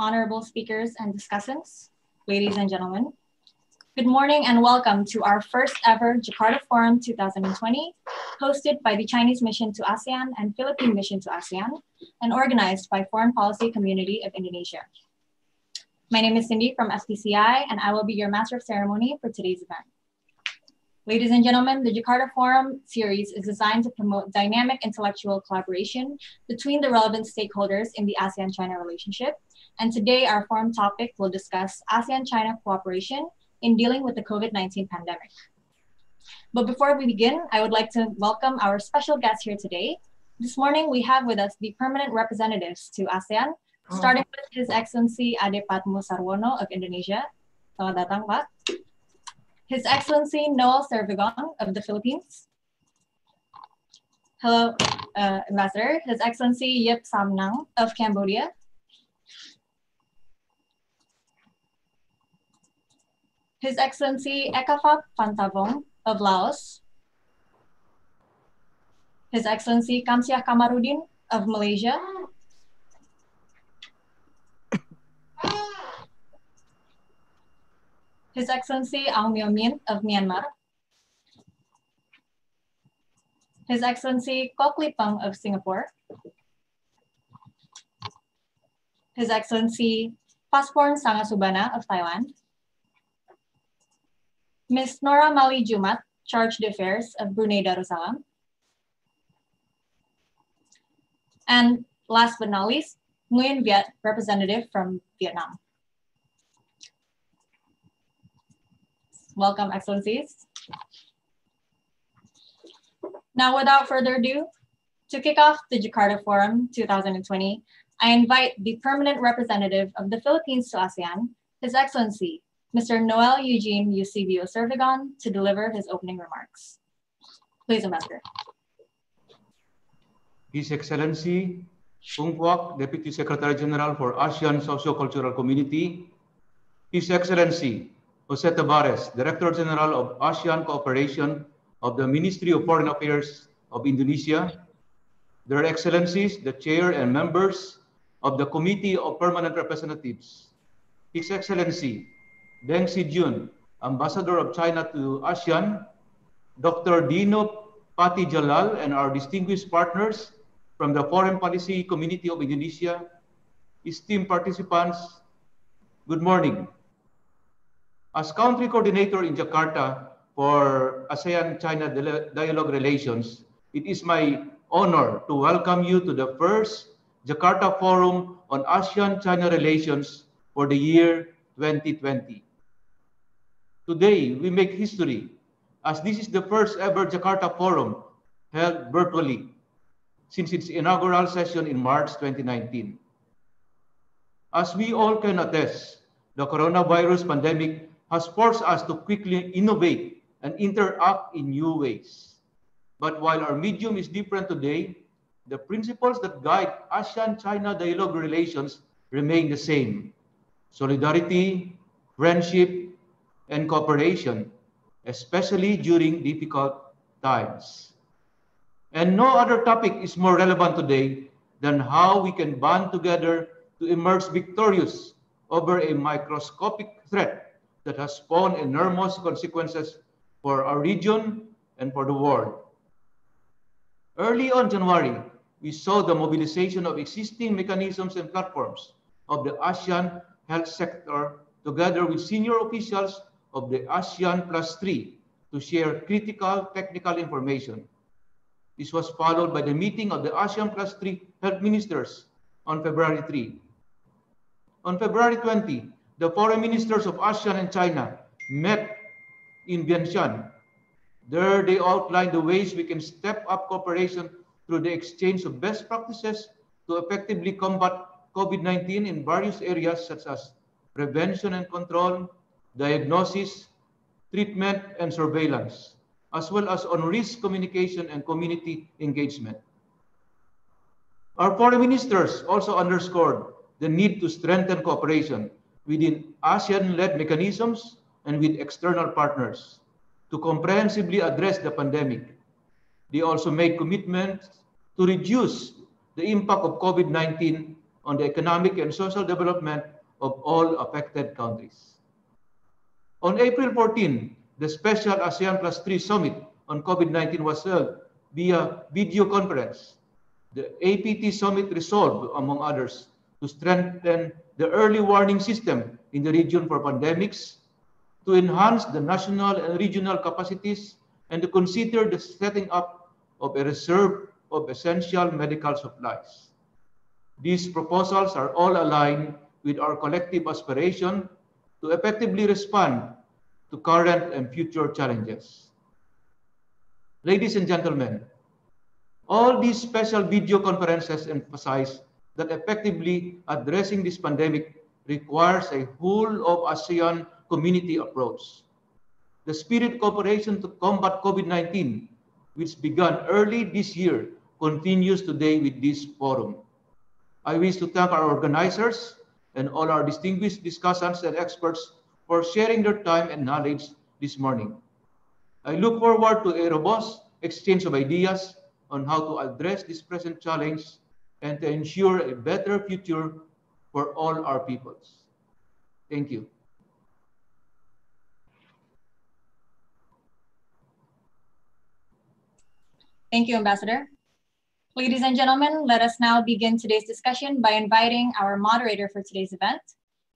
honorable speakers and discussants, ladies and gentlemen. Good morning and welcome to our first ever Jakarta Forum 2020, hosted by the Chinese Mission to ASEAN and Philippine Mission to ASEAN, and organized by Foreign Policy Community of Indonesia. My name is Cindy from FPCI, and I will be your Master of Ceremony for today's event. Ladies and gentlemen, the Jakarta Forum series is designed to promote dynamic intellectual collaboration between the relevant stakeholders in the ASEAN-China relationship. And today our forum topic will discuss ASEAN-China cooperation in dealing with the COVID-19 pandemic. But before we begin, I would like to welcome our special guests here today. This morning, we have with us the permanent representatives to ASEAN, oh. starting with His Excellency Ade Padmo Sarwono of Indonesia. Selamat datang, Pak. His Excellency Noel Servigon of the Philippines. Hello, uh, Ambassador. His Excellency Yip Samnang of Cambodia. His Excellency Ekkaphab Phanthavong of Laos, His Excellency Kamsiah Kamarudin of Malaysia, His Excellency Aung Myo Min of Myanmar, His Excellency Kok Lipeng of Singapore, His Excellency Pasporn Sangasubana of Thailand, Ms. Nora Mali Jumat, Charge d'Affaires of Brunei Darussalam. And last but not least, Nguyen Viet, representative from Vietnam. Welcome, Excellencies. Now, without further ado, to kick off the Jakarta Forum 2020, I invite the permanent representative of the Philippines to ASEAN, His Excellency, Mr. Noel Eugene Eusebio Servigon to deliver his opening remarks. Please, Ambassador. His Excellency Phuong Phuoc, Deputy Secretary General for ASEAN Socio-Cultural Community, His Excellency Jose Tavares, Director General of ASEAN Cooperation of the Ministry of Foreign Affairs of Indonesia, Their Excellencies, the Chair and members of the Committee of Permanent Representatives, His Excellency Deng Xijun, Ambassador of China to ASEAN, Dr. Dino Patti Djalal, and our distinguished partners from the Foreign Policy Community of Indonesia, esteemed participants, good morning. As country coordinator in Jakarta for ASEAN-China Dialogue Relations, it is my honor to welcome you to the first Jakarta Forum on ASEAN-China Relations for the year 2020. Today, we make history as this is the first ever Jakarta Forum held virtually since its inaugural session in March 2019. As we all can attest, the coronavirus pandemic has forced us to quickly innovate and interact in new ways. But while our medium is different today, the principles that guide ASEAN-China dialogue relations remain the same. Solidarity, friendship, and cooperation, especially during difficult times. And no other topic is more relevant today than how we can band together to emerge victorious over a microscopic threat that has spawned enormous consequences for our region and for the world. Early on January, we saw the mobilization of existing mechanisms and platforms of the ASEAN health sector together with senior officials of the ASEAN Plus 3 to share critical technical information. This was followed by the meeting of the ASEAN Plus 3 health ministers on February 3. On February 20, the foreign ministers of ASEAN and China met in Vientiane. There they outlined the ways we can step up cooperation through the exchange of best practices to effectively combat COVID-19 in various areas such as prevention and control, diagnosis, treatment, and surveillance, as well as on risk communication and community engagement. Our foreign ministers also underscored the need to strengthen cooperation within ASEAN-led mechanisms and with external partners to comprehensively address the pandemic. They also made commitments to reduce the impact of COVID-19 on the economic and social development of all affected countries. On April 14, the special ASEAN Plus 3 Summit on COVID-19 was held via video conference. The APT Summit resolved, among others, to strengthen the early warning system in the region for pandemics, to enhance the national and regional capacities, and to consider the setting up of a reserve of essential medical supplies. These proposals are all aligned with our collective aspiration to effectively respond to current and future challenges. Ladies and gentlemen, all these special video conferences emphasize that effectively addressing this pandemic requires a whole of ASEAN community approach. The spirit cooperation to combat COVID-19, which began early this year, continues today with this forum. I wish to thank our organizers and all our distinguished discussants and experts for sharing their time and knowledge this morning. I look forward to a robust exchange of ideas on how to address this present challenge and to ensure a better future for all our peoples. Thank you. Thank you, Ambassador. Ladies and gentlemen, let us now begin today's discussion by inviting our moderator for today's event,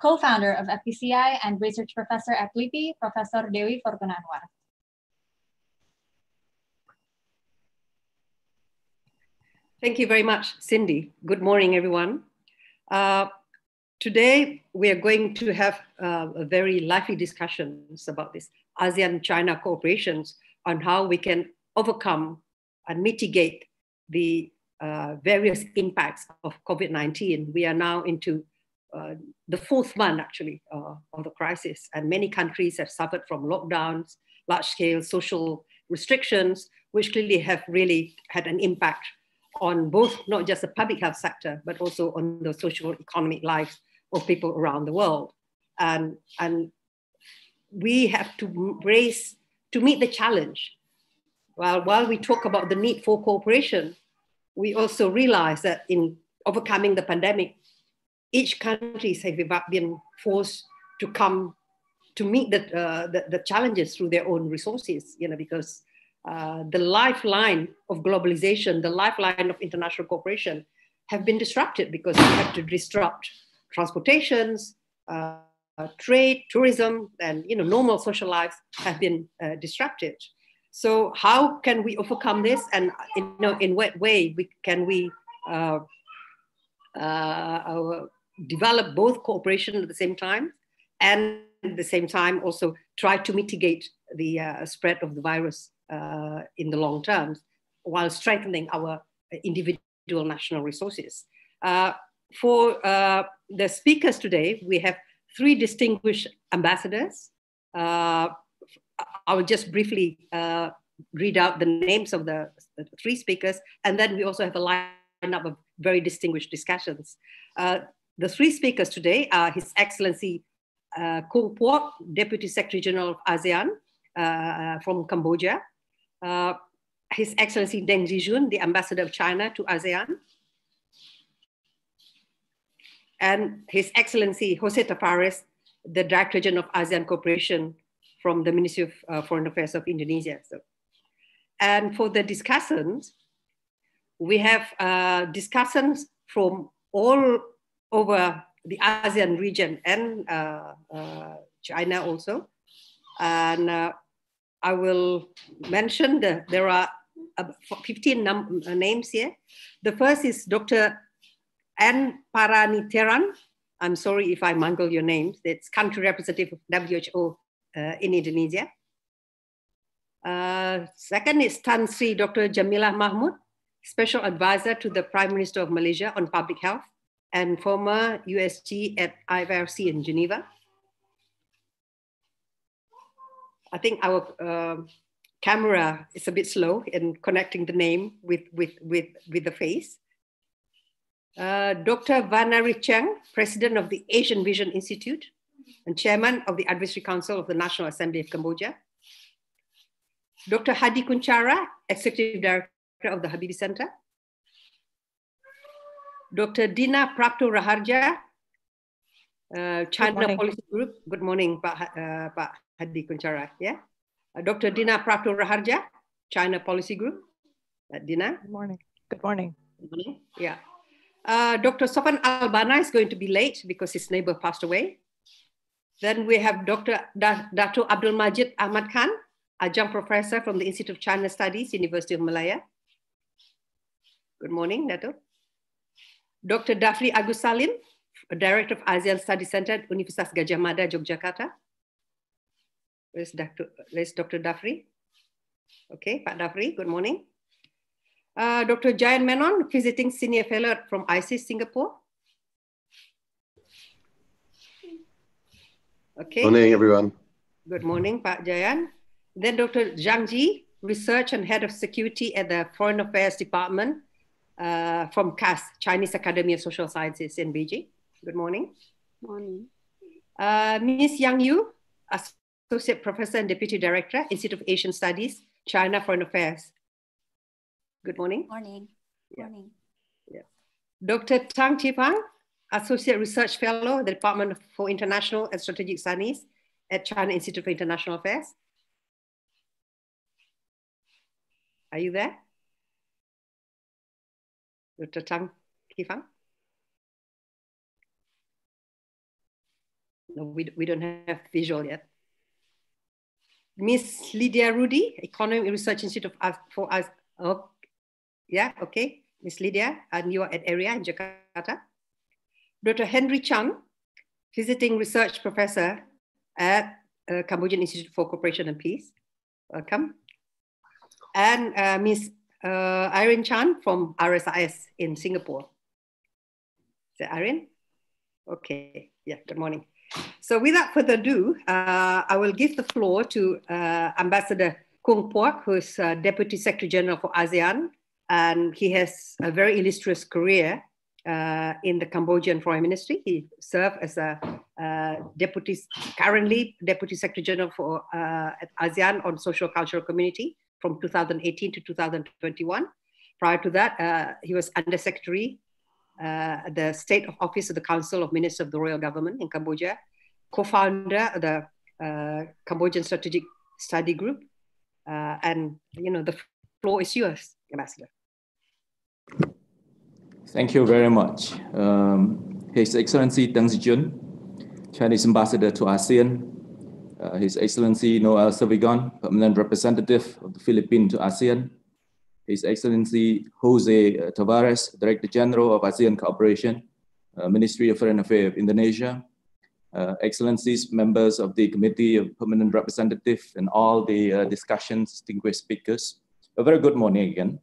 co-founder of FPCI and research professor at LIPI, Professor Dewi Fortuna Anwar. Thank you very much, Cindy. Good morning, everyone. Uh, today, we are going to have uh, a very lively discussions about this ASEAN-China cooperations on how we can overcome and mitigate the uh, various impacts of COVID-19. We are now into uh, the fourth month, actually, uh, of the crisis, and many countries have suffered from lockdowns, large-scale social restrictions, which clearly have really had an impact on both not just the public health sector, but also on the social economic lives of people around the world. And, and we have to raise, to meet the challenge. While, while we talk about the need for cooperation, we also realize that in overcoming the pandemic, each countries have been forced to come to meet the, uh, the, the, challenges through their own resources, you know, because uh, the lifeline of globalization, the lifeline of international cooperation have been disrupted because we have to disrupt transportations, uh, trade, tourism, and you know, normal social lives have been uh, disrupted. So how can we overcome this? And you know, in what way we, can we uh, uh, develop both cooperation at the same time and at the same time also try to mitigate the uh, spread of the virus uh, in the long term while strengthening our individual national resources. Uh, for uh, the speakers today, we have three distinguished ambassadors. I will just briefly uh, read out the names of the, three speakers, and then we also have a lineup of very distinguished discussions. Uh, the three speakers today are His Excellency uh, Kung Phoak, Deputy Secretary General of ASEAN uh, from Cambodia, uh, His Excellency Deng Xijun, the Ambassador of China to ASEAN, and His Excellency Jose Tavares, the Director General of ASEAN Cooperation from the Ministry of uh, Foreign Affairs of Indonesia. So, and for the discussants, we have uh, discussants from all over the ASEAN region and uh, uh China also. And uh, I will mention that there are 15 uh, names here. The first is Dr. Anne Paranietharan. I'm sorry if I mangle your names. It's country representative of WHO in Indonesia. Uh, second is Tan Sri Dr. Jemilah Mahmood, Special Advisor to the Prime Minister of Malaysia on Public Health and former USG at IFRC in Geneva. I think our uh, camera is a bit slow in connecting the name with, with, with, with the face. Uh, Dr. Vannarith Chheang, President of the Asian Vision Institute and Chairman of the Advisory Council of the National Assembly of Cambodia. Dr. Hadi Kunchara, Executive Director of the Habibie Center. Dr. Dinna Prapto Raharja, uh, China Policy Group. Good morning, Pak, uh, Pak Hadi Kunchara. Yeah, uh, Dr. Dinna Prapto Raharja, China Policy Group. Uh, Dinna. Good morning. Good morning. Good morning. Yeah. Uh, Dr. Sofan Albana is going to be late because his neighbor passed away. Then we have Dr. Da Dato Abdul Majid Ahmad Khan, adjunct professor from the Institute of China Studies, University of Malaya. Good morning, Dato. Dr. Dafri Agus Salim, Director of ASEAN Study Center at Universitas Gadjah Mada, Yogyakarta. Where's Dr. Where's Dr. Dafri? Okay, Pak Dafri, good morning. Uh, Dr. Jayant Menon, visiting senior fellow from ISEAS Singapore. Okay. Good Morning, everyone. Good morning, Pak Jayant. Then Dr. Zhang Ji, research and head of security at the Foreign Affairs Department uh, from CAS, Chinese Academy of Social Sciences in Beijing. Good morning. Morning. Uh, Ms. Yang Yu, Associate Professor and Deputy Director, Institute of Asian Studies, China Foreign Affairs. Good morning. Morning. Yeah. Morning. Yeah. Dr. Tang Qifang, Associate Research Fellow, the Department for International and Strategic Studies at China Institute for International Affairs. Are you there? Dr. Tang Qifang? No, we, we don't have visual yet. Miss Lydia Ruddy, Economic Research Institute of for us. Oh, yeah, okay. Miss Lydia, and you are at ERIA in Jakarta. Dr. Henry Chan, visiting research professor at uh, Cambodian Institute for Cooperation and Peace. Welcome. And uh, Ms. Uh, Irene Chan from RSIS in Singapore. Is Irene? Okay, yeah, good morning. So without further ado, uh, I will give the floor to uh, Ambassador Kung Phoak, who is uh, Deputy Secretary General for ASEAN, and he has a very illustrious career uh, in the Cambodian Foreign Ministry. He served as a uh, deputy, currently Deputy Secretary General for uh, ASEAN on Social Cultural Community from 2018 to 2021. Prior to that, he was Under Secretary uh, the State of Office of the Council of Ministers of the Royal Government in Cambodia, co-founder of the uh, Cambodian Strategic Study Group, uh, and you know the floor is yours, Ambassador. Thank you very much. Um, His Excellency Deng Xijun, Chinese Ambassador to ASEAN, uh, His Excellency Noel Servigon, Permanent Representative of the Philippines to ASEAN, his Excellency Jose uh, Tavares, Director General of ASEAN Cooperation, uh, Ministry of Foreign Affairs of Indonesia, uh, Excellencies, members of the Committee of Permanent Representative, and all the uh, discussions, distinguished speakers. A very good morning again.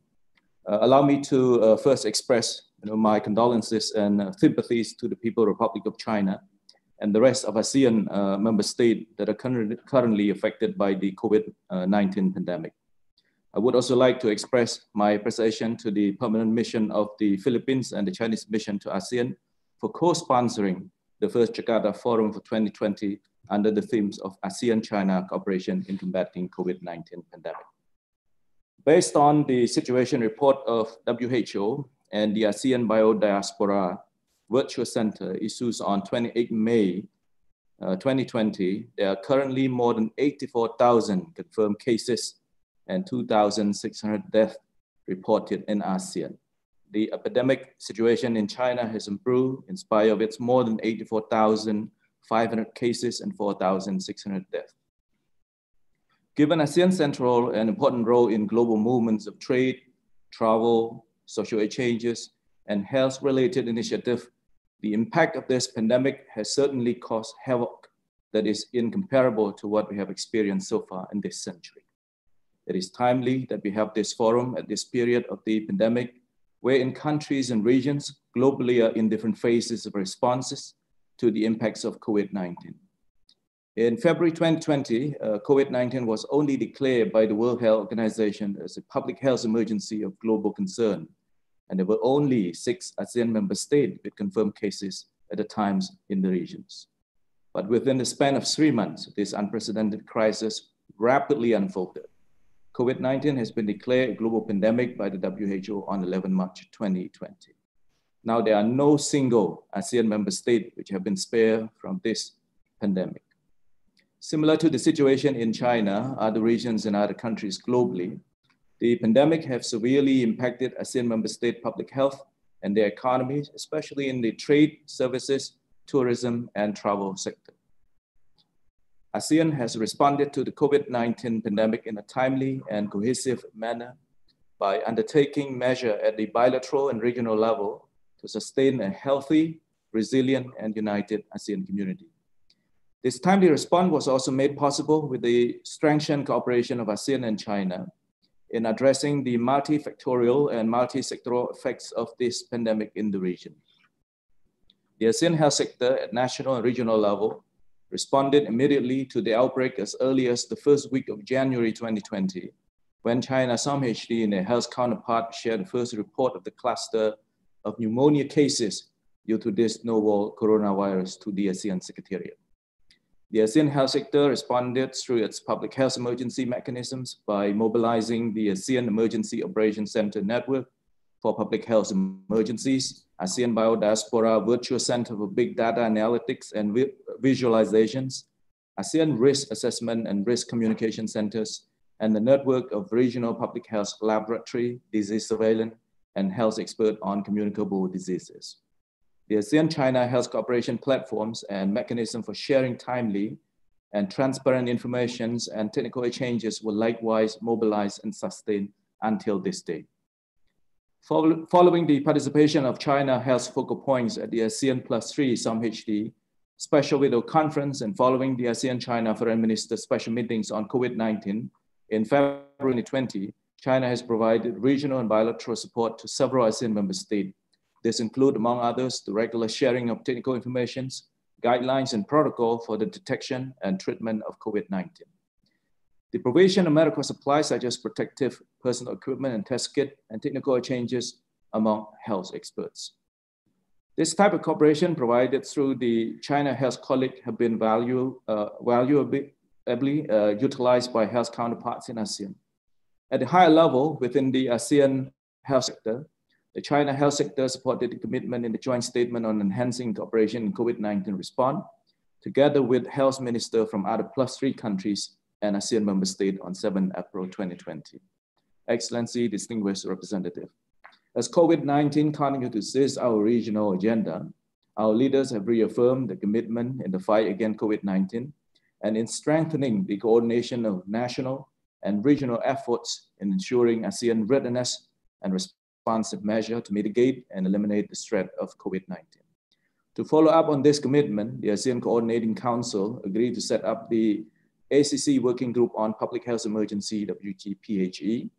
Uh, allow me to uh, first express you know, my condolences and uh, sympathies to the People Republic of China and the rest of ASEAN uh, member states that are currently affected by the COVID-19 uh, pandemic. I would also like to express my appreciation to the permanent mission of the Philippines and the Chinese mission to ASEAN for co-sponsoring the first Jakarta Forum for 2020 under the themes of ASEAN-China cooperation in combating COVID-19 pandemic. Based on the situation report of WHO and the ASEAN Bio Diaspora Virtual Center issues on 28 May uh, 2020, there are currently more than 84,000 confirmed cases and 2,600 deaths reported in ASEAN. The epidemic situation in China has improved in spite of its more than 84,500 cases and 4,600 deaths. Given ASEAN's central and important role in global movements of trade, travel, social exchanges, and health-related initiatives, the impact of this pandemic has certainly caused havoc that is incomparable to what we have experienced so far in this century. It is timely that we have this forum at this period of the pandemic, where in countries and regions globally are in different phases of responses to the impacts of COVID-19. In February 2020, uh, COVID-19 was only declared by the World Health Organization as a public health emergency of global concern. And there were only six ASEAN member states with confirmed cases at the times in the regions. But within the span of three months, this unprecedented crisis rapidly unfolded. COVID-19 has been declared a global pandemic by the WHO on 11 March 2020. Now there are no single ASEAN member state which have been spared from this pandemic. Similar to the situation in China, other regions and other countries globally, the pandemic have severely impacted ASEAN member state public health and their economies, especially in the trade, services, tourism, and travel sector. ASEAN has responded to the COVID-19 pandemic in a timely and cohesive manner by undertaking measures at the bilateral and regional level to sustain a healthy, resilient, and united ASEAN community. This timely response was also made possible with the strengthened cooperation of ASEAN and China in addressing the multifactorial and multi-sectoral effects of this pandemic in the region. The ASEAN health sector at national and regional level responded immediately to the outbreak as early as the first week of January 2020, when China SOMHD and their health counterpart shared the first report of the cluster of pneumonia cases due to this novel coronavirus to the ASEAN Secretariat. The ASEAN health sector responded through its public health emergency mechanisms by mobilizing the ASEAN Emergency Operations Center Network for Public Health Emergencies, ASEAN Biodiaspora Virtual Center for Big Data Analytics and Visualizations, ASEAN Risk Assessment and Risk Communication Centers, and the network of regional public health laboratory, disease surveillance, and health expert on communicable diseases. The ASEAN-China Health Cooperation platforms and mechanism for sharing timely and transparent informations and technical exchanges were likewise mobilized and sustained until this day. Following the participation of China Health focal points at the ASEAN Plus 3 SOMHD special video conference and following the ASEAN-China Foreign Minister special meetings on COVID-19 in February 2020, China has provided regional and bilateral support to several ASEAN member states this include, among others, the regular sharing of technical information, guidelines and protocol for the detection and treatment of COVID-19. The provision of medical supplies such as protective personal equipment and test kit and technical changes among health experts. This type of cooperation provided through the China Health Colleague have been value, uh, valuably uh, utilized by health counterparts in ASEAN. At the higher level within the ASEAN health sector, the China health sector supported the commitment in the joint statement on enhancing cooperation in COVID-19 response, together with health minister from other plus three countries and ASEAN member state on 7 April 2020. Excellency, distinguished representative. As COVID-19 continues to assist our regional agenda, our leaders have reaffirmed the commitment in the fight against COVID-19 and in strengthening the coordination of national and regional efforts in ensuring ASEAN readiness and response responsive measure to mitigate and eliminate the threat of COVID-19. To follow up on this commitment, the ASEAN Coordinating Council agreed to set up the ACC Working Group on Public Health Emergency, WGPHE.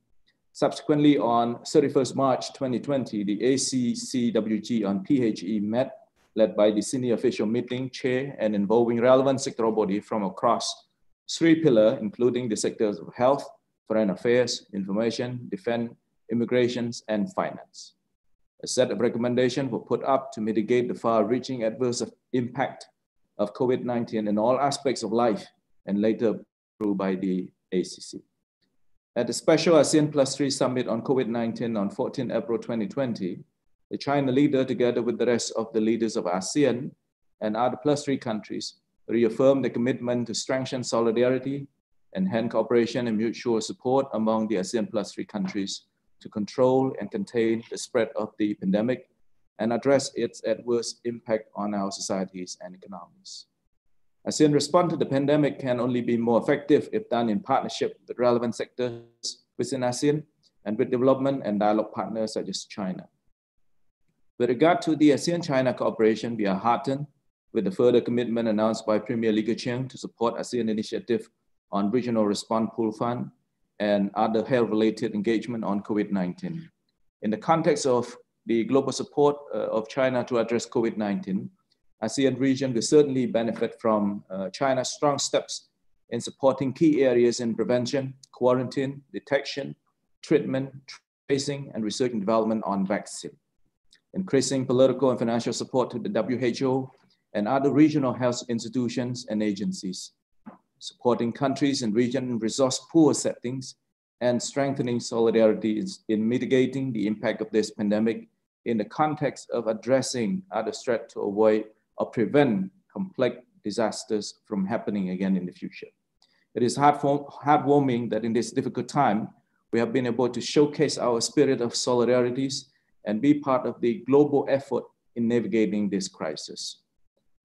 Subsequently, on 31st March 2020, the ACCWG on PHE met, led by the senior official meeting chair and involving relevant sectoral body from across three pillars, including the sectors of health, foreign affairs, information, defense, immigrations, and finance. A set of recommendations were put up to mitigate the far-reaching adverse impact of COVID-19 in all aspects of life and later approved by the ACC. At the special ASEAN Plus 3 Summit on COVID-19 on 14 April 2020, the China leader, together with the rest of the leaders of ASEAN and other plus three countries, reaffirmed the commitment to strengthen solidarity, and enhance cooperation and mutual support among the ASEAN plus three countries to control and contain the spread of the pandemic and address its adverse impact on our societies and economies. ASEAN response to the pandemic can only be more effective if done in partnership with relevant sectors within ASEAN and with development and dialogue partners such as China. With regard to the ASEAN-China cooperation, we are heartened with the further commitment announced by Premier Li Keqiang to support ASEAN initiative on regional response pool fund and other health-related engagement on COVID-19. In the context of the global support uh, of China to address COVID-19, ASEAN region will certainly benefit from uh, China's strong steps in supporting key areas in prevention, quarantine, detection, treatment, tracing, and research and development on vaccine. Increasing political and financial support to the WHO and other regional health institutions and agencies supporting countries and region in resource poor settings, and strengthening solidarity in mitigating the impact of this pandemic in the context of addressing other threats to avoid or prevent complex disasters from happening again in the future. It is heartwarming that in this difficult time, we have been able to showcase our spirit of solidarities and be part of the global effort in navigating this crisis.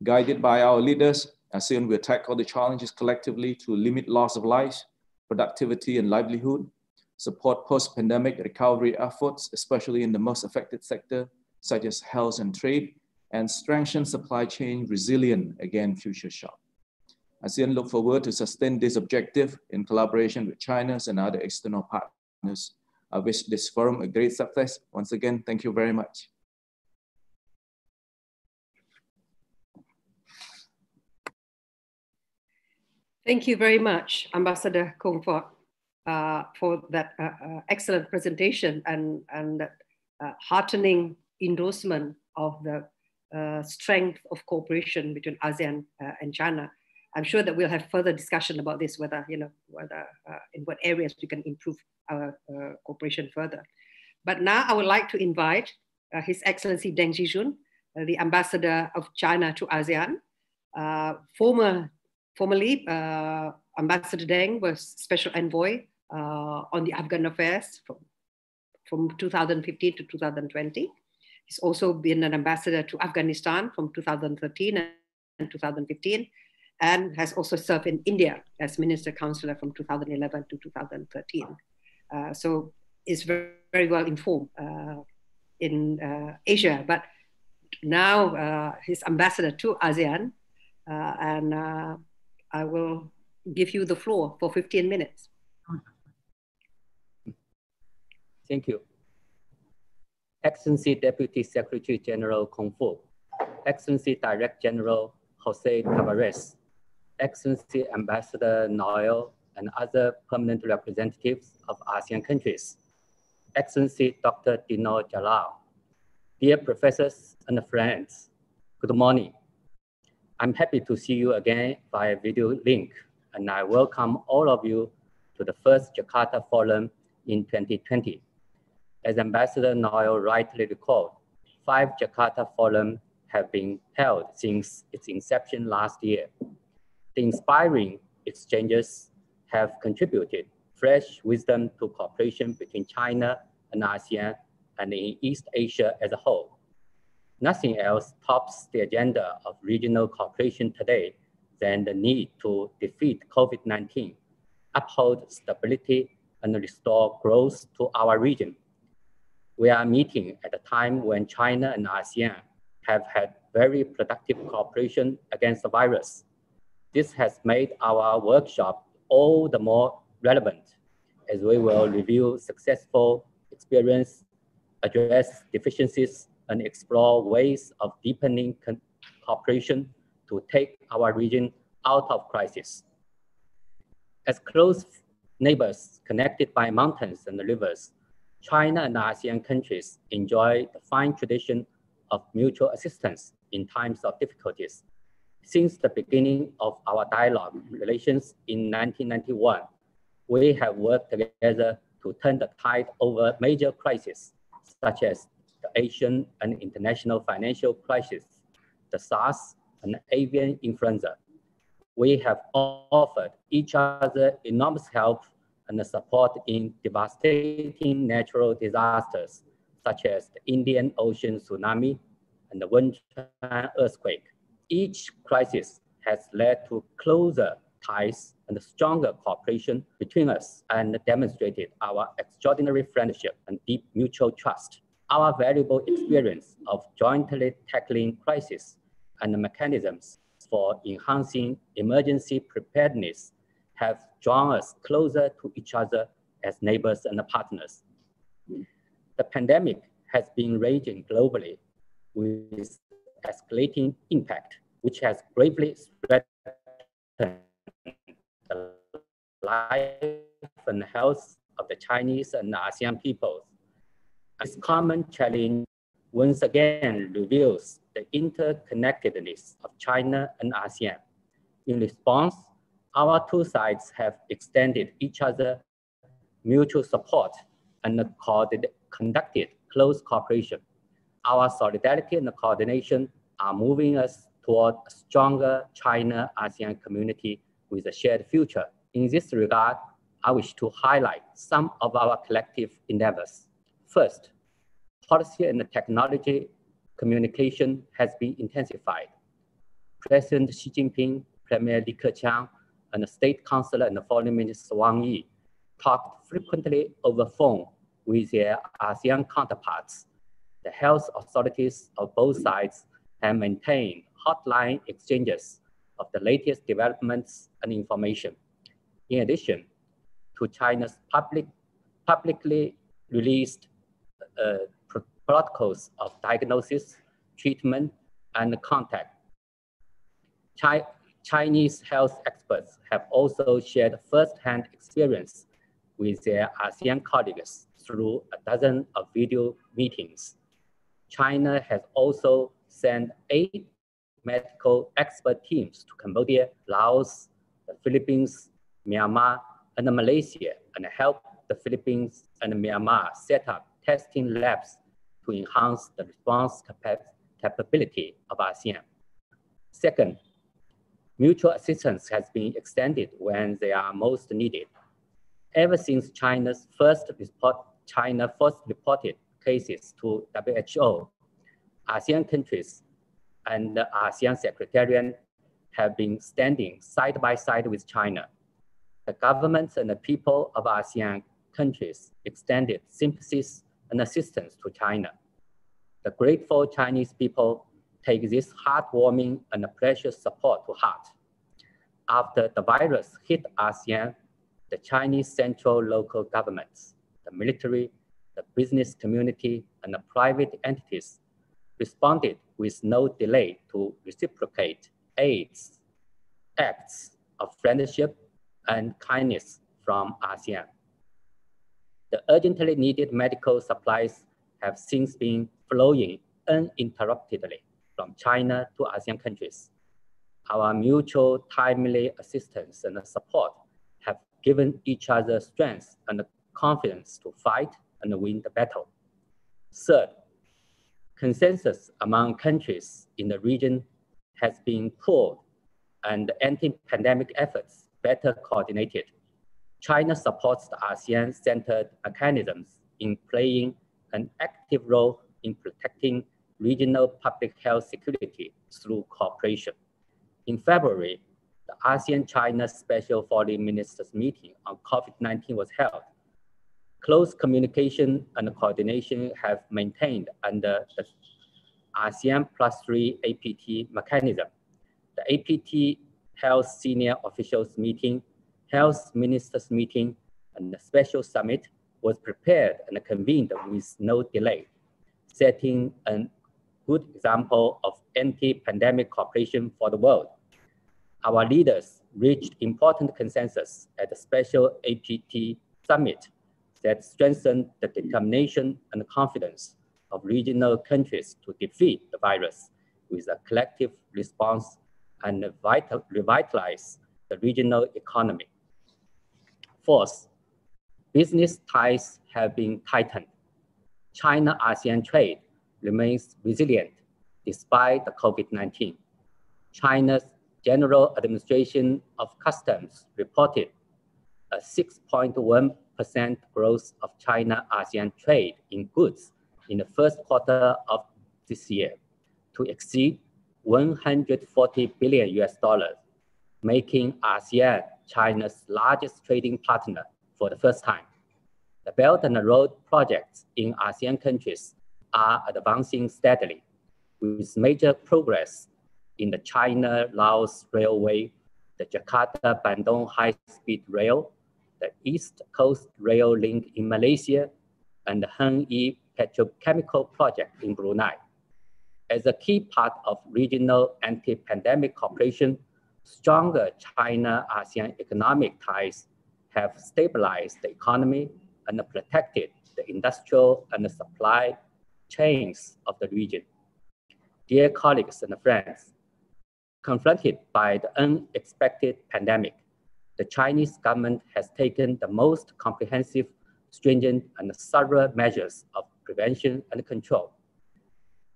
Guided by our leaders, ASEAN will tackle the challenges collectively to limit loss of life, productivity, and livelihood, support post-pandemic recovery efforts, especially in the most affected sector, such as health and trade, and strengthen supply chain resilient against future shock. ASEAN look forward to sustain this objective in collaboration with China's and other external partners. I wish this forum a great success. Once again, thank you very much. Thank you very much, Ambassador Kung Phoak, uh, for that uh, uh, excellent presentation and, and that uh, heartening endorsement of the uh, strength of cooperation between ASEAN uh, and China. I'm sure that we'll have further discussion about this, whether, you know, whether in what areas we can improve our cooperation further. But now I would like to invite His Excellency Deng Xijun, the Ambassador of China to ASEAN, former Formerly, uh, Ambassador Deng was special envoy uh, on the Afghan affairs from, from 2015 to 2020. He's also been an ambassador to Afghanistan from 2013 and 2015, and has also served in India as minister counselor from 2011 to 2013. Uh, so is very, very well informed uh, in uh, Asia, but now uh, he's ambassador to ASEAN, uh, and I will give you the floor for 15 minutes. Thank you. Excellency Deputy Secretary General Kung Phoak, Excellency Director General Jose Tavares, Excellency Ambassador Noel and other permanent representatives of ASEAN countries, Excellency Dr. Dino Djalal, dear professors and friends, good morning. I'm happy to see you again via video link, and I welcome all of you to the first Jakarta Forum in 2020. As Ambassador Noel rightly recalled, five Jakarta Forums have been held since its inception last year. The inspiring exchanges have contributed fresh wisdom to cooperation between China and ASEAN and in East Asia as a whole. Nothing else tops the agenda of regional cooperation today than the need to defeat COVID-19, uphold stability, and restore growth to our region. We are meeting at a time when China and ASEAN have had very productive cooperation against the virus. This has made our workshop all the more relevant as we will review successful experience, address deficiencies, and explore ways of deepening cooperation to take our region out of crisis. As close neighbors connected by mountains and rivers, China and ASEAN countries enjoy the fine tradition of mutual assistance in times of difficulties. Since the beginning of our dialogue relations in 1991, we have worked together to turn the tide over major crises, such as the Asian and international financial crisis, the SARS and avian influenza. We have offered each other enormous help and support in devastating natural disasters, such as the Indian Ocean tsunami and the Wenchuan earthquake. Each crisis has led to closer ties and stronger cooperation between us and demonstrated our extraordinary friendship and deep mutual trust our valuable experience of jointly tackling crisis and the mechanisms for enhancing emergency preparedness have drawn us closer to each other as neighbors and partners. The pandemic has been raging globally with escalating impact, which has gravely threatened the life and health of the Chinese and ASEAN peoples this common challenge once again reveals the interconnectedness of China and ASEAN. In response, our two sides have extended each other mutual support and conducted close cooperation. our solidarity and coordination are moving us toward a stronger China-ASEAN community with a shared future. In this regard, I wish to highlight some of our collective endeavors. First, policy and technology communication has been intensified. President Xi Jinping, Premier Li Keqiang, and the State Councilor and Foreign Minister Wang Yi talked frequently over phone with their ASEAN counterparts. The health authorities of both sides have maintained hotline exchanges of the latest developments and information. In addition to China's public, publicly released uh, protocols of diagnosis, treatment, and contact, Chi Chinese health experts have also shared first-hand experience with their ASEAN colleagues through a dozen of video meetings. China has also sent eight medical expert teams to Cambodia, Laos, the Philippines, Myanmar, and Malaysia, and help the Philippines and Myanmar set up testing labs to enhance the response capability of ASEAN. Second, mutual assistance has been extended when they are most needed. Ever since China's first report, China first reported cases to WHO, ASEAN countries and the ASEAN Secretariat have been standing side by side with China. The governments and the people of ASEAN countries extended sympathies and assistance to China. The grateful Chinese people take this heartwarming and precious support to heart. After the virus hit ASEAN, the Chinese central local governments, the military, the business community, and the private entities responded with no delay to reciprocate aids, acts of friendship and kindness from ASEAN. The urgently needed medical supplies have since been flowing uninterruptedly from China to ASEAN countries. Our mutual timely assistance and support have given each other strength and confidence to fight and win the battle. Third, consensus among countries in the region has been pooled and anti-pandemic efforts better coordinated. China supports the ASEAN-centered mechanisms in playing an active role in protecting regional public health security through cooperation. In February, the ASEAN-China Special Foreign Ministers meeting on COVID-19 was held. Close communication and coordination have maintained under the ASEAN plus three APT mechanism. The APT Health Senior Officials Meeting, Health Ministers Meeting, and the Special Summit was prepared and convened with no delay, setting a good example of anti-pandemic cooperation for the world. Our leaders reached important consensus at the Special APT Summit that strengthened the determination and confidence of regional countries to defeat the virus with a collective response and vital, revitalize the regional economy. Fourth, business ties have been tightened. China-ASEAN trade remains resilient despite the COVID-19. China's General Administration of Customs reported a 6.1% growth of China-ASEAN trade in goods in the first quarter of this year to exceed 140 billion US dollars, making ASEAN China's largest trading partner for the first time. The Belt and Road projects in ASEAN countries are advancing steadily, with major progress in the China-Laos Railway, the Jakarta-Bandung High-Speed Rail, the East Coast Rail Link in Malaysia, and the Hengyi petrochemical project in Brunei. As a key part of regional anti-pandemic cooperation, stronger China-ASEAN economic ties have stabilized the economy and protected the industrial and the supply chains of the region. Dear colleagues and friends, confronted by the unexpected pandemic, the Chinese government has taken the most comprehensive, stringent, and thorough measures of prevention and control.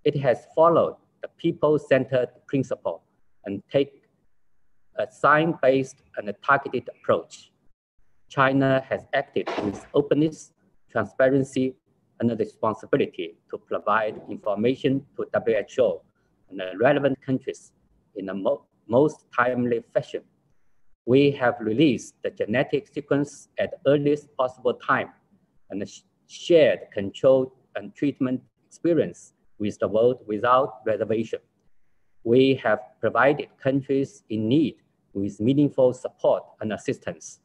It has followed the people-centered principle and take a science-based and a targeted approach. China has acted with openness, transparency, and responsibility to provide information to WHO and the relevant countries in the mo most timely fashion. We have released the genetic sequence at the earliest possible time and shared control and treatment experience with the world without reservation. We have provided countries in need with meaningful support and assistance.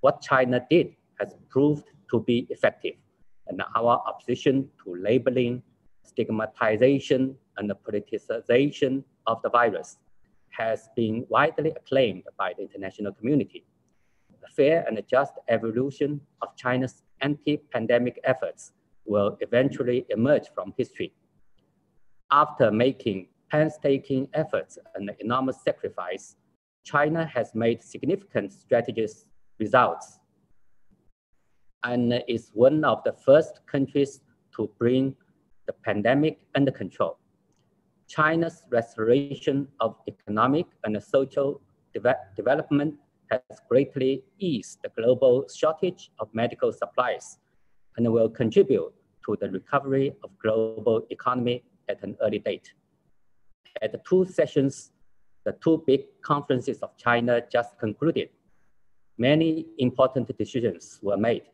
What China did has proved to be effective, and our opposition to labeling, stigmatization, and the politicization of the virus has been widely acclaimed by the international community. The fair and just evolution of China's anti-pandemic efforts will eventually emerge from history. After making painstaking efforts and enormous sacrifice, China has made significant strategic results and is one of the first countries to bring the pandemic under control. China's restoration of economic and social de development has greatly eased the global shortage of medical supplies and will contribute to the recovery of global economy at an early date. At the two sessions, the two big conferences of China just concluded, many important decisions were made,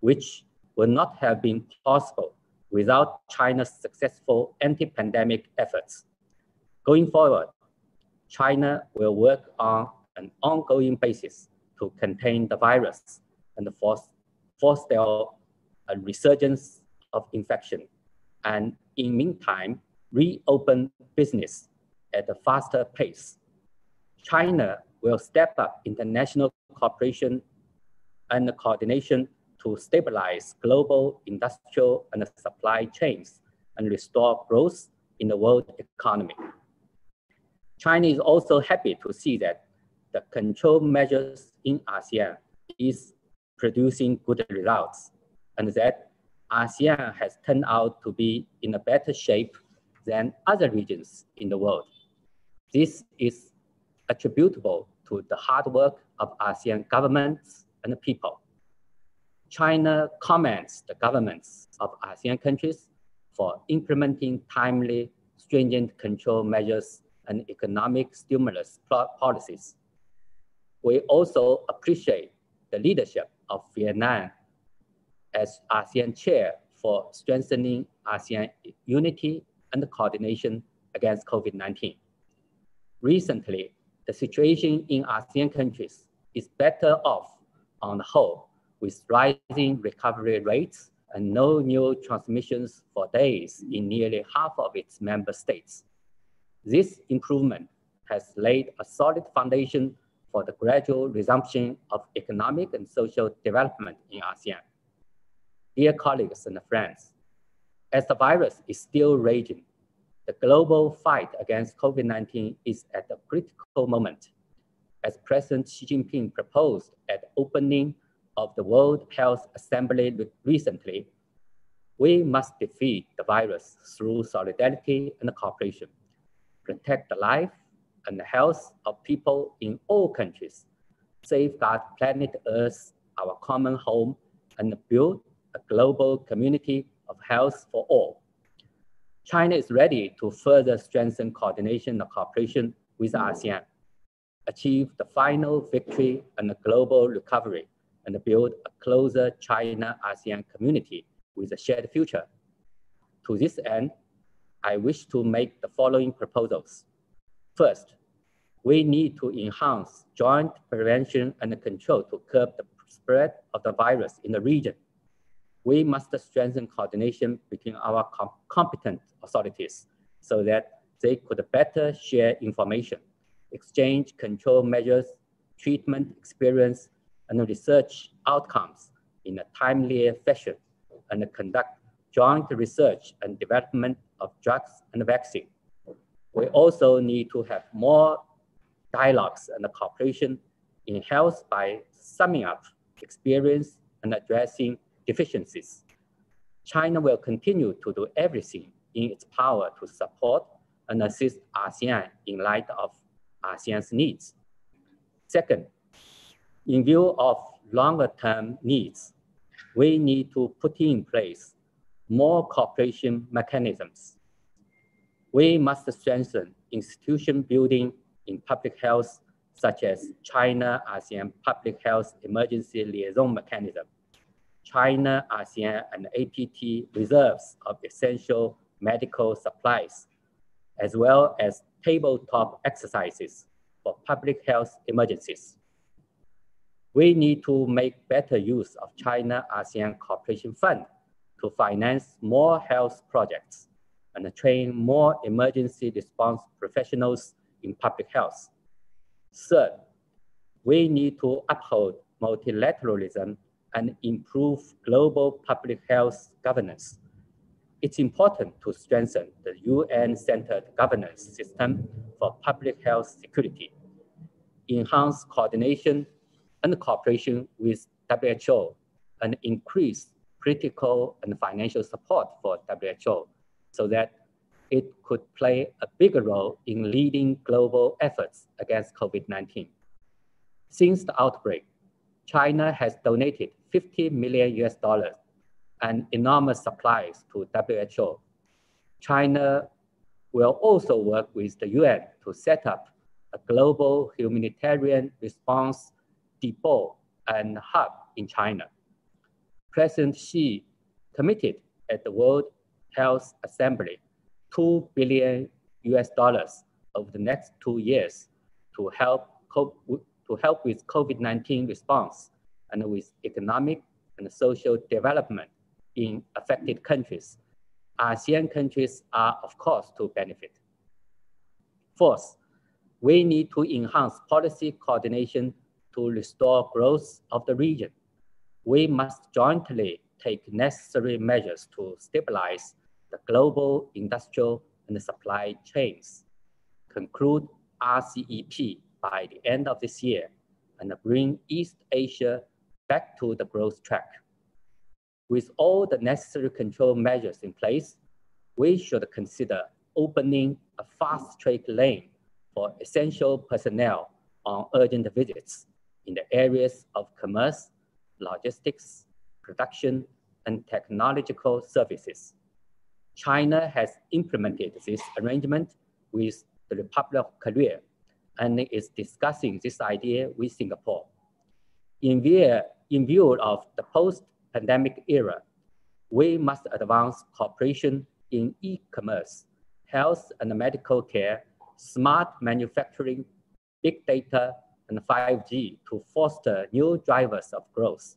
which would not have been possible without China's successful anti-pandemic efforts. Going forward, China will work on an ongoing basis to contain the virus and force, force their a resurgence of infection, and in the meantime, reopen business at a faster pace. China will step up international cooperation and coordination to stabilize global industrial and supply chains and restore growth in the world economy. China is also happy to see that the control measures in ASEAN is producing good results and that ASEAN has turned out to be in a better shape than other regions in the world. This is attributable to the hard work of ASEAN governments and people. China commends the governments of ASEAN countries for implementing timely, stringent control measures and economic stimulus policies. We also appreciate the leadership of Vietnam as ASEAN chair for strengthening ASEAN unity and coordination against COVID-19. Recently, the situation in ASEAN countries is better off on the whole with rising recovery rates and no new transmissions for days in nearly half of its member states. This improvement has laid a solid foundation for the gradual resumption of economic and social development in ASEAN. Dear colleagues and friends, as the virus is still raging, the global fight against COVID-19 is at a critical moment. As President Xi Jinping proposed at the opening of the World Health Assembly recently, we must defeat the virus through solidarity and cooperation, protect the life and the health of people in all countries, safeguard planet Earth, our common home, and build a global community of health for all. China is ready to further strengthen coordination and cooperation with ASEAN, achieve the final victory and the global recovery, and build a closer China-ASEAN community with a shared future. To this end, I wish to make the following proposals. First, we need to enhance joint prevention and control to curb the spread of the virus in the region we must strengthen coordination between our com competent authorities so that they could better share information, exchange control measures, treatment experience, and research outcomes in a timely fashion, and conduct joint research and development of drugs and vaccine. We also need to have more dialogues and cooperation in health by summing up experience and addressing deficiencies. China will continue to do everything in its power to support and assist ASEAN in light of ASEAN's needs. Second, in view of longer term needs, we need to put in place more cooperation mechanisms. We must strengthen institution building in public health, such as China ASEAN Public Health Emergency Liaison Mechanism, China ASEAN and APT reserves of essential medical supplies, as well as tabletop exercises for public health emergencies. We need to make better use of China ASEAN Cooperation Fund to finance more health projects and train more emergency response professionals in public health. Third, we need to uphold multilateralism and improve global public health governance. It's important to strengthen the UN-centered governance system for public health security, enhance coordination and cooperation with WHO, and increase critical and financial support for WHO so that it could play a bigger role in leading global efforts against COVID-19. Since the outbreak, China has donated 50 million US dollars and enormous supplies to WHO. China will also work with the UN to set up a global humanitarian response depot and hub in China. President Xi committed at the World Health Assembly 2 billion US dollars over the next two years to help cope to help with COVID-19 response and with economic and social development in affected countries. ASEAN countries are, of course, to benefit. Fourth, we need to enhance policy coordination to restore growth of the region. We must jointly take necessary measures to stabilize the global industrial and supply chains, conclude RCEP by the end of this year, and bring East Asia back to the growth track. With all the necessary control measures in place, we should consider opening a fast track lane for essential personnel on urgent visits in the areas of commerce, logistics, production, and technological services. China has implemented this arrangement with the Republic of Korea and is discussing this idea with Singapore. In view, in view of the post-pandemic era, we must advance cooperation in e-commerce, health and medical care, smart manufacturing, big data, and 5G to foster new drivers of growth.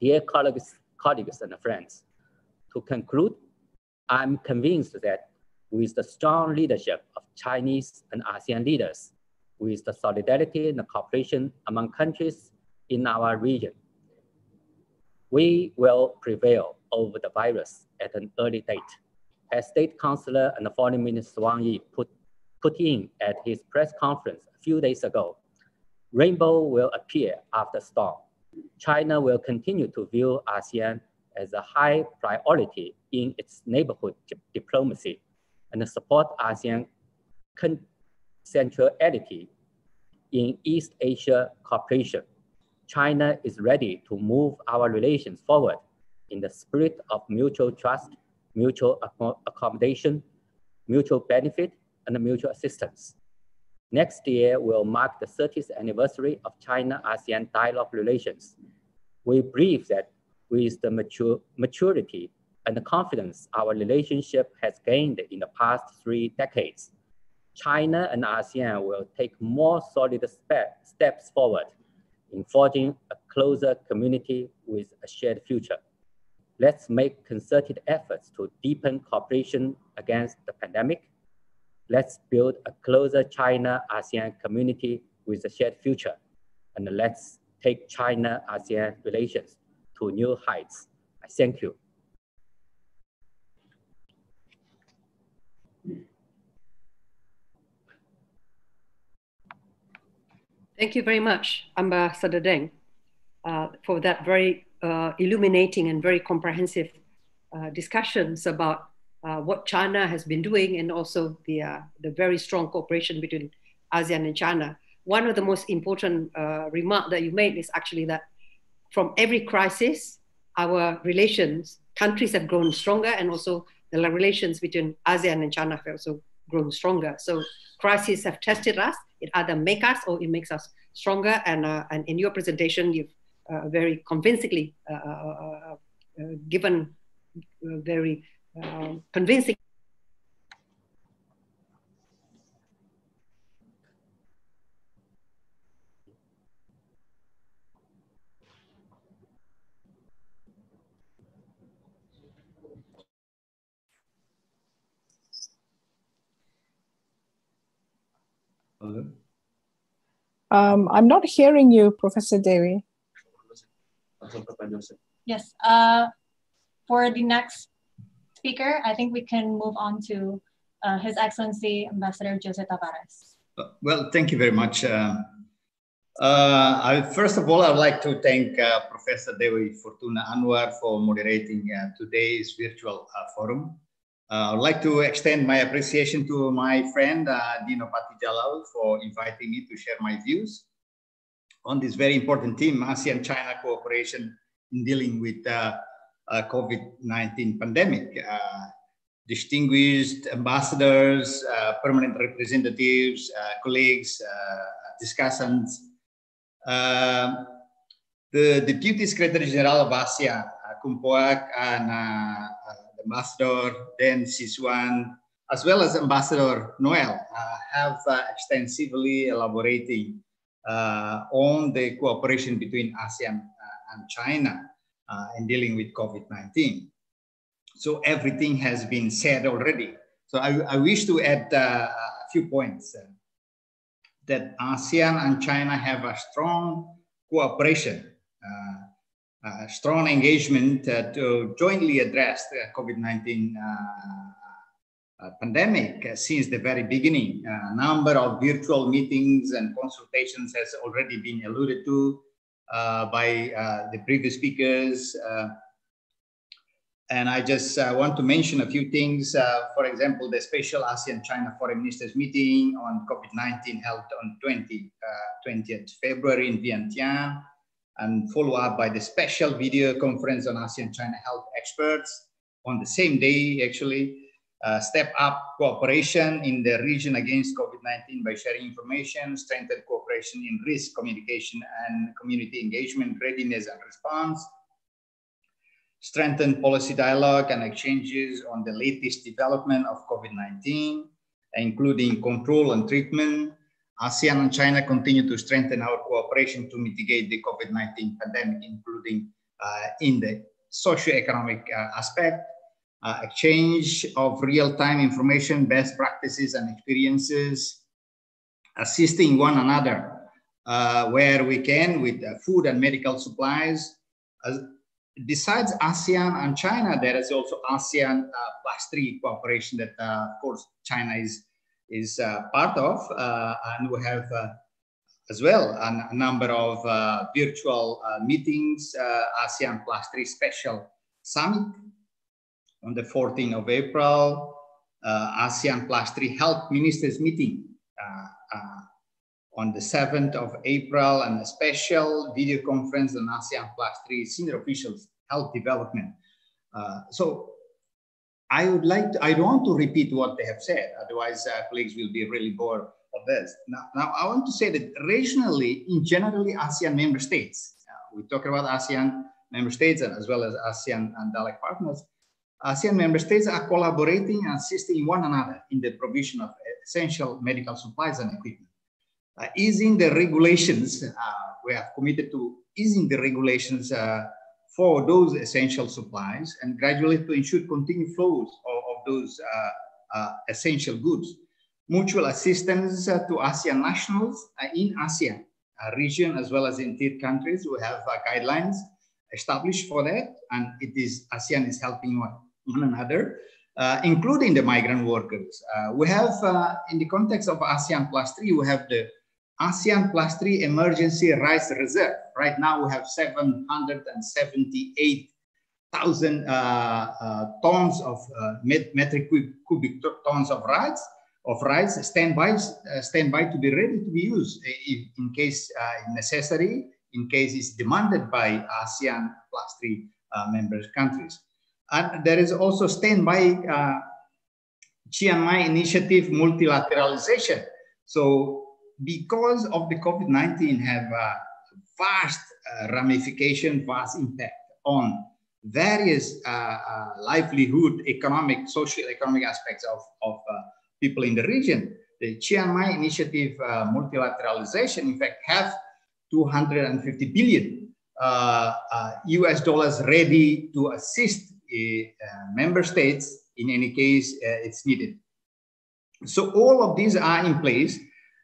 Dear colleagues, colleagues and friends, to conclude, I'm convinced that with the strong leadership of Chinese and ASEAN leaders, with the solidarity and the cooperation among countries in our region, we will prevail over the virus at an early date. As State Councilor and Foreign Minister Wang Yi put, put in at his press conference a few days ago, rainbow will appear after storm. China will continue to view ASEAN as a high priority in its neighborhood diplomacy and support ASEAN centrality in East Asia cooperation. China is ready to move our relations forward in the spirit of mutual trust, mutual accommodation, mutual benefit, and mutual assistance. Next year will mark the 30th anniversary of China-ASEAN dialogue relations. We believe that with the mature, maturity and the confidence our relationship has gained in the past three decades, China and ASEAN will take more solid steps forward in forging a closer community with a shared future. Let's make concerted efforts to deepen cooperation against the pandemic Let's build a closer China-ASEAN community with a shared future. And let's take China-ASEAN relations to new heights. I thank you. Thank you very much, Ambassador Deng, uh, for that very uh, illuminating and very comprehensive uh, discussions about uh, what China has been doing and also the, uh, the very strong cooperation between ASEAN and China. One of the most important uh, remark that you made is actually that from every crisis, our relations, countries have grown stronger and also the relations between ASEAN and China have also grown stronger. So crises have tested us. It either make us or it makes us stronger. And, uh, and in your presentation, you've uh, very convincingly uh, uh, uh given very convincing Um, I'm not hearing you, Professor Dewi. Yes. Uh, for the next speaker, I think we can move on to uh, His Excellency Ambassador Jose Tavares. Uh, well, thank you very much. Uh, uh, I, first of all, I'd like to thank uh, Professor Dewi Fortuna Anwar for moderating today's virtual forum. Uh, I'd like to extend my appreciation to my friend uh, Dino Patti Djalal for inviting me to share my views on this very important theme, ASEAN-China cooperation in dealing with uh, uh, COVID-19 pandemic. Uh, distinguished ambassadors, uh, permanent representatives, colleagues, discussants, the Deputy Secretary General of ASEAN, Kung Phoak, and Ambassador Deng Xijun, as well as Ambassador Noel, uh, have uh, extensively elaborating uh, on the cooperation between ASEAN and China in dealing with COVID-19. So everything has been said already. So I, I wish to add a few points that ASEAN and China have a strong cooperation uh, uh, Uh, strong engagement uh, to jointly address the uh, COVID-19 uh, uh, pandemic uh, since the very beginning. Uh, a number of virtual meetings and consultations has already been alluded to by the previous speakers. and I just want to mention a few things. for example, the special ASEAN-China Foreign Ministers meeting on COVID-19 held on 20, 20th February in Vientiane and follow up by the special video conference on ASEAN-China health experts on the same day, actually. Uh, step up cooperation in the region against COVID-19 by sharing information, strengthen cooperation in risk communication and community engagement, readiness and response, strengthen policy dialogue and exchanges on the latest development of COVID-19, including control and treatment, ASEAN and China continue to strengthen our cooperation to mitigate the COVID-19 pandemic, including uh, in the socio-economic uh, aspect, uh, exchange of real-time information, best practices and experiences, assisting one another uh, where we can with uh, food and medical supplies. besides ASEAN and China, there is also ASEAN uh, plus three cooperation that, of course, China is is uh, part of, uh, and we have uh, as well a, number of virtual meetings, ASEAN Plus 3 Special Summit on the 14th of April, ASEAN Plus 3 Health Ministers Meeting on the 7th of April and a special video conference on ASEAN Plus 3 senior officials health development. Uh, so I would like to, I don't want to repeat what they have said, otherwise uh, colleagues will be really bored of this. Now, now, I want to say that regionally, in generally ASEAN member states, uh, we talk about ASEAN member states as well as ASEAN and dialogue partners, ASEAN member states are collaborating and assisting one another in the provision of essential medical supplies and equipment. Uh, easing the regulations, uh, we have committed to easing the regulations uh, for those essential supplies and gradually to ensure continued flows of, of those uh, uh, essential goods. Mutual assistance uh, to ASEAN nationals in ASEAN region as well as in third countries. We have guidelines established for that and it is ASEAN is helping one, one another. Uh, including the migrant workers. Uh, we have, uh, in the context of ASEAN plus three, we have the ASEAN plus three emergency rice reserve. Right now we have 778 thousand uh, uh, tons of uh, metric cubic tons of rice of rice standby uh, standby to be ready to be used if, in case uh, necessary in case it's demanded by ASEAN plus three uh, member countries. And there is also standby uh, Chiang Mai initiative multilateralization. So because of the COVID-19 have a vast uh, ramification, vast impact on various uh, uh, livelihood, economic, social, economic aspects of, of uh, people in the region. The Chiang Mai initiative multilateralization, in fact, have 250 billion US dollars ready to assist member states in any case it's needed. So all of these are in place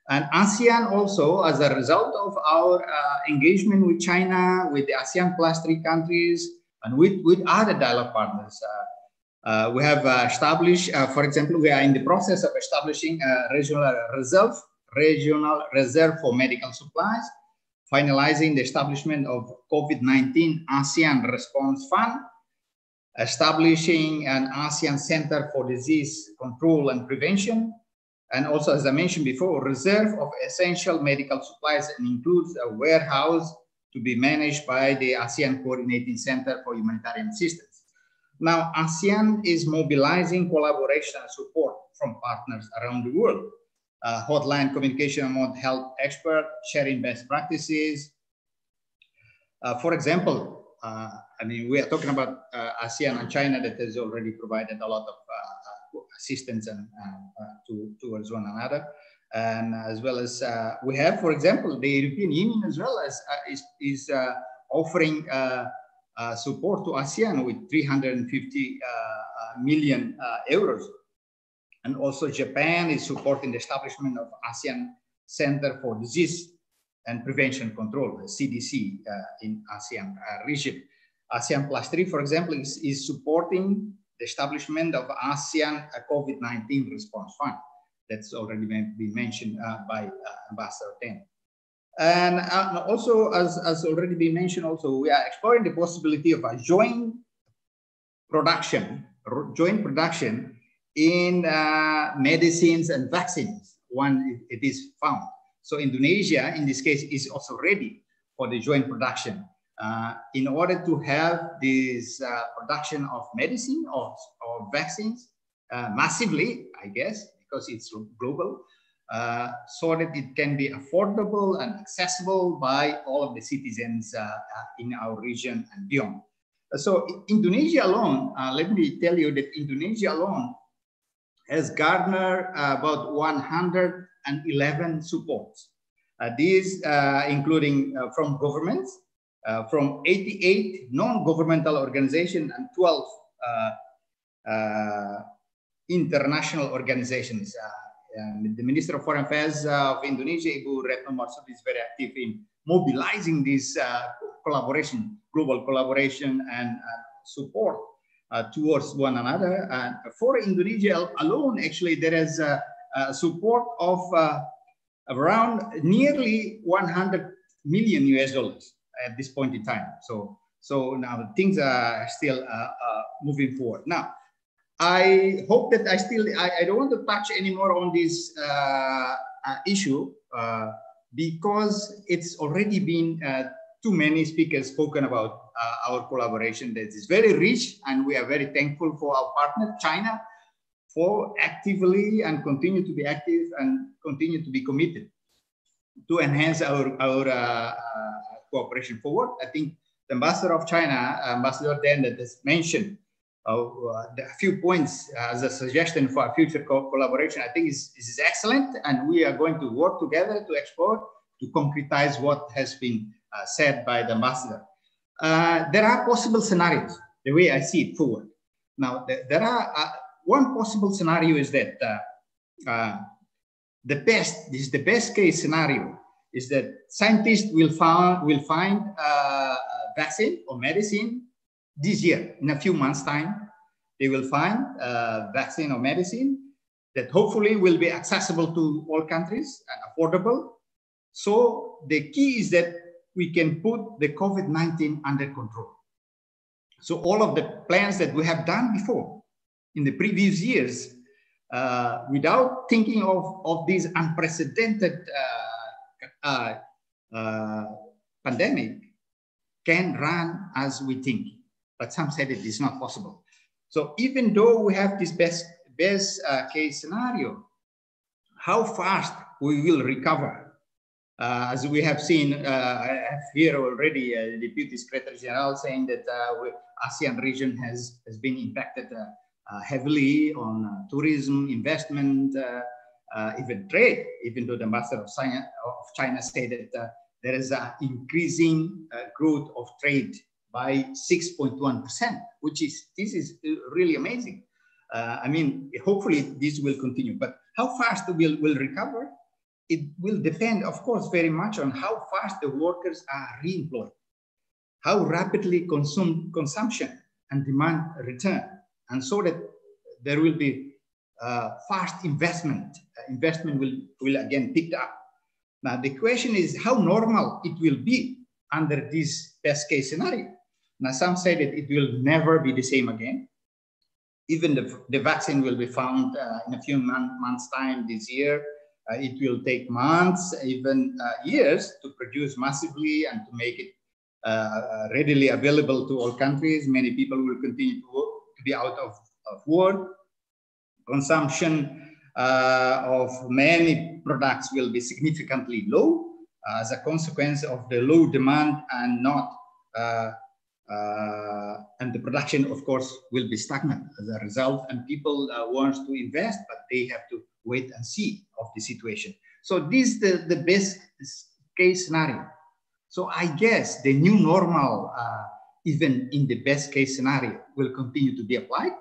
and ASEAN also, as a result of our uh, engagement with China, with the ASEAN plus three countries, and with, with other dialogue partners, uh, uh, we have uh, established, uh, for example, we are in the process of establishing a regional reserve, regional reserve for medical supplies, finalizing the establishment of COVID-19 ASEAN Response Fund, establishing an ASEAN Center for Disease Control and Prevention, and also, as I mentioned before, reserve of essential medical supplies and includes a warehouse to be managed by the ASEAN Coordinating Center for Humanitarian Assistance. Now, ASEAN is mobilizing collaboration and support from partners around the world. Uh, hotline communication among health experts, sharing best practices. Uh, for example, uh, I mean, we are talking about uh, ASEAN and China that has already provided a lot of assistance and uh, uh, to, towards one another. And as well as uh, we have, for example, the European Union as well as is, is offering support to ASEAN with 350 million euros. And also Japan is supporting the establishment of ASEAN Center for Disease and Prevention Control, the CDC uh, in ASEAN uh, region. ASEAN plus three, for example, is, is supporting the establishment of ASEAN COVID-19 response fund. That's already been mentioned uh, by uh, Ambassador Deng. And uh, also, as, as already been mentioned, also we are exploring the possibility of a joint production, joint production in uh, medicines and vaccines when it is found. So Indonesia, in this case, is also ready for the joint production uh, in order to have this uh, production of medicine or, or vaccines uh, massively, I guess, because it's global, uh, so that it can be affordable and accessible by all of the citizens uh, in our region and beyond. So Indonesia alone, let me tell you that Indonesia alone has garnered about 111 supports. these including from governments, uh, from 88 non-governmental organizations and 12 uh, uh, international organizations. the Minister of Foreign Affairs of Indonesia, Ibu Retno Marsudi, is very active in mobilizing this collaboration, global collaboration and support uh, towards one another. And for Indonesia alone, actually, there is a, a support of uh, around nearly 100 million US dollars at this point in time. So, so now things are still uh, uh, moving forward. Now, I hope that I still, I, I don't want to touch anymore on this uh, uh issue uh, because it's already been uh, too many speakers spoken about our collaboration that is very rich and we are very thankful for our partner, China, for actively and continue to be active and continue to be committed to enhance our, our cooperation forward. I think the ambassador of China, Ambassador Deng, that has mentioned uh, a few points as a suggestion for future co collaboration, I think is, is excellent. And we are going to work together to explore, to concretize what has been uh, said by the ambassador. Uh, there are possible scenarios, the way I see it forward. Now, there are uh, one possible scenario is that uh, uh, the best, this is the best case scenario is that scientists will, found, will find a vaccine or medicine this year, in a few months' time. They will find a vaccine or medicine that hopefully will be accessible to all countries and affordable. So the key is that we can put the COVID-19 under control. So all of the plans that we have done before in the previous years, uh, without thinking of, of this unprecedented uh, uh, uh pandemic, can run as we think. But some said it is not possible. So even though we have this best, best uh, case scenario, how fast we will recover. Uh, as we have seen, uh, I have here already uh, the Deputy Secretary General saying that uh, ASEAN region has, has been impacted uh, uh, heavily on tourism, investment, Uh, even trade, even though the Master of China, of China said that uh, there is an increasing uh, growth of trade by 6.1%, which is, this is really amazing. I mean, hopefully this will continue, but how fast we'll, will recover, it will depend, of course, very much on how fast the workers are reemployed, how rapidly consume, consumption and demand return, and so that there will be uh, fast investment. Uh, investment will, will again pick up. Now, the question is how normal it will be under this best case scenario. Now, some say that it will never be the same again even the, the vaccine will be found uh, in a few month, months time this year. Uh, it will take months, even uh, years to produce massively and to make it uh, readily available to all countries. Many people will continue to, to be out of, of work. Consumption uh, of many products will be significantly low as a consequence of the low demand and not uh, and the production, of course, will be stagnant as a result. And people uh, want to invest, but they have to wait and see of the situation. So this is the, the best case scenario. So I guess the new normal, uh, even in the best case scenario, will continue to be applied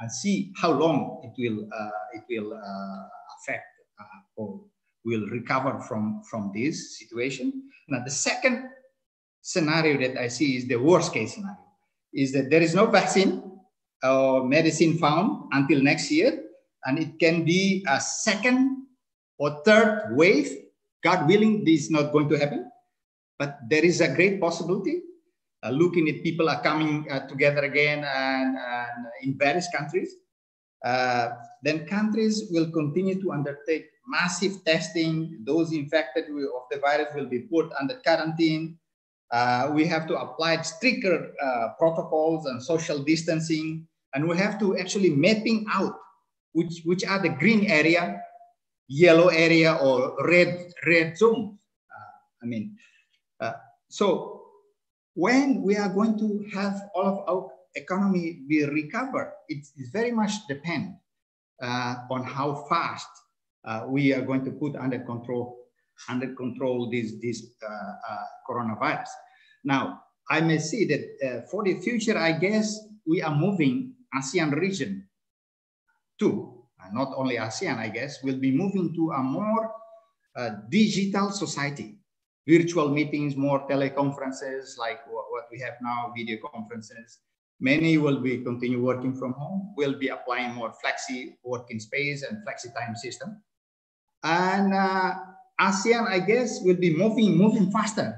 and see how long it will uh, it will uh, affect uh, or will recover from from this situation. Now the second scenario that I see is the worst case scenario, is that there is no vaccine or medicine found until next year, and it can be a second or third wave. God willing, this is not going to happen, but there is a great possibility. Uh, looking at people are coming uh, together again and, and, in various countries, uh, then countries will continue to undertake massive testing. Those infected of the virus will be put under quarantine uh, we have to apply stricter uh, protocols and social distancing, and we have to actually mapping out which, which are the green area, yellow area, or red, red zone. Uh, I mean, so when we are going to have all of our economy be recovered, it, very much depend uh, on how fast uh, we are going to put under control under control this, this uh, uh, coronavirus. Now, I may see that uh, for the future, I guess we are moving ASEAN region to, not only ASEAN, I guess, will be moving to a more uh, digital society. Virtual meetings, more teleconferences like what, we have now, video conferences. Many will be continue working from home, will be applying more flexi working space and flexi time system. And uh, ASEAN, I guess, will be moving, moving faster.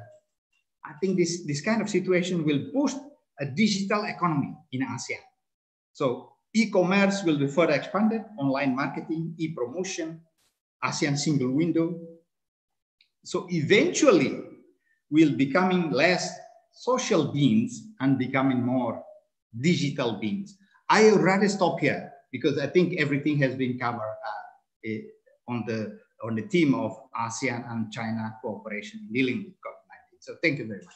I think this, this kind of situation will boost a digital economy in ASEAN. So e-commerce will be further expanded, online marketing, e-promotion, ASEAN single window. So eventually we'll becoming less social beings and becoming more digital beings. I rather stop here because I think everything has been covered uh, eh, on the on the theme of ASEAN and China cooperation dealing with COVID-19. So thank you very much.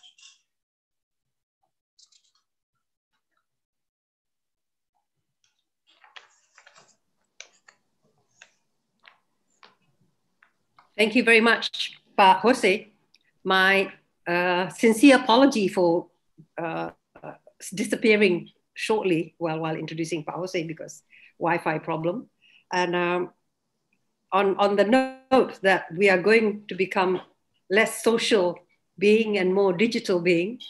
Thank you very much, Pa Jose. My uh, sincere apology for uh, uh, disappearing shortly while, while introducing Pa Jose because Wi-Fi problem. And um, on, on the note that we are going to become less social being and more digital being,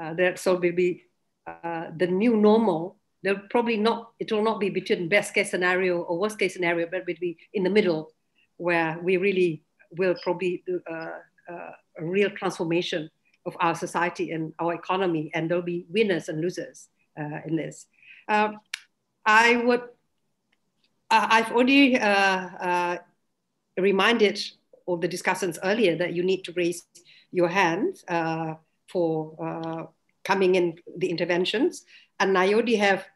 uh, that so be uh, the new normal. There probably not, it will not be between best case scenario or worst case scenario, but will be in the middle where we really will probably do uh, uh, a real transformation of our society and our economy, and there'll be winners and losers. uh, in this. Um, I would, uh, I've already uh, reminded all the discussants earlier that you need to raise your hand for coming in the interventions. And I already have,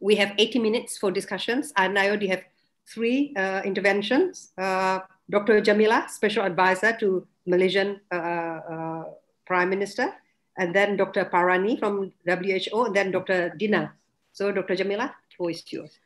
we have 80 minutes for discussions and I already have three uh, interventions. Uh, Dr. Jemilah, Special Advisor to Malaysian uh, uh, Prime Minister, and then Dr. Parani from WHO, and then Dr. Dinna. So Dr. Jemilah, floor is yours.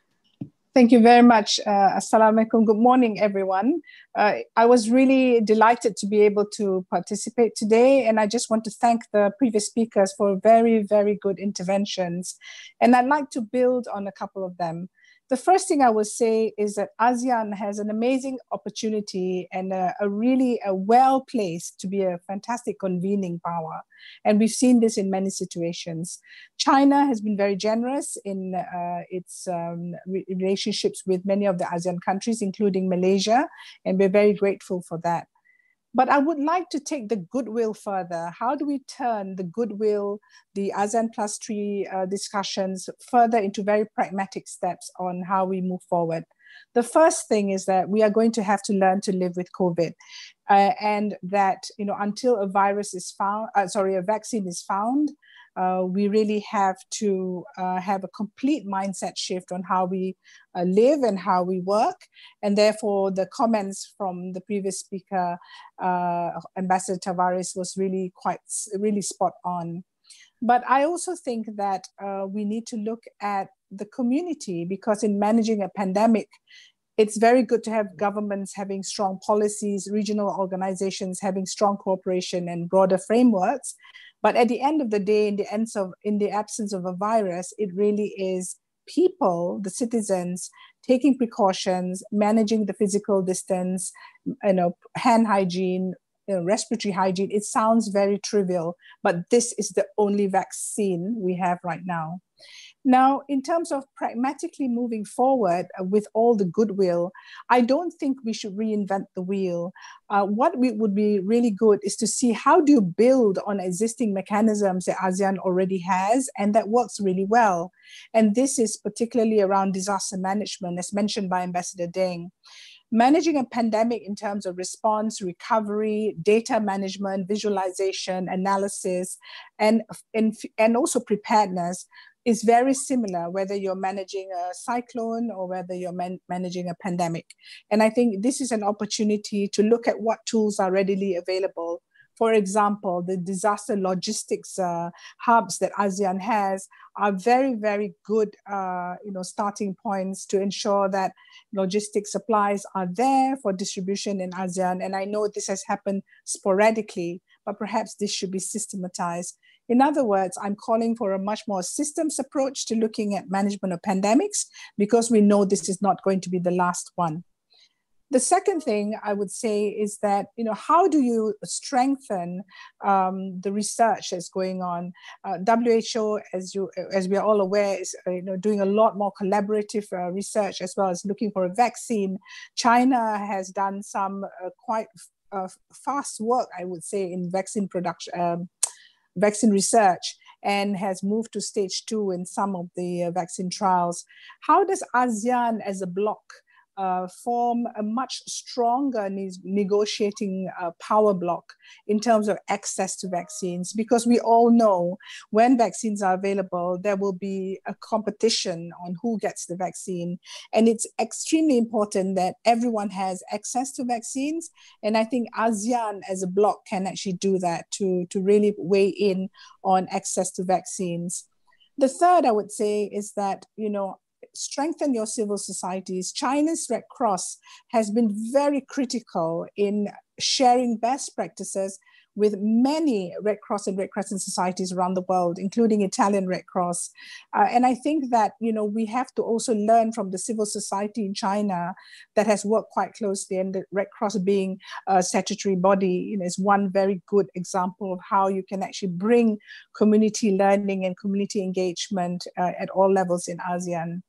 Thank you very much. Uh, Assalamu alaikum. Good morning, everyone. Uh, I was really delighted to be able to participate today, and I just want to thank the previous speakers for very, very good interventions. And I'd like to build on a couple of them. The first thing I would say is that ASEAN has an amazing opportunity and a, a really a well placed to be a fantastic convening power. And we've seen this in many situations. China has been very generous in uh, its um, re relationships with many of the ASEAN countries, including Malaysia, and we're very grateful for that. But I would like to take the goodwill further. How do we turn the goodwill, the ASEAN plus three uh, discussions further into very pragmatic steps on how we move forward? The first thing is that we are going to have to learn to live with COVID. Uh, and that, you know, until a virus is found, uh, sorry, a vaccine is found, uh, we really have to uh, have a complete mindset shift on how we uh, live and how we work. And therefore, the comments from the previous speaker, uh, Ambassador Tavares, was really quite, really spot on. But I also think that uh, we need to look at the community because in managing a pandemic, it's very good to have governments having strong policies, regional organizations having strong cooperation and broader frameworks. But at the end of the day, in the, ends of, in the absence of a virus, it really is people, the citizens, taking precautions, managing the physical distance, you know, hand hygiene, you know, respiratory hygiene. It sounds very trivial, but this is the only vaccine we have right now. Now, in terms of pragmatically moving forward uh, with all the goodwill, I don't think we should reinvent the wheel. Uh, what we, would be really good is to see how do you build on existing mechanisms that ASEAN already has and that works really well. And this is particularly around disaster management, as mentioned by Ambassador Deng managing a pandemic in terms of response, recovery, data management, visualization, analysis, and, and, and also preparedness is very similar whether you're managing a cyclone or whether you're man managing a pandemic. And I think this is an opportunity to look at what tools are readily available. For example, the disaster logistics uh, hubs that ASEAN has are very, very good, uh, you know, starting points to ensure that logistic supplies are there for distribution in ASEAN. And I know this has happened sporadically, but perhaps this should be systematized in other words, I'm calling for a much more systems approach to looking at management of pandemics because we know this is not going to be the last one. The second thing I would say is that, you know, how do you strengthen um, the research that's going on? Uh, WHO, as you, as we are all aware, is uh, you know doing a lot more collaborative uh, research as well as looking for a vaccine. China has done some uh, quite uh, fast work, I would say, in vaccine production, um, vaccine research and has moved to stage two in some of the uh, vaccine trials. How does ASEAN as a bloc uh, form a much stronger ne negotiating uh, power block in terms of access to vaccines. Because we all know when vaccines are available there will be a competition on who gets the vaccine. And it's extremely important that everyone has access to vaccines. And i think asean as a bloc can actually do that to to really weigh in on access to vaccines. The third i would say is that you know strengthen your civil societies. China's Red Cross has been very critical in sharing best practices with many Red Cross and Red Crescent societies around the world, including Italian Red Cross. Uh, and I think that you know we have to also learn from the civil society in China that has worked quite closely, and the Red Cross being a statutory body you know, is one very good example of how you can actually bring community learning and community engagement uh, at all levels in ASEAN.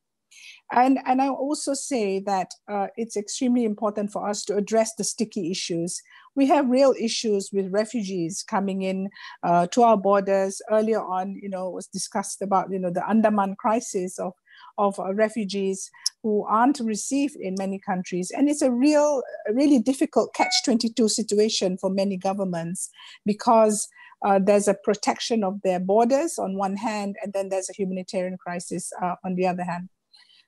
And, and I also say that uh, it's extremely important for us to address the sticky issues. we have real issues with refugees coming in uh, to our borders. Earlier on, you know, was discussed about, you know, the Andaman crisis of, of uh, refugees who aren't received in many countries. And it's a real, really difficult catch-22 situation for many governments because uh, there's a protection of their borders on one hand, and then there's a humanitarian crisis uh, on the other hand.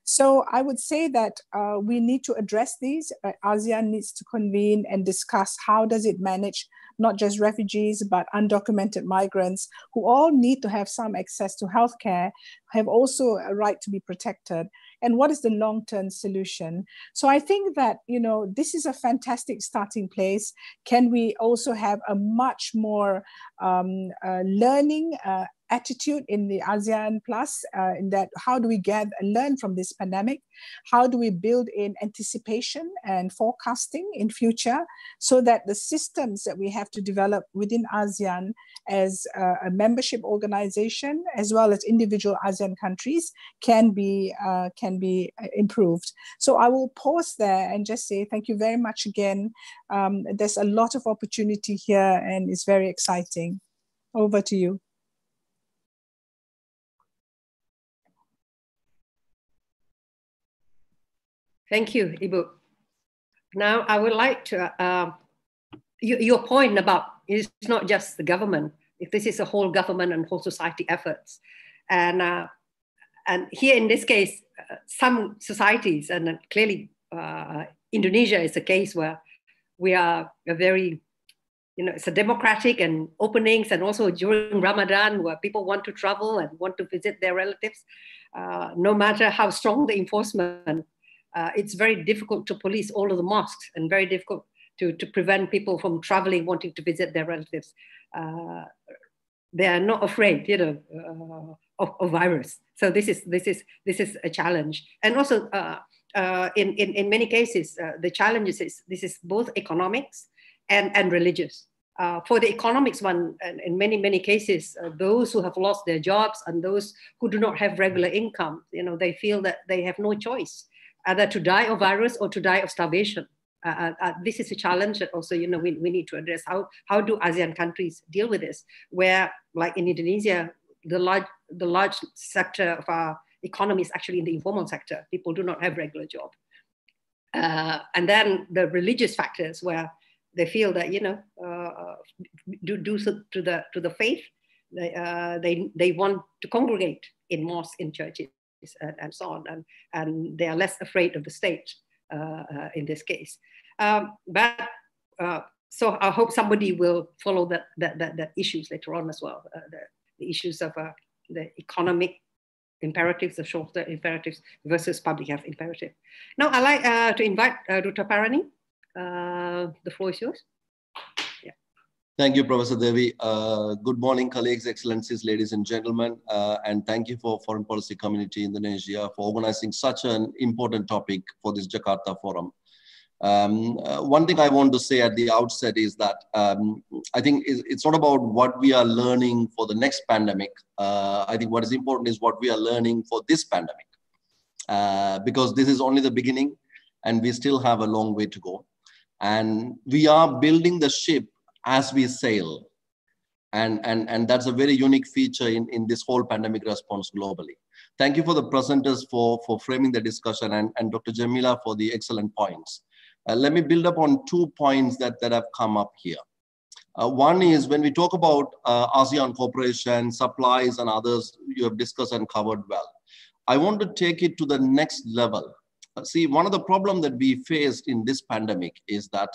So I would say that uh, we need to address these. Uh, ASEAN needs to convene and discuss how does it manage not just refugees, but undocumented migrants who all need to have some access to healthcare, have also a right to be protected. And what is the long-term solution? So i think that you know this is a fantastic starting place. Can we also have a much more um, uh, learning uh, attitude in the ASEAN Plus, uh, in that how do we get learn from this pandemic? How do we build in anticipation and forecasting in future so that the systems that we have to develop within ASEAN as a, a membership organization as well as individual ASEAN countries can be uh, can be uh, improved. So I will pause there and just say thank you very much again. Um, there's a lot of opportunity here and it's very exciting. Over to you. Thank you, Ibu. Now, I would like to, uh, your point about it's not just the government, if this is a whole government and whole society efforts. And, uh, and here in this case, uh, some societies, and clearly uh, Indonesia is a case where we are a very, you know, it's a democratic and openings, and also during Ramadan where people want to travel and want to visit their relatives. Uh, no matter how strong the enforcement, uh, it's very difficult to police all of the mosques and very difficult to, to prevent people from traveling, wanting to visit their relatives. Uh, they are not afraid, you know, uh, of, of, virus. So this is this is this is a challenge, and also uh, uh, in, in in many cases, uh, the challenges is this is both economics and and religious. for the economics one, in many many cases, those who have lost their jobs and those who do not have regular income, you know, they feel that they have no choice either to die of virus or to die of starvation. Uh, uh, uh, this is a challenge that also you know we, we need to address. How how do ASEAN countries deal with this? Where like in Indonesia the large the large sector of our economy is actually in the informal sector. People do not have regular job. Uh, and then the religious factors where they feel that you know do do so to the to the faith they uh, they they want to congregate in mosques in churches and, and so on. And, and they are less afraid of the state uh, uh, in this case. Um, but uh, so I hope somebody will follow that, that, that, that issues later on as well, the, the, issues of the economic imperatives, the shorter imperatives versus public health imperative. Now I'd like uh, to invite uh, Dr. Parani. Uh, the floor is yours. Thank you, Professor Dewi. Uh, good morning, colleagues, excellencies, ladies and gentlemen, uh, and thank you for Foreign Policy Community Indonesia for organizing such an important topic for this Jakarta Forum. Um, uh, one thing I want to say at the outset is that um, I think it's not about what we are learning for the next pandemic. Uh, I think what is important is what we are learning for this pandemic, uh, because this is only the beginning and we still have a long way to go. And we are building the ship as we sail. And, and, and that's a very unique feature in, in this whole pandemic response globally. Thank you for the presenters for, for framing the discussion and, and Dr. Jemilah for the excellent points. Uh, let me build up on two points that, that have come up here. Uh, one is when we talk about uh, ASEAN cooperation, supplies and others you have discussed and covered well. I want to take it to the next level. Uh, see, one of the problems that we faced in this pandemic is that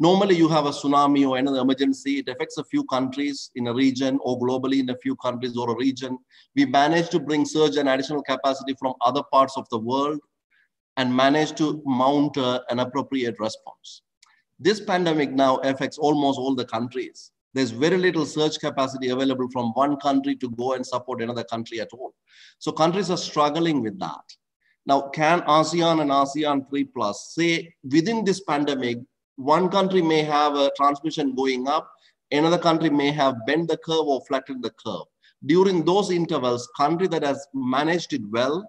Normally, you have a tsunami or another emergency. It affects a few countries in a region or globally in a few countries or a region. We manage to bring surge and additional capacity from other parts of the world and manage to mount uh, an appropriate response. This pandemic now affects almost all the countries. There's very little surge capacity available from one country to go and support another country at all. So countries are struggling with that. Now, can ASEAN and ASEAN 3 Plus say within this pandemic, one country may have a transmission going up, another country may have bent the curve or flattened the curve. During those intervals, country that has managed it well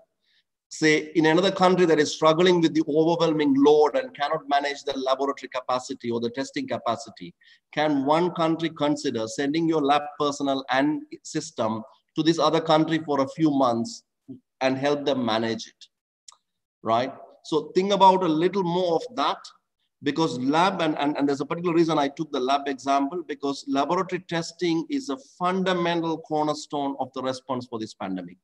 say in another country that is struggling with the overwhelming load and cannot manage the laboratory capacity or the testing capacity, can one country consider sending your lab personnel and system to this other country for a few months and help them manage it, right? So think about a little more of that because lab, and, and, and there's a particular reason I took the lab example because laboratory testing is a fundamental cornerstone of the response for this pandemic.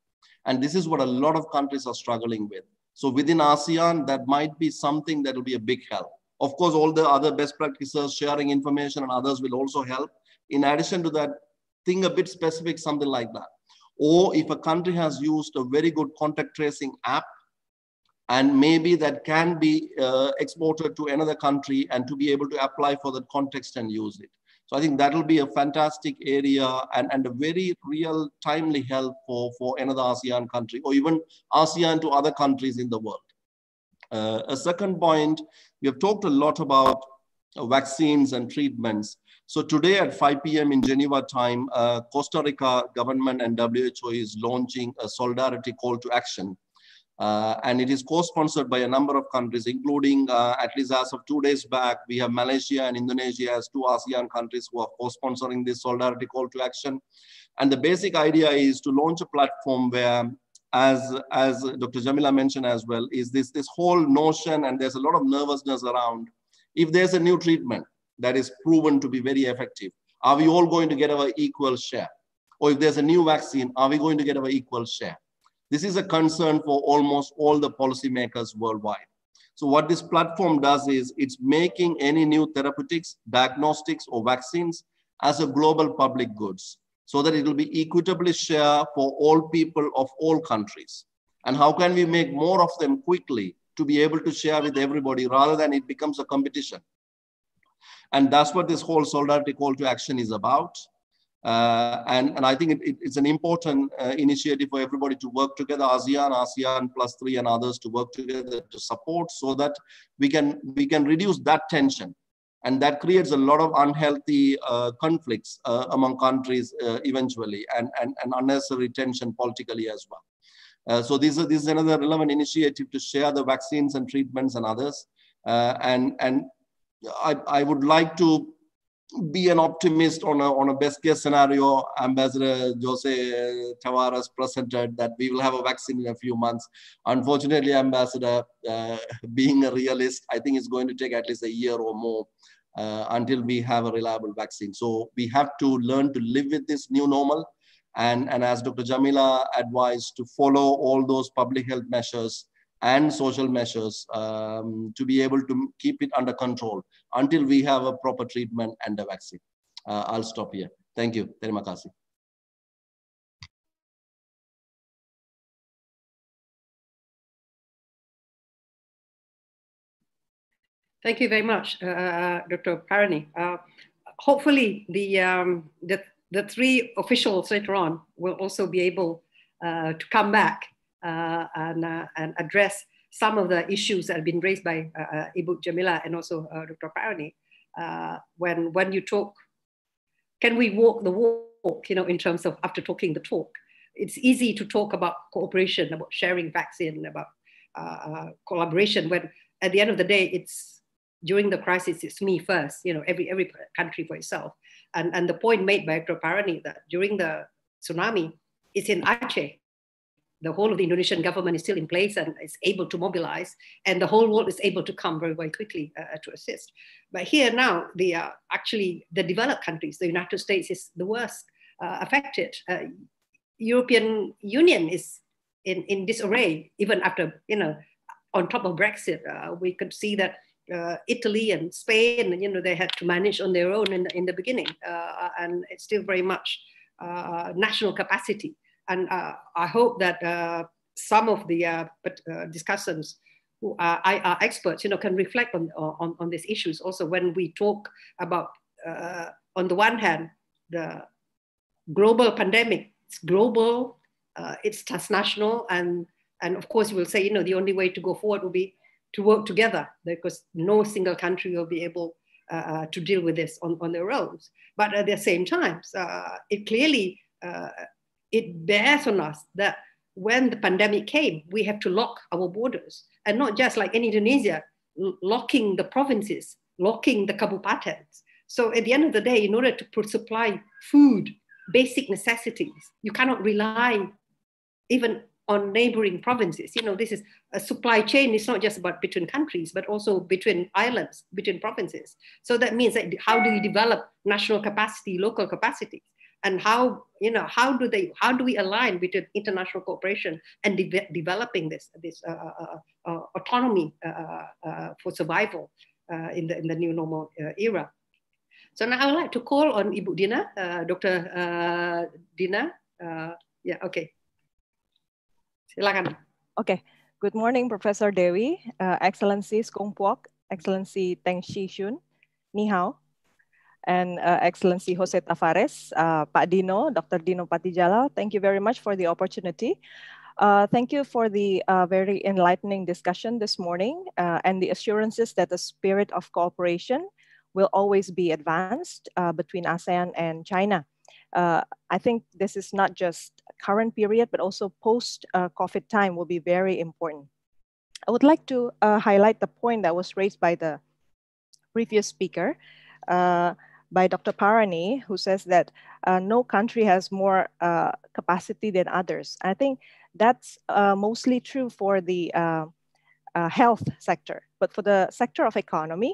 And this is what a lot of countries are struggling with. So within ASEAN, that might be something that will be a big help. Of course, all the other best practices, sharing information and others will also help. In addition to that, think a bit specific, something like that. Or if a country has used a very good contact tracing app, and maybe that can be uh, exported to another country and to be able to apply for that context and use it. So I think that will be a fantastic area and, and a very real timely help for, for another ASEAN country or even ASEAN to other countries in the world. Uh, a second point, we have talked a lot about vaccines and treatments. So today at 5 p.m. in Geneva time, uh, Costa Rica government and WHO is launching a solidarity call to action uh, and it is co-sponsored by a number of countries, including uh, at least as of two days back, we have Malaysia and Indonesia as two ASEAN countries who are co-sponsoring this solidarity call to action. And the basic idea is to launch a platform where, as, as Dr. Jemilah mentioned as well, is this, this whole notion, and there's a lot of nervousness around, if there's a new treatment that is proven to be very effective, are we all going to get our equal share? Or if there's a new vaccine, are we going to get our equal share? This is a concern for almost all the policymakers worldwide. So what this platform does is it's making any new therapeutics, diagnostics, or vaccines as a global public goods so that it will be equitably shared for all people of all countries. And how can we make more of them quickly to be able to share with everybody rather than it becomes a competition? And that's what this whole solidarity call to action is about. Uh, and, and I think it, it, it's an important uh, initiative for everybody to work together, ASEAN, ASEAN plus three and others to work together to support so that we can, we can reduce that tension. And that creates a lot of unhealthy uh, conflicts uh, among countries uh, eventually and, and, and unnecessary tension politically as well. Uh, so this is, this is another relevant initiative to share the vaccines and treatments and others. and and I, I would like to be an optimist on a, on a best case scenario. Ambassador Jose Tavares presented that we will have a vaccine in a few months. Unfortunately, Ambassador, uh, being a realist, I think it's going to take at least a year or more uh, until we have a reliable vaccine. So we have to learn to live with this new normal. And, and as Dr. Jemilah advised, to follow all those public health measures and social measures um, to be able to keep it under control until we have a proper treatment and a vaccine. Uh, I'll stop here. Thank you. Terima kasih. Thank you very much, uh, Dr. Parani. Uh, hopefully, the, um, the, the three officials later on will also be able uh, to come back and, uh, and address some of the issues that have been raised by uh, Ibu Jemilah and also Dr. Parani. when, when you talk, can we walk the walk, you know, in terms of after talking the talk? It's easy to talk about cooperation, about sharing vaccine, about uh, collaboration when at the end of the day it's during the crisis it's me first you know every every country for itself and and the point made by dr parani that during the tsunami it's in aceh the whole of the Indonesian government is still in place and is able to mobilize, and the whole world is able to come very, very quickly uh, to assist. But here now, the uh, actually the developed countries, the United States is the worst uh, affected. Uh, European Union is in, in disarray, even after, you know, on top of Brexit, uh, we could see that uh, Italy and Spain, you know, they had to manage on their own in in the beginning, and it's still very much national capacity. And uh, I hope that uh, some of the uh, discussants who are, are, experts, you know, can reflect on, on, on these issues also when we talk about, on the one hand, the global pandemic, it's global, it's transnational, and, and of course we'll say, you know, the only way to go forward will be to work together because no single country will be able uh, to deal with this on, on their own. But at the same time, uh, it clearly uh, it bears on us that when the pandemic came, we have to lock our borders and not just like in Indonesia, locking the provinces, locking the kabupatens. So at the end of the day, in order to supply food, basic necessities, you cannot rely even on neighboring provinces. You know, this is a supply chain. It's not just about between countries, but also between islands, between provinces. So that means that how do you develop national capacity, local capacity? And how, you know, how do they, how do we align between international cooperation and de developing this, this uh, uh, uh, uh autonomy uh, for survival in, the, in the new normal era? So now I would like to call on Ibu Dinna, Dr. Dinna. yeah, okay. Silakan. Okay. Good morning, Professor Dewi, Excellency Kung Phoak, Excellency Deng Xijun, Ni hao, and uh, Excellency Jose Tavares, uh, Pak Dino, Dr. Dino Patti Djalal. Thank you very much for the opportunity. Uh, thank you for the uh, very enlightening discussion this morning uh, and the assurances that the spirit of cooperation will always be advanced uh, between ASEAN and China. Uh, I think this is not just current period, but also post-COVID time will be very important. I would like to highlight the point that was raised by the previous speaker, uh, by Dr. Parani, who says that uh, no country has more uh, capacity than others. I think that's uh, mostly true for the health sector, but for the sector of economy,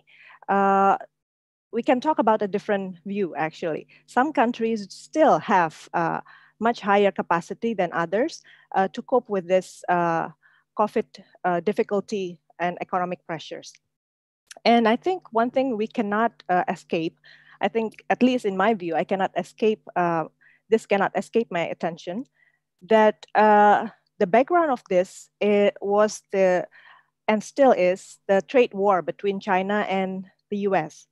we can talk about a different view actually. Some countries still have much higher capacity than others uh, to cope with this uh, COVID uh, difficulty and economic pressures. And I think one thing we cannot uh, escape, I think, at least in my view, I cannot escape, uh, this cannot escape my attention, that uh, the background of this was the, and still is, the trade war between China and the US.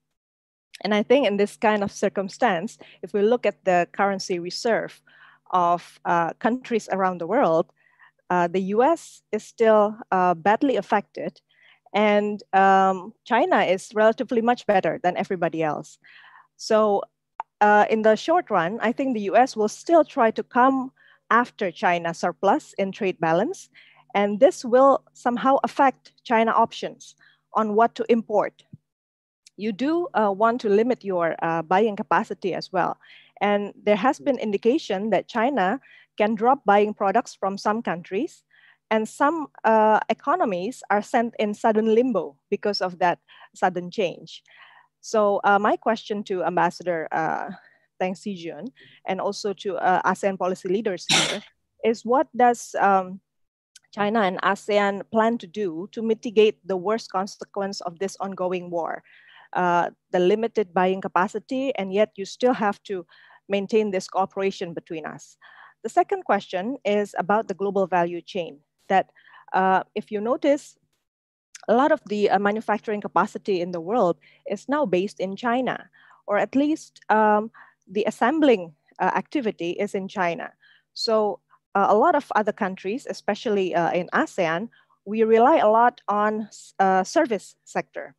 And I think in this kind of circumstance, if we look at the currency reserve of uh, countries around the world, uh, the US is still uh, badly affected, and um, China is relatively much better than everybody else. So, uh, in the short run, I think the US will still try to come after China surplus in trade balance, and this will somehow affect China options on what to import. You do uh, want to limit your uh, buying capacity as well. And there has been indication that China can drop buying products from some countries and some uh, economies are sent in sudden limbo because of that sudden change. So uh, my question to Ambassador uh, Deng Xijun and also to uh, ASEAN policy leaders here is what does um, China and ASEAN plan to do to mitigate the worst consequence of this ongoing war? Uh, the limited buying capacity, and yet you still have to maintain this cooperation between us. The second question is about the global value chain that uh, if you notice, a lot of the uh, manufacturing capacity in the world is now based in China, or at least um, the assembling uh, activity is in China. So uh, a lot of other countries, especially uh, in ASEAN, we rely a lot on uh, service sector,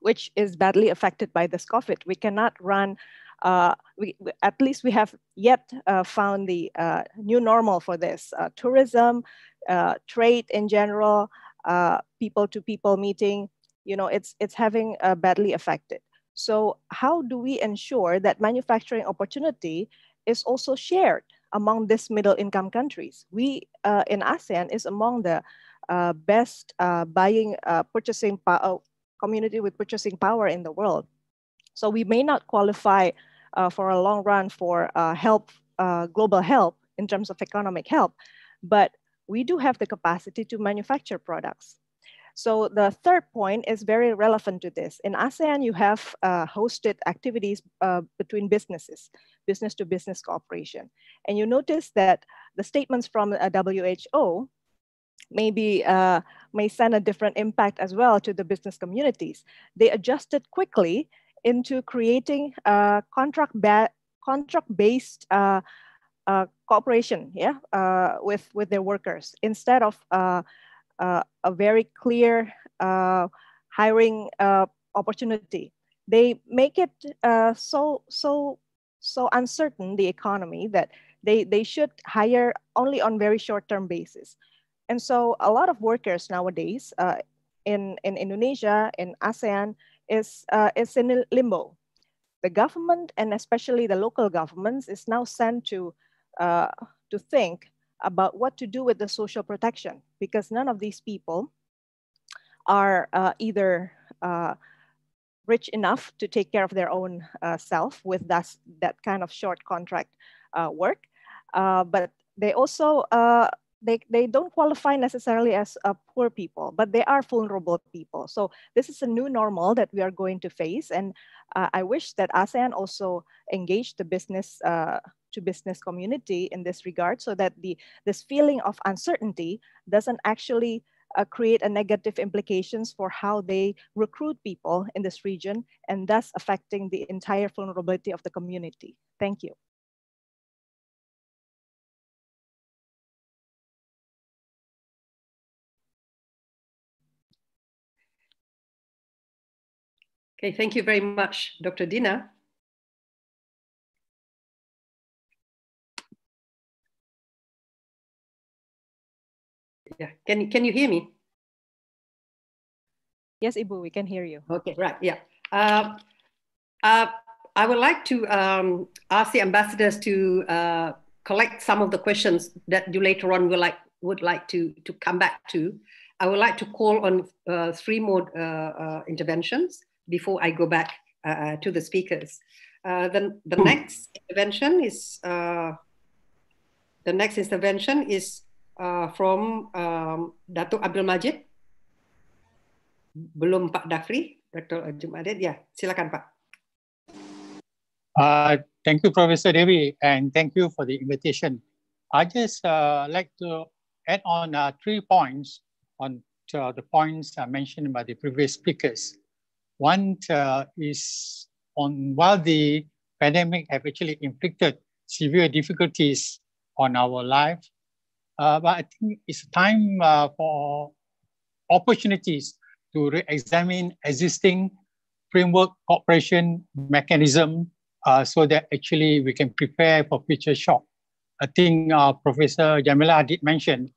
which is badly affected by this COVID. We cannot run uh, we, at least we have yet found the new normal for this. Tourism, trade in general, uh, meeting, you know, it's, it's having badly affected. So how do we ensure that manufacturing opportunity is also shared among these middle income countries? We in ASEAN is among the best buying, purchasing community with purchasing power in the world. So we may not qualify uh, for a long run for uh, help, uh, global help in terms of economic help, but we do have the capacity to manufacture products. So the third point is very relevant to this. In ASEAN, you have uh, hosted activities uh, between businesses, business to business cooperation. And you notice that the statements from WHO maybe uh, may send a different impact as well to the business communities. They adjusted quickly into creating a contract ba contract based uh, cooperation yeah uh, with with their workers instead of uh, uh, a very clear uh, hiring opportunity they make it so so so uncertain the economy that they, they should hire only on very short-term basis. And so a lot of workers nowadays in, in Indonesia, in ASEAN, is, is in limbo. The government and especially the local governments is now sent to, uh, to think about what to do with the social protection because none of these people are uh, either uh, rich enough to take care of their own uh, self with that, that kind of short contract uh, work. Uh, but they also, uh, they, they don't qualify necessarily as poor people, but they are vulnerable people. So this is a new normal that we are going to face. And I wish that ASEAN also engaged the business to business community in this regard so that the this feeling of uncertainty doesn't actually uh, create a negative implications for how they recruit people in this region and thus affecting the entire vulnerability of the community. Thank you. Okay, thank you very much, Dr. Dinna. Yeah, can, can you hear me? Yes, Ibu, we can hear you. Okay, right, yeah. Uh, uh, I would like to um, ask the ambassadors to uh, collect some of the questions that you later on will like, would like to, to come back to. I would like to call on uh, three more uh, uh, interventions before I go back to the speakers. the, the next intervention is the next intervention is uh, from um, Datuk Abdul Majid. Belum Pak Dafri, Dr. Abdul Majid. Ya, silakan Pak. Uh, thank you, Professor Dewi, and thank you for the invitation. I just uh, like to add on uh, three points on uh, the points uh, mentioned by the previous speakers. One uh, is on while the pandemic have actually inflicted severe difficulties on our life, but I think it's time uh, for opportunities to re-examine existing framework cooperation mechanism uh, so that actually we can prepare for future shock. I think uh, Professor Jemilah did mention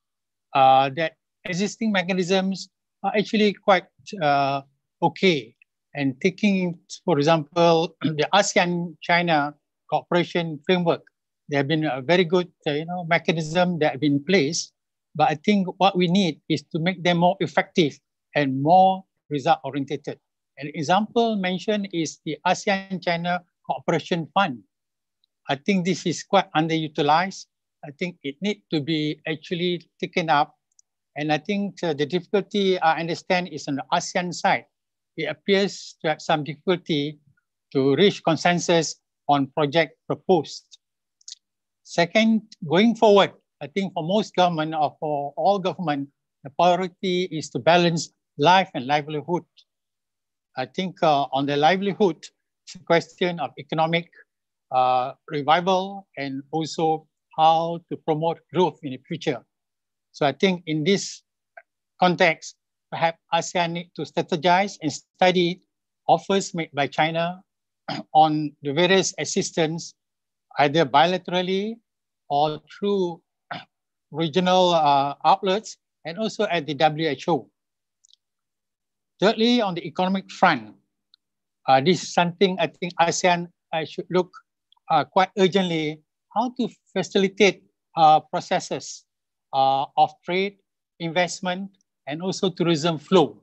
uh, that existing mechanisms are actually quite uh, okay. And taking, for example, the ASEAN-China cooperation framework there have been a very good, uh, you know, mechanism that have been in place. But I think what we need is to make them more effective and more result oriented. An example mentioned is the ASEAN-China Cooperation Fund. I think this is quite underutilized. I think it needs to be actually taken up. And I think uh, the difficulty I understand is on the ASEAN side. It appears to have some difficulty to reach consensus on project proposed. Second, going forward, I think for most government or for all government, the priority is to balance life and livelihood. I think uh, on the livelihood, it's a question of economic uh, revival and also how to promote growth in the future. So I think in this context, perhaps ASEAN need to strategize and study offers made by China on the various assistance either bilaterally or through regional uh, outlets and also at the WHO. Thirdly, on the economic front, uh, this is something I think ASEAN uh, should look uh, quite urgently how to facilitate uh, processes uh, of trade, investment, and also tourism flow.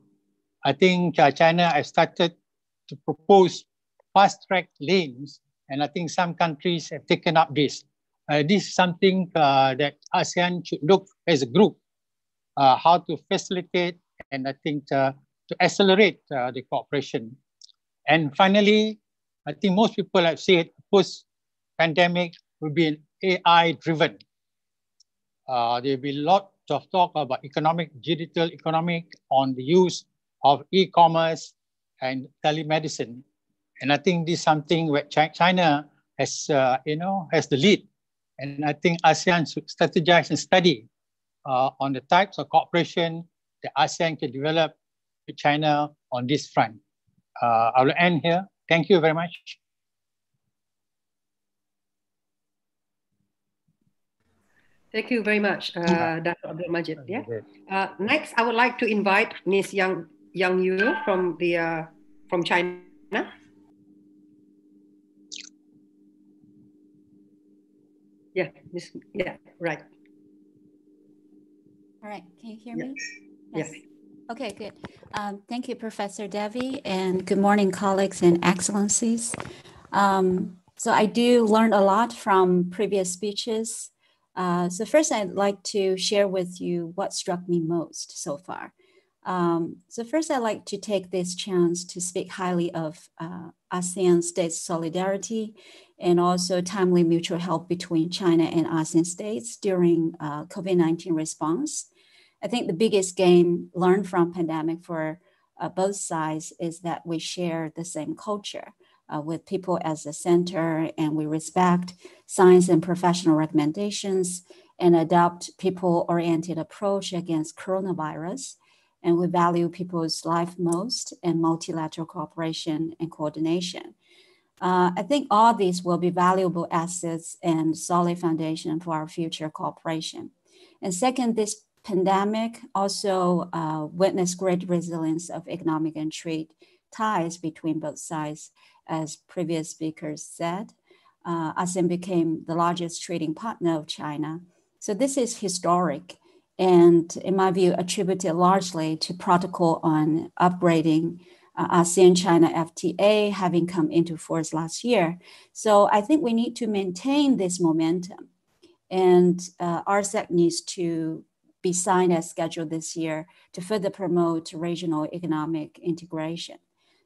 I think China has started to propose fast track lanes and I think some countries have taken up this. Uh, this is something uh, that ASEAN should look as a group, uh, how to facilitate and I think uh, to accelerate uh, the cooperation. And finally, I think most people have said post-pandemic will be AI-driven. Uh, there will be a lot of talk about economic, digital economic on the use of e-commerce and telemedicine. And I think this is something where China has, uh, you know, has the lead. And I think ASEAN should strategize and study uh, on the types of cooperation that ASEAN can develop with China on this front. Uh, I will end here. Thank you very much. Thank you very much, uh, Dr. Abdul Majid. Yeah. Uh, next, I would like to invite Ms. Yang Yang Yu from the uh, from China. Yeah. Yeah, right. All right. Can you hear me? Yes. yes. Okay, good. Um, thank you, Professor Dewi, and good morning, colleagues and excellencies. Um, so I do learn a lot from previous speeches. Uh, so first, I'd like to share with you what struck me most so far. Um, so first, I'd like to take this chance to speak highly of uh, ASEAN states solidarity and also timely mutual help between China and ASEAN states during uh, COVID-19 response. I think the biggest gain learned from pandemic for uh, both sides is that we share the same culture uh, with people as the center and we respect science and professional recommendations and adopt people-oriented approach against coronavirus. And we value people's life most and multilateral cooperation and coordination. Uh, I think all these will be valuable assets and solid foundation for our future cooperation. And second, this pandemic also uh, witnessed great resilience of economic and trade ties between both sides. As previous speakers said, uh, ASEAN became the largest trading partner of China. So this is historic and in my view, attributed largely to protocol on upgrading uh, ASEAN-China FTA having come into force last year. So I think we need to maintain this momentum and uh, RCEP needs to be signed as scheduled this year to further promote regional economic integration.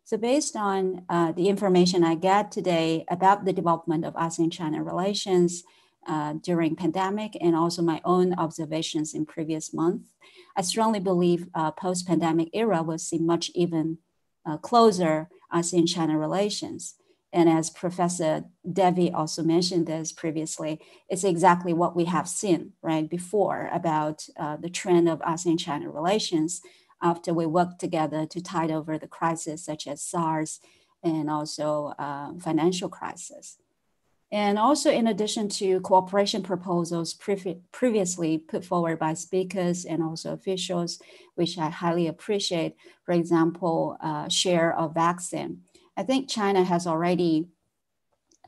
So based on uh, the information I get today about the development of ASEAN-China relations uh, during pandemic and also my own observations in previous month, I strongly believe uh, post-pandemic era will see much even uh, closer ASEAN-China relations. And as Professor Dewi also mentioned this previously, it's exactly what we have seen right before about uh, the trend of ASEAN-China relations after we worked together to tide over the crisis such as SARS and also uh, financial crisis. And also in addition to cooperation proposals pre previously put forward by speakers and also officials, which I highly appreciate, for example, uh, share of vaccine. I think China has already,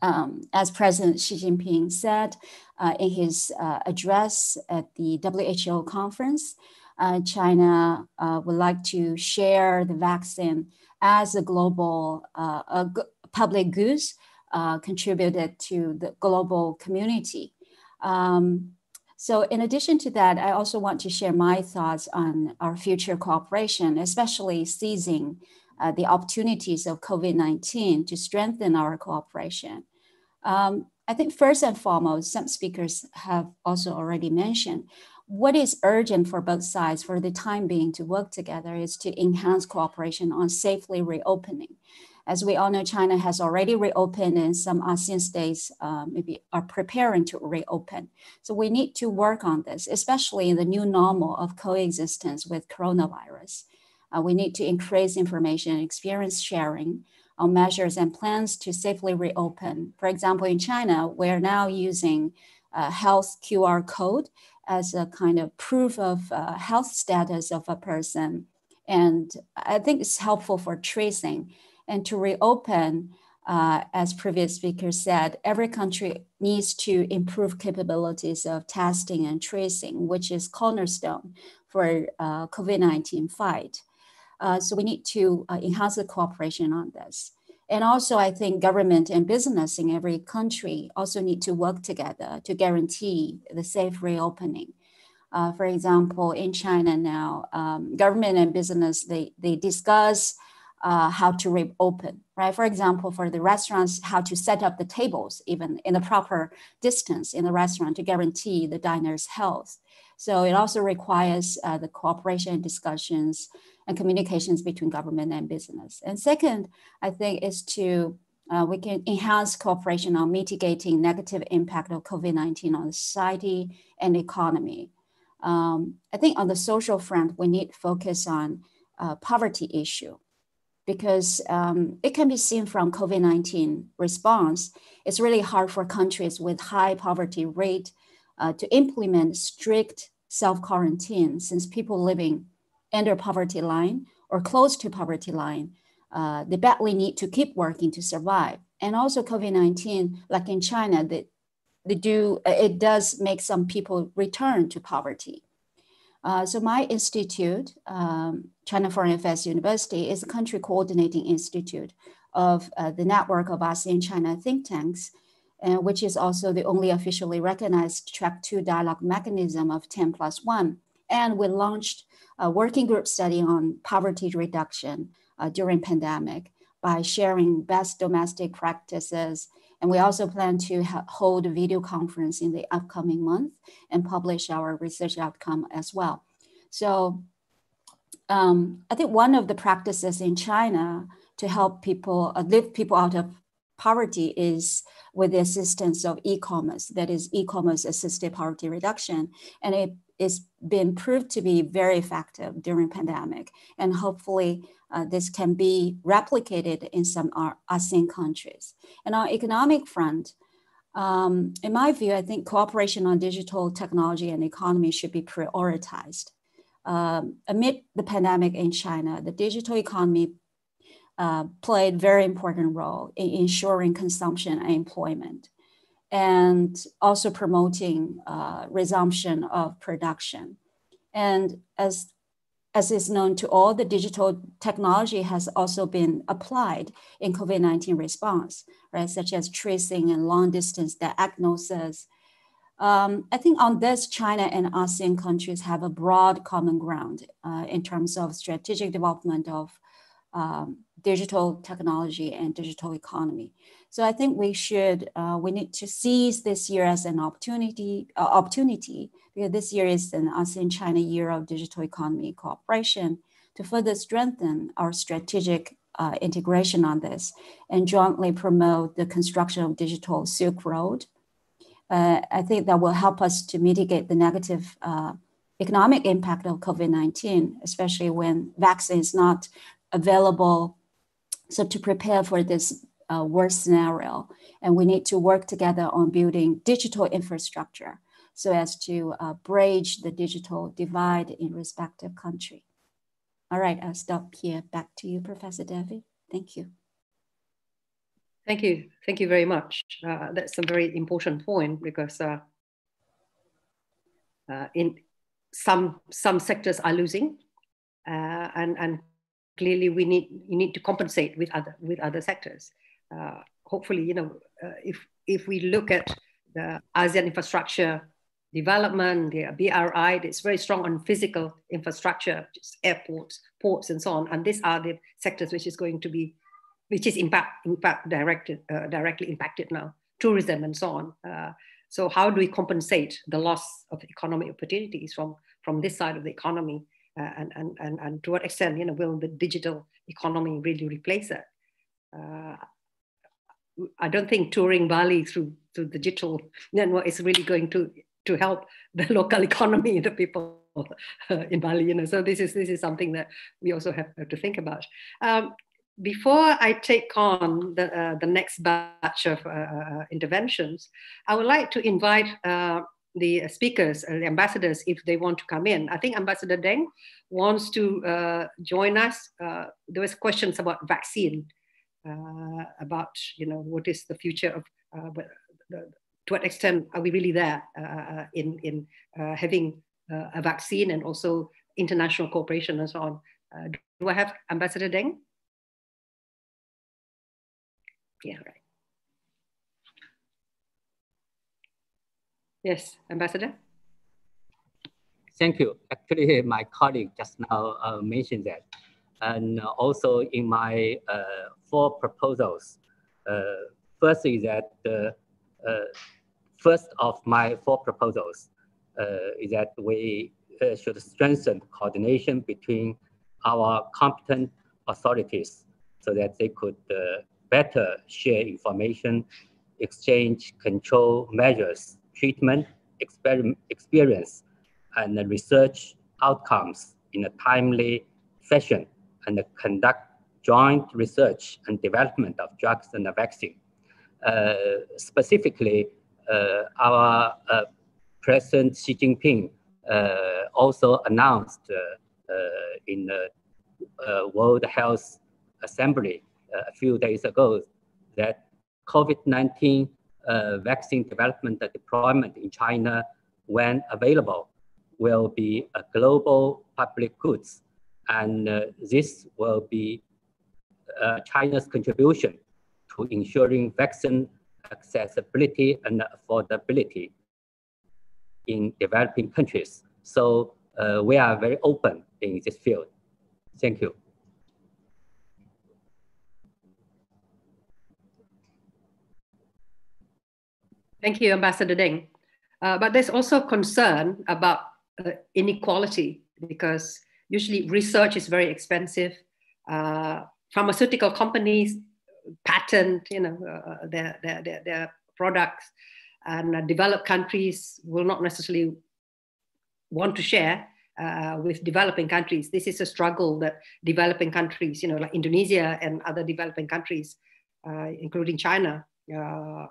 um, as President Xi Jinping said uh, in his uh, address at the WHO conference, uh, China uh, would like to share the vaccine as a global uh, a public goods uh, contributed to the global community. Um, so in addition to that, I also want to share my thoughts on our future cooperation, especially seizing uh, the opportunities of COVID-19 to strengthen our cooperation. Um, I think first and foremost, some speakers have also already mentioned, what is urgent for both sides for the time being to work together is to enhance cooperation on safely reopening. As we all know, China has already reopened and some ASEAN states uh, maybe are preparing to reopen. So we need to work on this, especially in the new normal of coexistence with coronavirus. Uh, we need to increase information and experience sharing on measures and plans to safely reopen. For example, in China, we're now using a health QR code as a kind of proof of uh, health status of a person. And I think it's helpful for tracing. And to reopen, uh, as previous speakers said, every country needs to improve capabilities of testing and tracing, which is cornerstone for uh, COVID-19 fight. Uh, so we need to uh, enhance the cooperation on this. And also, I think government and business in every country also need to work together to guarantee the safe reopening. Uh, for example, in China now, um, government and business, they, they discuss uh, how to reopen, right? For example, for the restaurants, how to set up the tables even in the proper distance in the restaurant to guarantee the diner's health. So it also requires uh, the cooperation and discussions and communications between government and business. And second, I think is to uh, we can enhance cooperation on mitigating negative impact of COVID-19 on society and economy. Um, I think on the social front, we need focus on uh, poverty issue because um, it can be seen from COVID-19 response. It's really hard for countries with high poverty rate uh, to implement strict self-quarantine since people living under poverty line or close to poverty line, uh, they badly need to keep working to survive. And also COVID-19, like in China, they, they do, it does make some people return to poverty. Uh, so my institute, um, China Foreign Affairs University, is a country coordinating institute of uh, the network of ASEAN China think tanks, uh, which is also the only officially recognized track two dialogue mechanism of 10 plus one. And we launched a working group study on poverty reduction uh, during pandemic by sharing best domestic practices and we also plan to hold a video conference in the upcoming month and publish our research outcome as well. So um, I think one of the practices in China to help people uh, lift people out of poverty is with the assistance of e-commerce, that is e-commerce assisted poverty reduction. And it is been proved to be very effective during pandemic. And hopefully uh, this can be replicated in some ASEAN countries. And on economic front, um, in my view, I think cooperation on digital technology and economy should be prioritized. Um, amid the pandemic in China, the digital economy uh, played very important role in ensuring consumption and employment and also promoting uh, resumption of production. And as, as is known to all, the digital technology has also been applied in COVID-19 response, right? Such as tracing and long distance diagnosis. Um, I think on this, China and ASEAN countries have a broad common ground uh, in terms of strategic development of um, digital technology and digital economy. So I think we should, uh, we need to seize this year as an opportunity, uh, opportunity because this year is an ASEAN China Year of Digital Economy Cooperation to further strengthen our strategic uh, integration on this and jointly promote the construction of digital Silk Road. Uh, I think that will help us to mitigate the negative uh, economic impact of COVID-19, especially when vaccine is not available. So to prepare for this uh, worst scenario. And we need to work together on building digital infrastructure so as to uh, bridge the digital divide in respective country. All right, I'll stop here. Back to you, Professor Dewi. Thank you. Thank you. Thank you very much. Uh, that's a very important point because uh, uh, in some some sectors are losing, uh, and and clearly we need you need to compensate with other with other sectors uh, hopefully, you know, uh, if if we look at the ASEAN infrastructure development, the BRI, it's very strong on physical infrastructure, airports, ports, and so on. And these are the sectors which is going to be, which is impact, impact directed, uh, directly impacted now, tourism and so on. Uh, so how do we compensate the loss of economic opportunities from, from this side of the economy? Uh, and, and, and, and to what extent, you know, will the digital economy really replace it? Uh, I don't think touring Bali through through the digital network is really going to to help the local economy, the people uh, in Bali. You know, so this is this is something that we also have to think about. Um, before I take on the uh, the next batch of uh, uh interventions, I would like to invite. Uh, the speakers, uh, the ambassadors, if they want to come in. I think Ambassador Deng wants to join us. there was questions about vaccine uh, about you know what is the future of uh, the, to what extent are we really there uh, in in having a vaccine and also international cooperation and so on. do I have Ambassador Deng? Yeah, right. Yes, Ambassador. Thank you. Actually, my colleague just now uh, mentioned that. And also in my uh, four proposals. Uh, first is that the uh, first of my four proposals is that we should strengthen coordination between our competent authorities so that they could better share information, exchange control measures, treatment, experience, and research outcomes in a timely fashion and conduct joint research and development of drugs and a vaccine. Uh, specifically, uh, our uh, President Xi Jinping uh, also announced uh, in the World Health Assembly a few days ago that COVID-19 vaccine development and deployment in China, when available, will be a global public goods. And uh, this will be uh, China's contribution to ensuring vaccine accessibility and affordability in developing countries. So uh, we are very open in this field. Thank you. Thank you, Ambassador Deng. Uh, but there's also concern about uh, inequality because usually research is very expensive. Uh, pharmaceutical companies patent, you know, uh, their, their, their, their, products, and developed countries will not necessarily want to share uh, with developing countries. This is a struggle that developing countries, you know, like Indonesia and other developing countries, uh, including China, uh,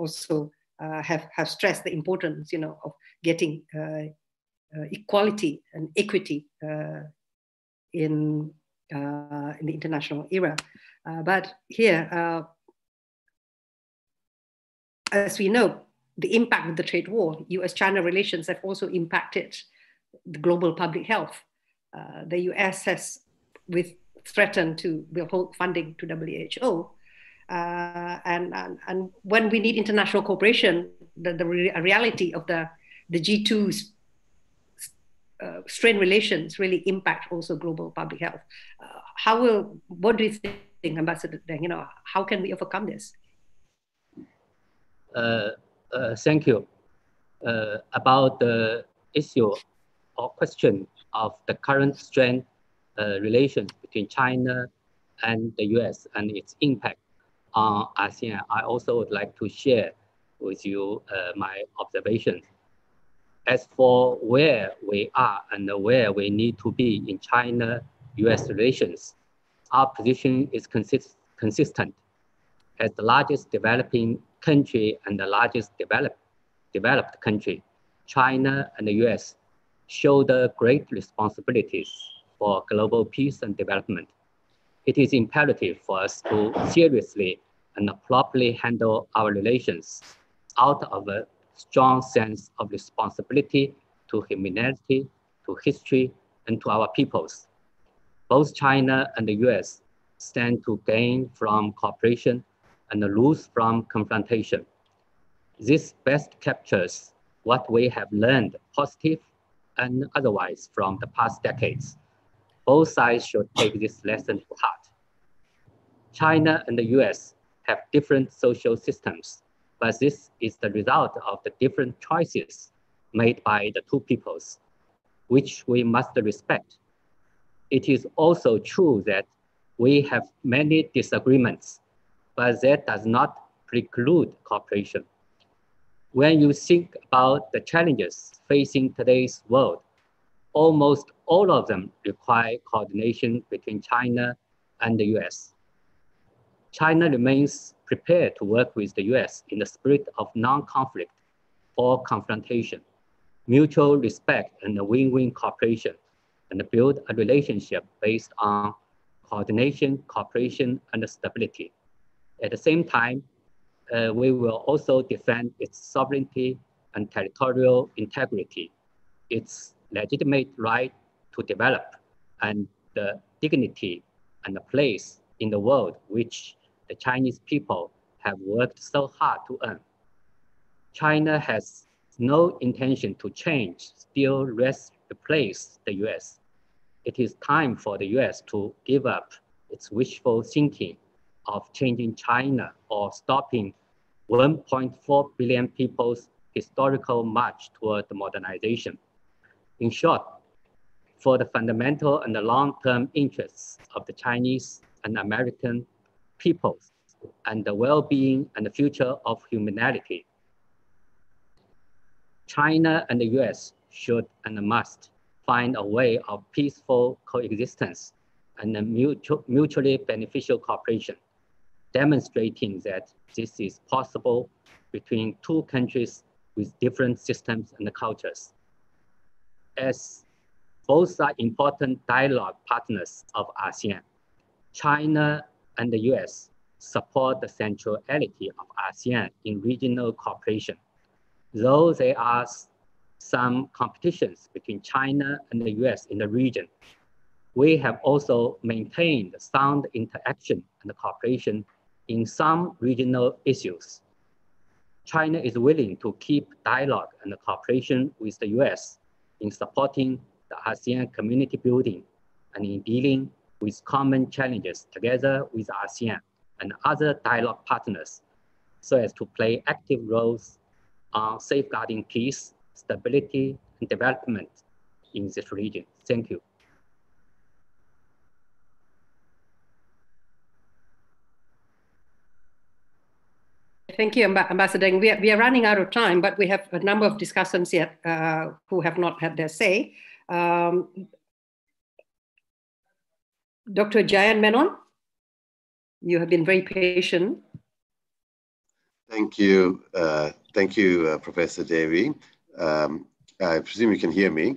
also uh, have, have stressed the importance, you know, of getting uh, uh, Uh, equality and equity uh, in, uh, in the international era. but here, as we know, the impact of the trade war, US-China relations have also impacted the global public health. Uh, the US has with threatened to withhold funding to WHO uh, and, and, and when we need international cooperation, the, the re reality of the, the G2's uh, strain relations really impact also global public health. Uh, how will, what do you think, Ambassador Deng, you know, how can we overcome this? Uh, uh, thank you. Uh, about the issue or question of the current strain relations between China and the US and its impact on ASEAN, I also would like to share with you uh, my observations. As for where we are and where we need to be in China-US relations, our position is consist consistent. As the largest developing country and the largest developed, developed country, China and the US shoulder great responsibilities for global peace and development it is imperative for us to seriously and properly handle our relations out of a strong sense of responsibility to humanity, to history, and to our peoples. Both China and the US stand to gain from cooperation and lose from confrontation. This best captures what we have learned, positive and otherwise, from the past decades both sides should take this lesson to heart. China and the US have different social systems, but this is the result of the different choices made by the two peoples, which we must respect. It is also true that we have many disagreements, but that does not preclude cooperation. When you think about the challenges facing today's world, almost all of them require coordination between China and the US. China remains prepared to work with the US in the spirit of non-conflict or confrontation, mutual respect and win-win cooperation, and build a relationship based on coordination, cooperation, and stability. At the same time, uh, we will also defend its sovereignty and territorial integrity, its legitimate right to develop and the dignity and the place in the world which the Chinese people have worked so hard to earn. China has no intention to change, still rest replace the US. It is time for the US to give up its wishful thinking of changing China or stopping 1.4 billion people's historical march toward modernization. In short, for the fundamental and the long-term interests of the Chinese and American peoples and the well-being and the future of humanity, China and the US should and must find a way of peaceful coexistence and mutual, mutually beneficial cooperation, demonstrating that this is possible between two countries with different systems and cultures. As both are important dialogue partners of ASEAN, China and the US support the centrality of ASEAN in regional cooperation. Though there are some competitions between China and the US in the region, we have also maintained sound interaction and cooperation in some regional issues. China is willing to keep dialogue and cooperation with the US in supporting the ASEAN community building and in dealing with common challenges together with ASEAN and other dialogue partners so as to play active roles on safeguarding peace, stability, and development in this region. Thank you. Thank you, Ambassador. We are, we are running out of time, but we have a number of discussants yet uh, who have not had their say. Um, Dr. Jayant Menon, you have been very patient. Thank you. Uh, thank you, uh, Professor Dewi. Um, I presume you can hear me.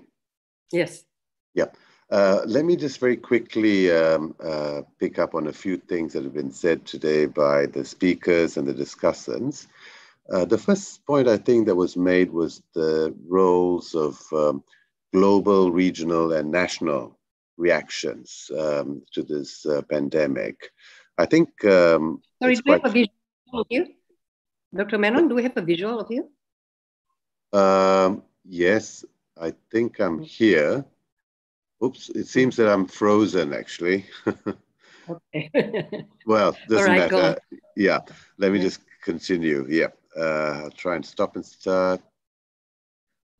Yes. Yeah. Uh, let me just very quickly um, uh, pick up on a few things that have been said today by the speakers and the discussants. Uh, the first point I think that was made was the roles of um, global, regional, and national reactions um, to this uh, pandemic. I think. Um, Sorry, do we have a visual of you? Dr. Menon, do we have a visual of you? Um, yes, I think I'm here. Oops, it seems that I'm frozen actually. okay. well, doesn't right, matter. Yeah, let me just continue. Yeah, uh, I'll try and stop and start.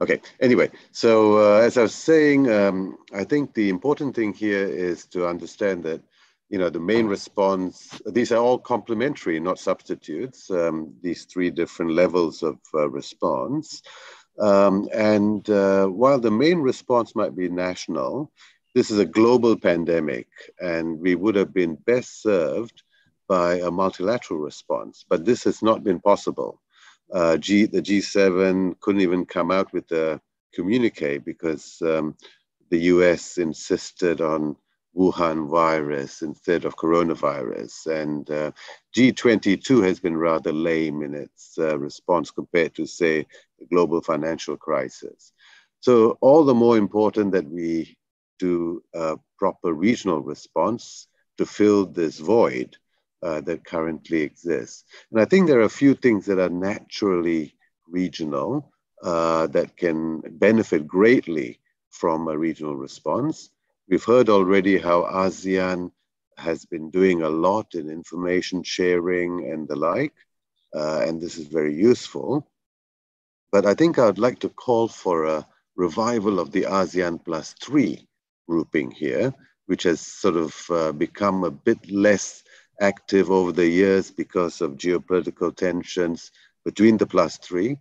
Okay, anyway, so uh, as I was saying, um, I think the important thing here is to understand that, you know, the main response, these are all complementary, not substitutes, um, these three different levels of uh, response. Um, and uh, while the main response might be national, this is a global pandemic, and we would have been best served by a multilateral response. But this has not been possible. Uh, G, the G7 couldn't even come out with a communique because um, the US insisted on Wuhan virus instead of coronavirus. And uh, G22 has been rather lame in its uh, response compared to, say, the global financial crisis. So, all the more important that we do a proper regional response to fill this void uh, that currently exists. And I think there are a few things that are naturally regional uh, that can benefit greatly from a regional response. We've heard already how ASEAN has been doing a lot in information sharing and the like, uh, and this is very useful. But I think I'd like to call for a revival of the ASEAN plus three grouping here, which has sort of uh, become a bit less active over the years because of geopolitical tensions between the plus three.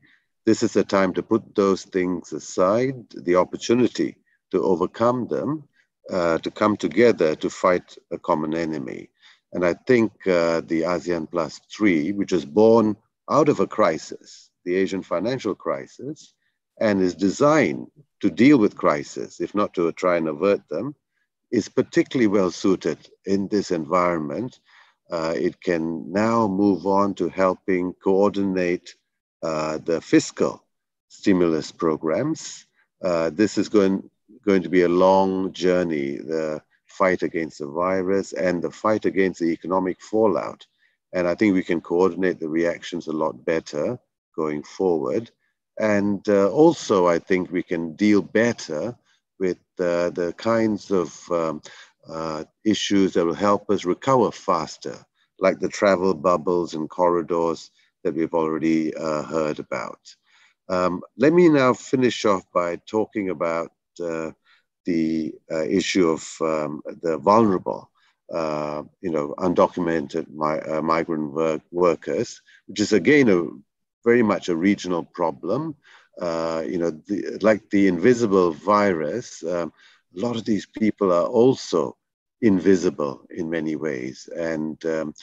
This is a time to put those things aside, the opportunity to overcome them uh, to come together to fight a common enemy. And I think uh, the ASEAN Plus 3, which was born out of a crisis, the Asian financial crisis, and is designed to deal with crisis, if not to try and avert them, is particularly well suited in this environment. Uh, it can now move on to helping coordinate uh, the fiscal stimulus programs. Uh, this is going going to be a long journey, the fight against the virus and the fight against the economic fallout. And I think we can coordinate the reactions a lot better going forward. And uh, also, I think we can deal better with uh, the kinds of um, uh, issues that will help us recover faster, like the travel bubbles and corridors that we've already uh, heard about. Um, let me now finish off by talking about uh, the uh, issue of um, the vulnerable, uh, you know, undocumented mi migrant work workers, which is again a very much a regional problem. Uh, you know, the, like the invisible virus, um, a lot of these people are also invisible in many ways. And um,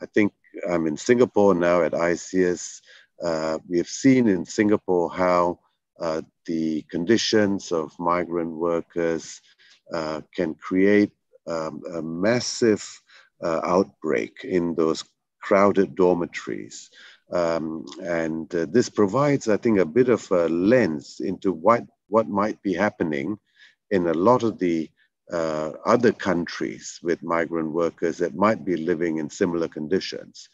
I think I'm in Singapore now at ISEAS Uh, we have seen in Singapore how uh, the conditions of migrant workers uh, can create um, a massive uh, outbreak in those crowded dormitories. Um, and uh, this provides, I think, a bit of a lens into what, what might be happening in a lot of the uh, other countries with migrant workers that might be living in similar conditions.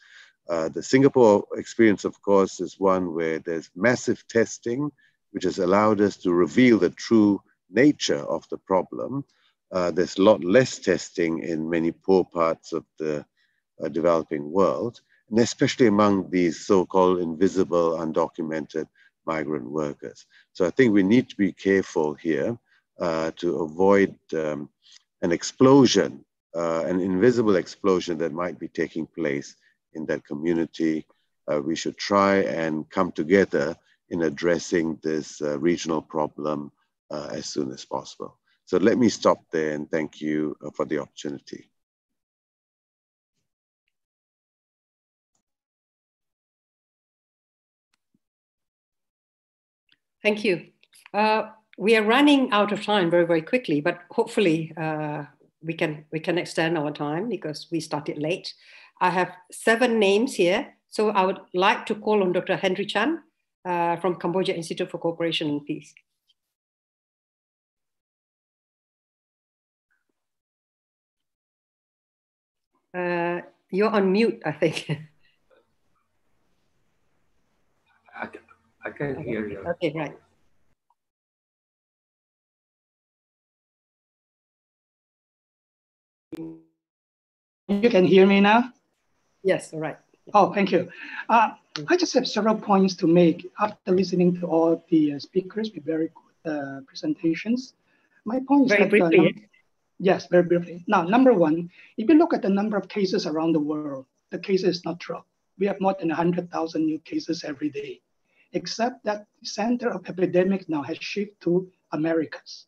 Uh, the Singapore experience, of course, is one where there's massive testing, which has allowed us to reveal the true nature of the problem. Uh, there's a lot less testing in many poor parts of the uh, developing world, and especially among these so-called invisible, undocumented migrant workers. So I think we need to be careful here uh, to avoid um, an explosion, uh, an invisible explosion that might be taking place in that community. Uh, we should try and come together in addressing this uh, regional problem uh, as soon as possible. So let me stop there and thank you for the opportunity. Thank you. Uh, we are running out of time very, very quickly, but hopefully uh, we can we can extend our time because we started late. I have seven names here, so I would like to call on Dr. Henry Chan uh, from Cambodia Institute for Cooperation and Peace. Uh, you're on mute, I think. I, I can okay. hear you. Okay, right. You can hear me now? Yes, all right. Oh, thank you. Uh, I just have several points to make after listening to all the uh, speakers with very good uh, presentations. My point very is that, uh, briefly. yes, very briefly. Now, number one, if you look at the number of cases around the world, the cases is not dropped. We have more than 100,000 new cases every day, except that the center of epidemic now has shifted to Americas.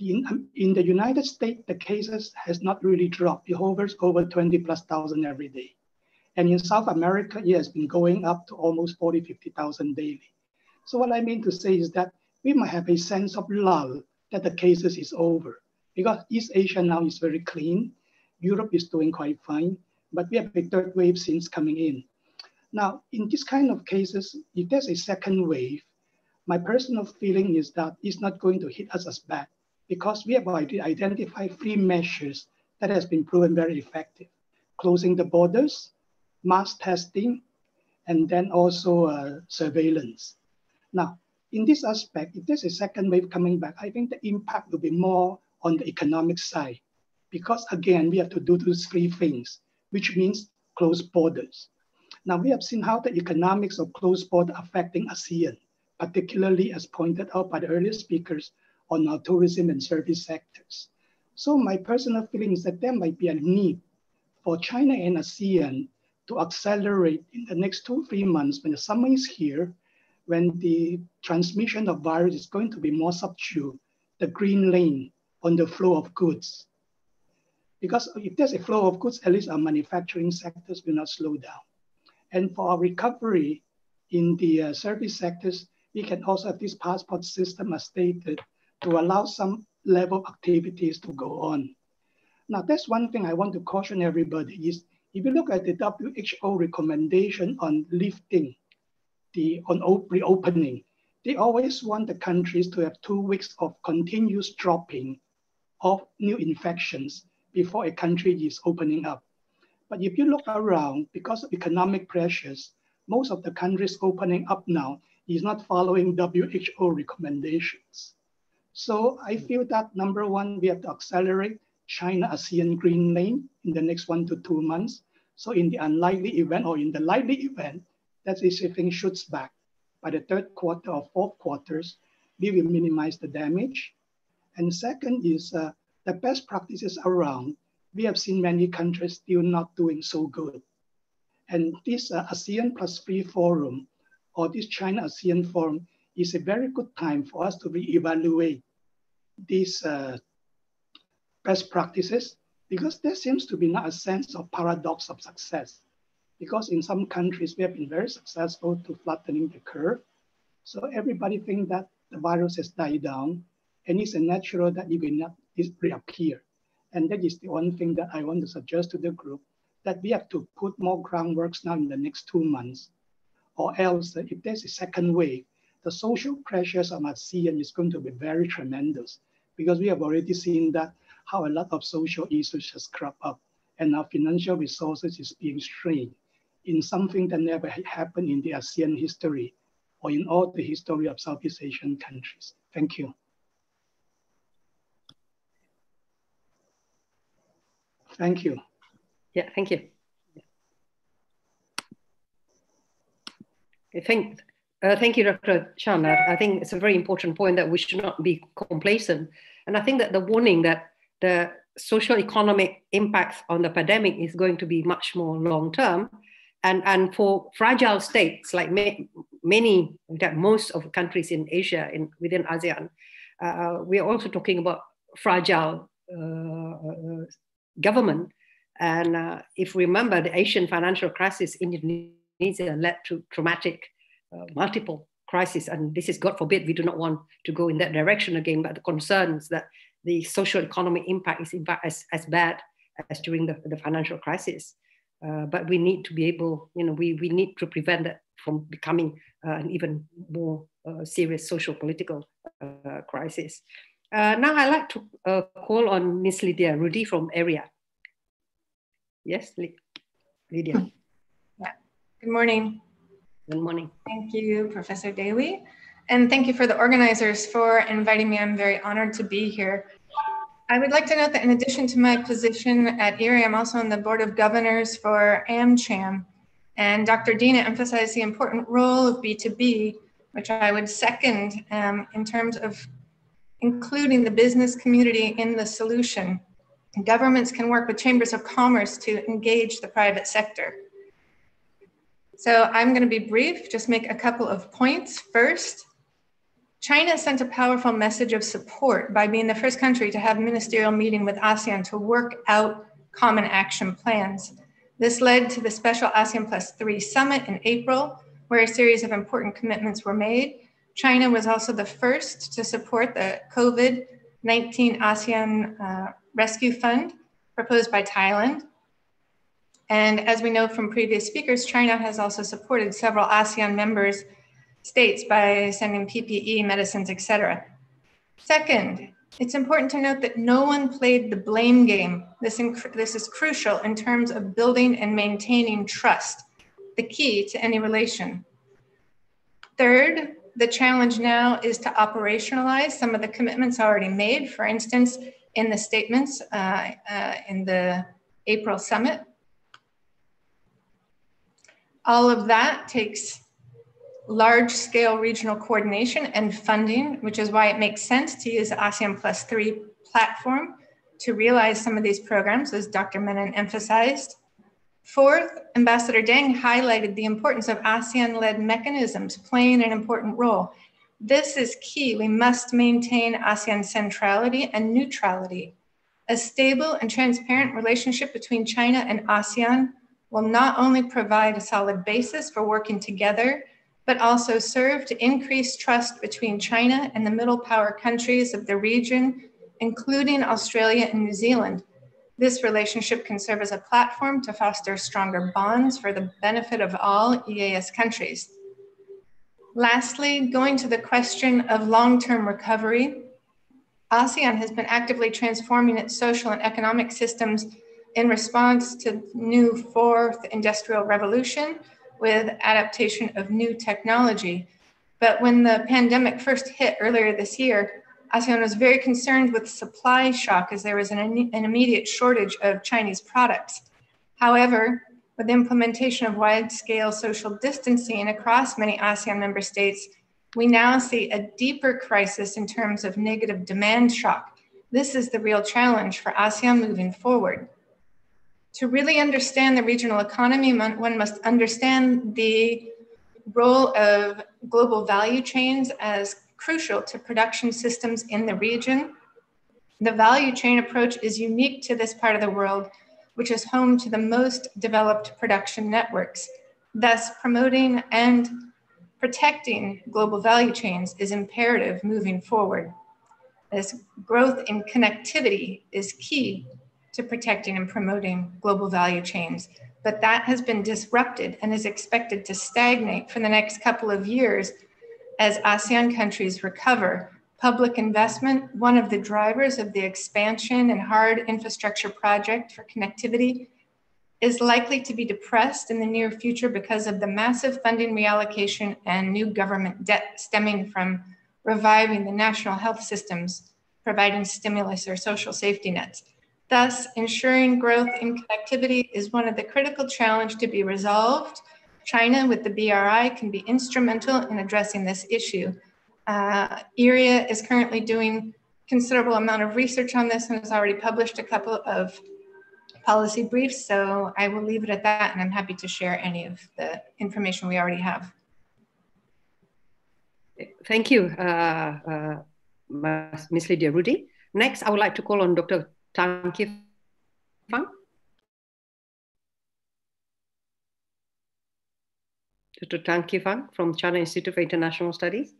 In, in the United States, the cases has not really dropped. It hovers over 20 plus thousand every day. And in South America, it has been going up to almost 40, 50,000 daily. So what I mean to say is that we might have a sense of lull that the cases is over because East Asia now is very clean. Europe is doing quite fine, but we have a third wave since coming in. Now, in this kind of cases, if there's a second wave, my personal feeling is that it's not going to hit us as bad because we have identified three measures that has been proven very effective. Closing the borders, mass testing, and then also uh, surveillance. Now, in this aspect, if there's a second wave coming back, I think the impact will be more on the economic side. Because again, we have to do those three things, which means close borders. Now, we have seen how the economics of closed border affecting ASEAN, particularly as pointed out by the earlier speakers on our tourism and service sectors. So my personal feeling is that there might be a need for China and ASEAN to accelerate in the next two, three months when the summer is here, when the transmission of virus is going to be more subdued, the green lane on the flow of goods. Because if there's a flow of goods, at least our manufacturing sectors will not slow down. And for our recovery in the uh, service sectors, we can also have this passport system as stated to allow some level activities to go on. Now, that's one thing I want to caution everybody is if you look at the WHO recommendation on lifting the on reopening, they always want the countries to have two weeks of continuous dropping of new infections before a country is opening up. But if you look around, because of economic pressures, most of the countries opening up now is not following WHO recommendations. So I feel that number one, we have to accelerate China ASEAN green lane in the next one to two months. So in the unlikely event or in the likely event that this thing shoots back by the third quarter or fourth quarters, we will minimize the damage. And second is uh, the best practices around. We have seen many countries still not doing so good. And this uh, ASEAN plus three forum or this China ASEAN forum is a very good time for us to reevaluate these uh, best practices because there seems to be not a sense of paradox of success. because in some countries we have been very successful to flattening the curve. So everybody think that the virus has died down and it's natural that it will not reappear. And that is the one thing that I want to suggest to the group that we have to put more groundworks now in the next two months, or else if there's a second wave, the social pressures on ASEAN is going to be very tremendous because we have already seen that how a lot of social issues has cropped up and our financial resources is being strained in something that never happened in the ASEAN history or in all the history of Southeast Asian countries. Thank you. Thank you. Yeah, thank you. Thank, uh, thank you, Dr. Chan. I, think it's a very important point that we should not be complacent. And I think that the warning that the social economic impacts on the pandemic is going to be much more long term. And, and for fragile states like many, that most of the countries in Asia, in, within ASEAN, uh, we are also talking about fragile uh, uh government and uh, if we remember, the Asian financial crisis in Indonesia led to traumatic multiple crises. And this is, God forbid, we do not want to go in that direction again, but the concerns that the social economic impact is in fact as, as bad as during the, the financial crisis. Uh, but we need to be able, you know, we, we need to prevent that from becoming uh, an even more uh, serious social political uh, crisis. now I'd like to call on Ms. Lydia Ruddy from ERIA. Yes, Lydia. Yeah. Good morning. Good morning. Thank you, Professor Dewi. And thank you for the organizers for inviting me. I'm very honored to be here. I would like to note that in addition to my position at ERIA, I'm also on the board of governors for AmCham. And Dr. Dinna emphasized the important role of B2B, which I would second um, in terms of including the business community in the solution governments can work with chambers of commerce to engage the private sector. So I'm going to be brief, just make a couple of points. First, China sent a powerful message of support by being the first country to have a ministerial meeting with ASEAN to work out common action plans. This led to the special ASEAN Plus 3 summit in April, where a series of important commitments were made. China was also the first to support the COVID 19 ASEAN uh, Rescue Fund proposed by Thailand. And as we know from previous speakers, China has also supported several ASEAN members states by sending PPE, medicines, etc. Second, it's important to note that no one played the blame game. This, this is crucial in terms of building and maintaining trust, the key to any relation. Third, the challenge now is to operationalize some of the commitments already made. For instance, in the statements uh, uh, in the April summit. All of that takes large scale regional coordination and funding, which is why it makes sense to use the ASEAN Plus 3 platform to realize some of these programs, as Dr. Menon emphasized. Fourth, Ambassador Deng highlighted the importance of ASEAN led mechanisms playing an important role this is key. We must maintain ASEAN centrality and neutrality. A stable and transparent relationship between China and ASEAN will not only provide a solid basis for working together, but also serve to increase trust between China and the middle power countries of the region, including Australia and New Zealand. This relationship can serve as a platform to foster stronger bonds for the benefit of all EAS countries. Lastly, going to the question of long-term recovery, ASEAN has been actively transforming its social and economic systems in response to new fourth industrial revolution with adaptation of new technology. But when the pandemic first hit earlier this year, ASEAN was very concerned with supply shock as there was an, an immediate shortage of Chinese products. However, with the implementation of wide-scale social distancing across many ASEAN member states, we now see a deeper crisis in terms of negative demand shock. This is the real challenge for ASEAN moving forward. To really understand the regional economy, one must understand the role of global value chains as crucial to production systems in the region. The value chain approach is unique to this part of the world which is home to the most developed production networks. Thus, promoting and protecting global value chains is imperative moving forward. This growth in connectivity is key to protecting and promoting global value chains, but that has been disrupted and is expected to stagnate for the next couple of years as ASEAN countries recover. Public investment, one of the drivers of the expansion and hard infrastructure project for connectivity, is likely to be depressed in the near future because of the massive funding reallocation and new government debt stemming from reviving the national health systems, providing stimulus or social safety nets. Thus, ensuring growth in connectivity is one of the critical challenges to be resolved. China, with the BRI, can be instrumental in addressing this issue. Uh, is currently doing considerable amount of research on this and has already published a couple of policy briefs. So I will leave it at that, and I'm happy to share any of the information we already have. Thank you, uh, uh, Ms. Lydia Ruddy. Next, I would like to call on Dr. Tan Kee Fang. Dr. Tang Qifang from China Institute for International Studies.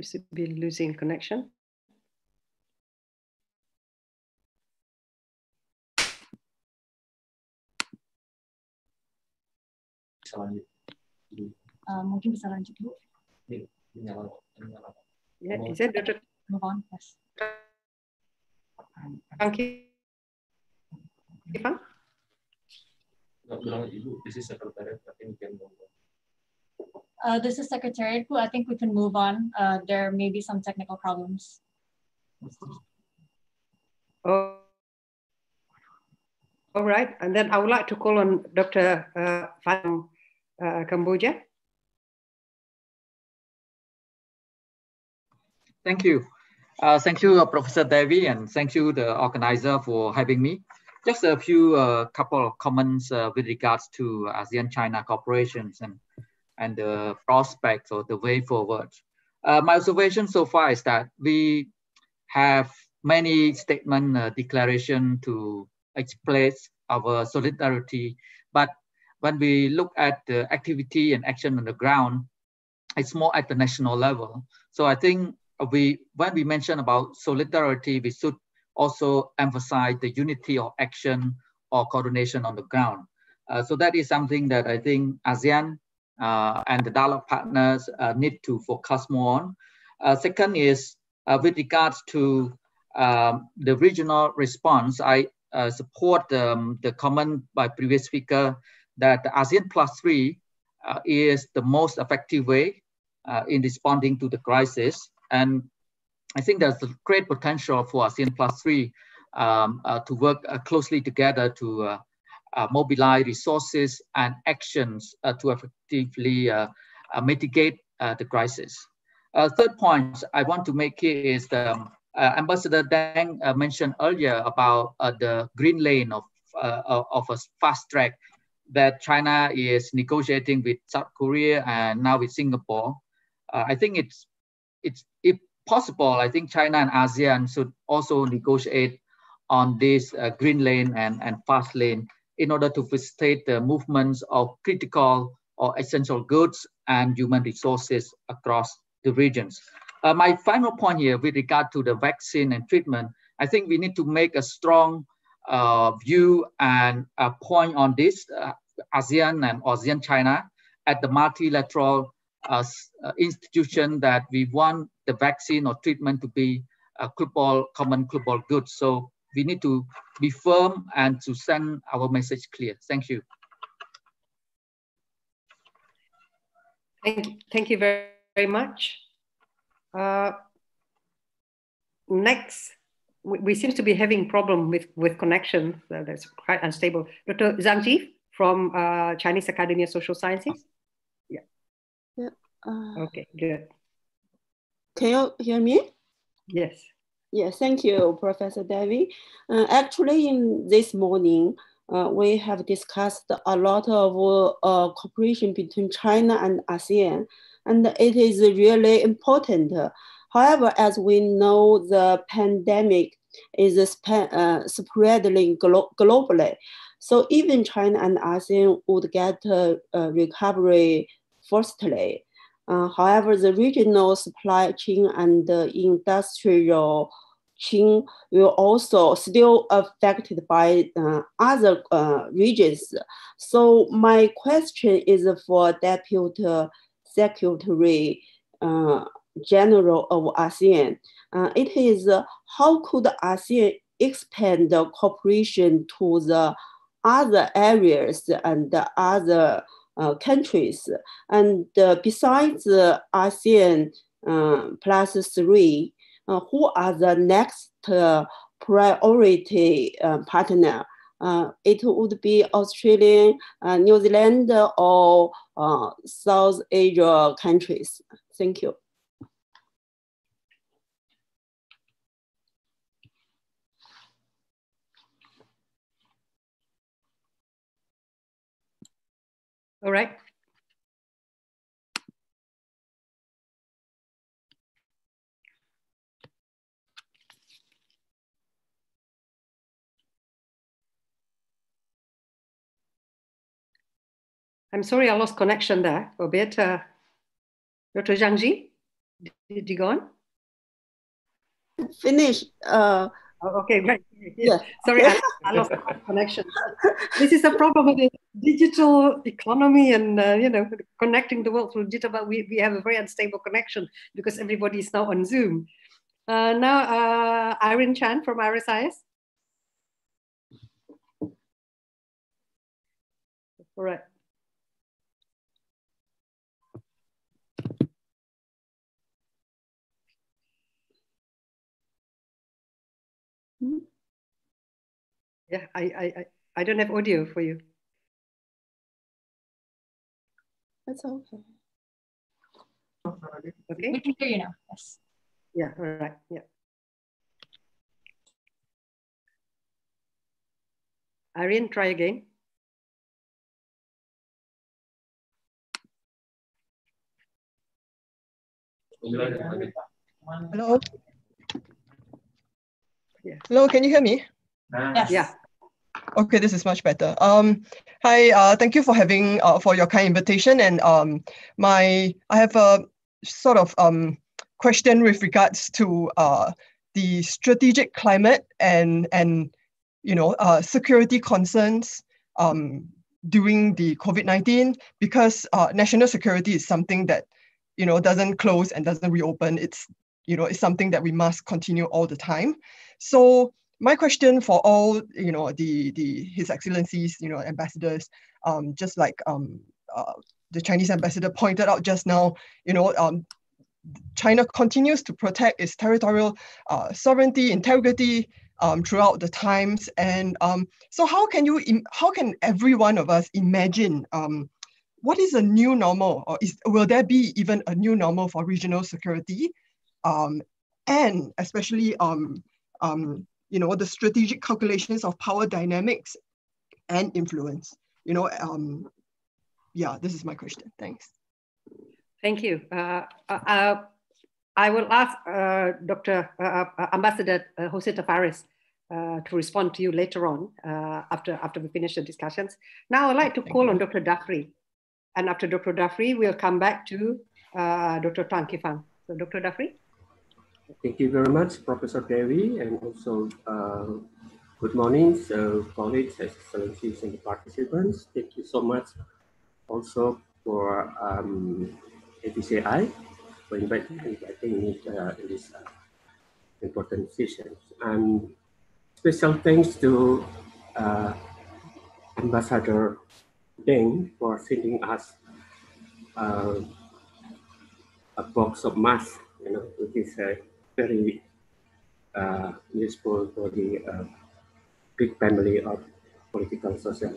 To be losing connection. Uh, mungkin bisa lanjut dulu. Yeah, is Dr. Move on, yes. Thank you. Ivan? This is secretariat, I think can Uh, this is Secretariat who I think we can move on. Uh, there may be some technical problems. Oh. All right, and then I would like to call on Dr. Uh, Van uh, Cambodia. Thank you. Uh, thank you, uh, Professor Dewi, and thank you, the organizer, for having me. Just a few uh, couple of comments uh, with regards to ASEAN-China cooperation and, and the prospects or the way forward. Uh, my observation so far is that we have many statement uh, declaration to express our solidarity, but when we look at the activity and action on the ground, it's more at the national level. So I think we when we mention about solidarity, we should also emphasize the unity of action or coordination on the ground. Uh, so that is something that I think ASEAN and the dialogue partners uh, need to focus more on. Uh, second is uh, with regards to um, the regional response, I uh, support um, the comment by previous speaker that ASEAN plus three is the most effective way in responding to the crisis. And I think there's a great potential for ASEAN plus three um, uh, to work uh, closely together to uh, uh Uh, mobilize resources and actions uh, to effectively uh, uh mitigate uh, the crisis. third point I want to make here is the um, Ambassador Deng mentioned earlier about the green lane of, of a fast track that China is negotiating with South Korea and now with Singapore. I think it's it's if possible, I think China and ASEAN should also negotiate on this uh, green lane and, and fast lane in order to facilitate the movements of critical or essential goods and human resources across the regions. Uh, my final point here with regard to the vaccine and treatment, I think we need to make a strong uh, view and a point on this, uh, ASEAN and ASEAN China at the multilateral uh, institution that we want the vaccine or treatment to be a global, common global good. So we need to be firm and to send our message clear. Thank you. Thank you, thank you very, very much. Uh, next, we, we seem to be having problem with, with connection. Uh, that's quite unstable. Dr. Zhang Ji from uh, Chinese Academy of Social Sciences. Yeah. Uh, okay, good. Can you hear me? Yes. Yeah, thank you, Professor Dewi. Uh, actually, in this morning, uh, we have discussed a lot of uh, cooperation between China and ASEAN, and it is really important. However, as we know, the pandemic is uh, spreading glo globally. So even China and ASEAN would get recovery firstly. Uh, however, the regional supply chain and the industrial chain will also still affected by uh, other uh, regions. So my question is for Deputy Secretary uh, General of ASEAN. Uh, it is uh, how could ASEAN expand the cooperation to the other areas and the other countries? And besides ASEAN plus three, uh, who are the next uh, priority uh, partner. it would be Australia, New Zealand, or South Asia countries. Thank you. All right. I'm sorry, I lost connection there a bit. Uh, Dr. Zhang Ji, did you go on? Finish. Uh, oh, okay, great. Yeah. Sorry, I, I, lost connection. This is a problem with digital economy and uh, you know connecting the world through digital. But we, we have a very unstable connection because everybody is now on Zoom. Uh, now, uh, Irene Chan from RSIS. All right. Hmm? Yeah, I, I, I, I don't have audio for you. That's okay. Okay. We can hear you now. Yes. Yeah, all right. Yeah. Irene, try again. Hello. Yeah. Hello, can you hear me? Yes. Yeah. Okay, this is much better. Um, hi, uh, thank you for having uh, for your kind invitation. And um, my I have a sort of um question with regards to uh the strategic climate and and you know uh, security concerns um during the COVID nineteen because uh, national security is something that you know doesn't close and doesn't reopen. It's you know it's something that we must continue all the time. So my question for all, you know, the the His Excellencies, you know, ambassadors, um, just like um, uh, the Chinese ambassador pointed out just now, you know, um, China continues to protect its territorial uh, sovereignty, integrity um, throughout the times. And um, so how can you, how can every one of us imagine um, what is a new normal or is, will there be even a new normal for regional security? Um, and especially um, um, you know, the strategic calculations of power dynamics and influence. You know, um, yeah, this is my question. Thanks. Thank you. Uh, uh, uh I will ask uh, Dr. Uh, uh, Ambassador Jose Tavares to respond to you later on after, after we finish the discussions. Now I'd like to Thank call you. on Dr. Dhafri. And after Dr. Dhafri, we'll come back to Dr. Tang Qifang. So Dr. Dhafri. Thank you very much, Professor Dewi, and also uh, good morning, so colleagues, excellencies, and participants. Thank you so much also for um, FPCI for inviting, inviting me uh, in this uh, important session. And special thanks to uh, Ambassador Deng for sending us uh, a box of masks, you know, which is uh, very uh, useful for the uh, big family of political social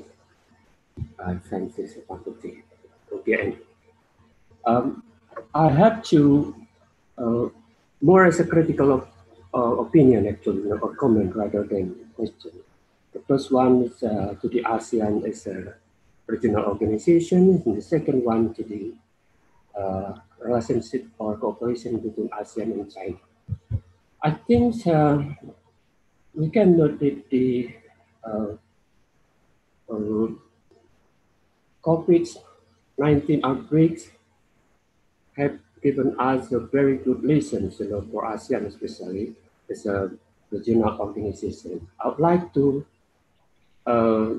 uh, sciences faculty. Okay. Um, I have to, uh, more as a critical of uh, opinion actually, or comment rather than question. The first one is uh, to the ASEAN as a regional organization, and the second one to the relationship or cooperation between ASEAN and China. I think uh, we can note that the uh, uh, COVID-19 outbreaks have given us a very good lessons, you know, for ASEAN especially as a regional organization. I would like to uh,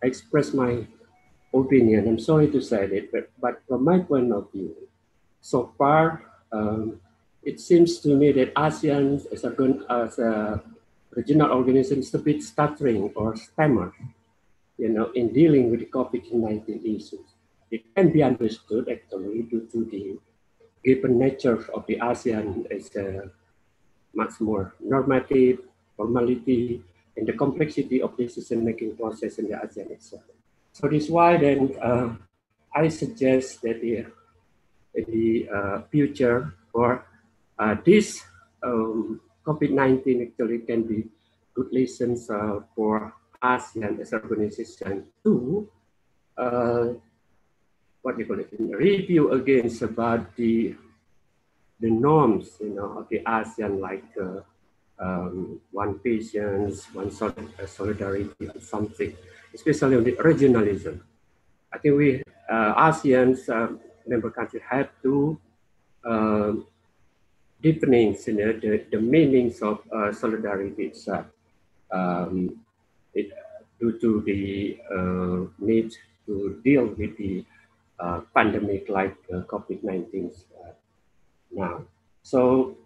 express my opinion. I'm sorry to say it, but, but from my point of view, so far, um, it seems to me that ASEAN as a, as a regional organization is a bit stuttering or stammer, you know, in dealing with the COVID-19 issues. It can be understood actually due to the given nature of the ASEAN as a much more normative, formality, and the complexity of decision-making process in the ASEAN itself. So this is why then uh, I suggest that the, the uh, future uh, this um, COVID-19 actually can be good lessons uh, for ASEAN as an organization to uh, what you call it, review against about the the norms, you know, of the ASEAN, like uh, um, one patience, one uh, solidarity, or something, especially on the regionalism. I think we, uh, ASEAN's uh, member countries have to deepening you know, the, the meanings of uh, solidarity itself. Um, it, due to the uh, need to deal with the uh, pandemic like uh, COVID-19 uh, now. So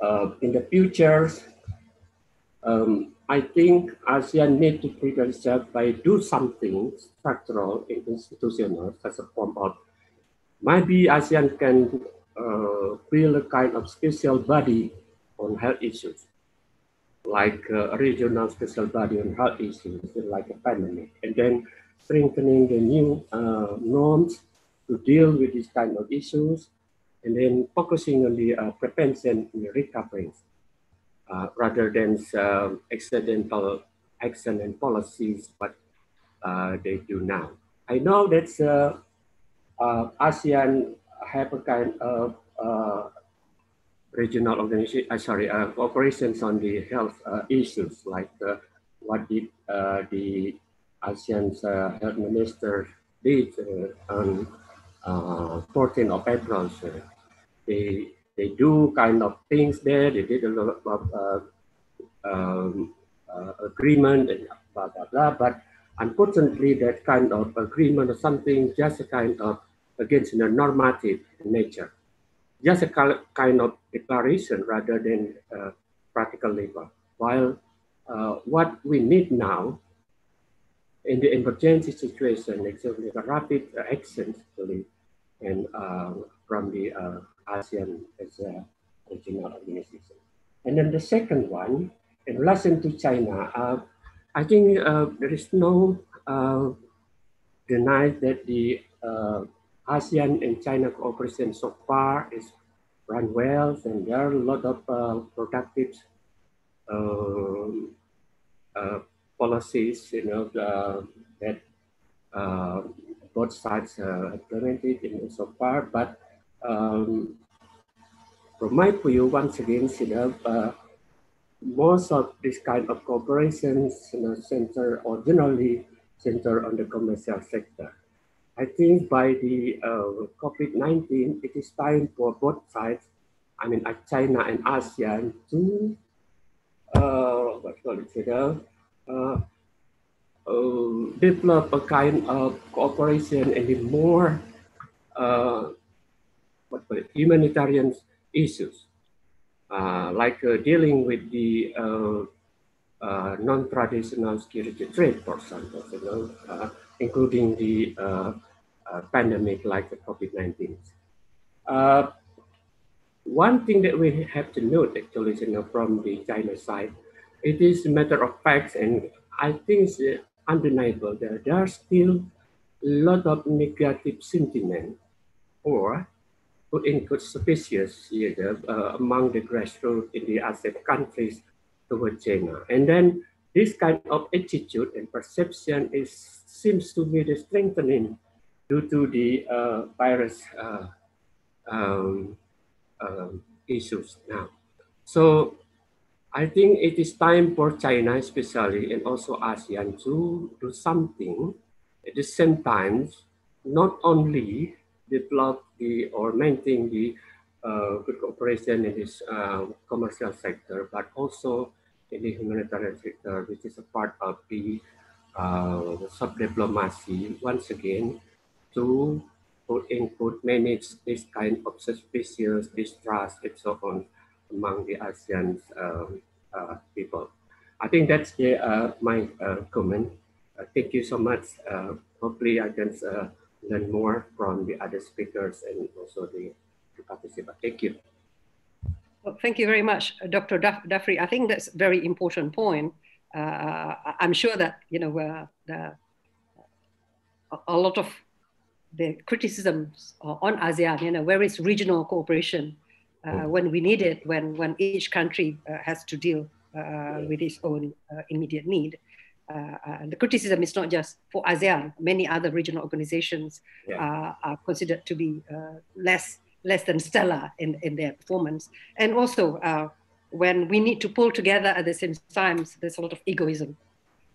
uh, in the future, um, I think ASEAN need to prepare itself by do something structural and institutional as a form of maybe ASEAN can uh, build a kind of special body on health issues, like uh, a regional special body on health issues, like a pandemic, and then strengthening the new uh, norms to deal with these kind of issues, and then focusing on the uh, prevention and recovery uh, rather than uh, accidental action and policies what uh, they do now. I know that ASEAN have a kind of regional organization, uh, sorry, uh, cooperations on the health uh, issues, like what did the ASEAN's health minister did on 14th of April. So they, they do kind of things there. They did a lot of um, agreement and blah, blah, blah. But unfortunately, that kind of agreement or something just a kind of against the normative nature just a kind of declaration rather than uh, practical labor. While uh, what we need now in the emergency situation is a rapid action really, and uh, from the uh, ASEAN as a regional organization. And then the second one, in relation to China, uh, I think uh, there is no deny that the ASEAN and China cooperation so far is run well, and there are a lot of uh, productive um, uh, policies, you know, that uh, both sides uh, implemented in so far. But um, from my view, once again, you know, uh, most of this kind of cooperations, you know, center or generally center on the commercial sector. I think by the uh, COVID-19, it is time for both sides, I mean, uh, China and ASEAN to, uh, call it, uh, uh, develop a kind of cooperation and more, uh, what call it, humanitarian issues, uh, like uh, dealing with the uh, non-traditional security trade, for example, you know, including the pandemic like the COVID-19. Uh, one thing that we have to note actually you know, from the China side, it is a matter of facts and I think it's undeniable that there are still a lot of negative sentiment or to include species you know, uh, among the grassroots in the ASEAN countries towards China. And then this kind of attitude and perception is seems to be the strengthening due to the uh, virus uh, um, um, issues now. So I think it is time for China especially and also ASEAN to do something at the same time, not only develop the or maintain the uh, good cooperation in this uh, commercial sector, but also in the humanitarian sector, which is a part of the uh, sub-diplomacy, once again, to put input, manage this kind of suspicious distrust and so on among the ASEAN um, uh, people. I think that's the, uh, my uh, comment. Uh, thank you so much. Uh, hopefully I can uh, learn more from the other speakers and also the, the participants. Thank you. Well, thank you very much, Dr. Duff Duffrey. I think that's a very important point. I'm sure that, you know, the, a lot of the criticisms on ASEAN, you know, where is regional cooperation uh, mm. when we need it, when, when each country uh, has to deal uh, with its own uh, immediate need. Uh, the criticism is not just for ASEAN, many other regional organizations yeah. are considered to be less, less than stellar in, in their performance. And also, when we need to pull together at the same time, there's a lot of egoism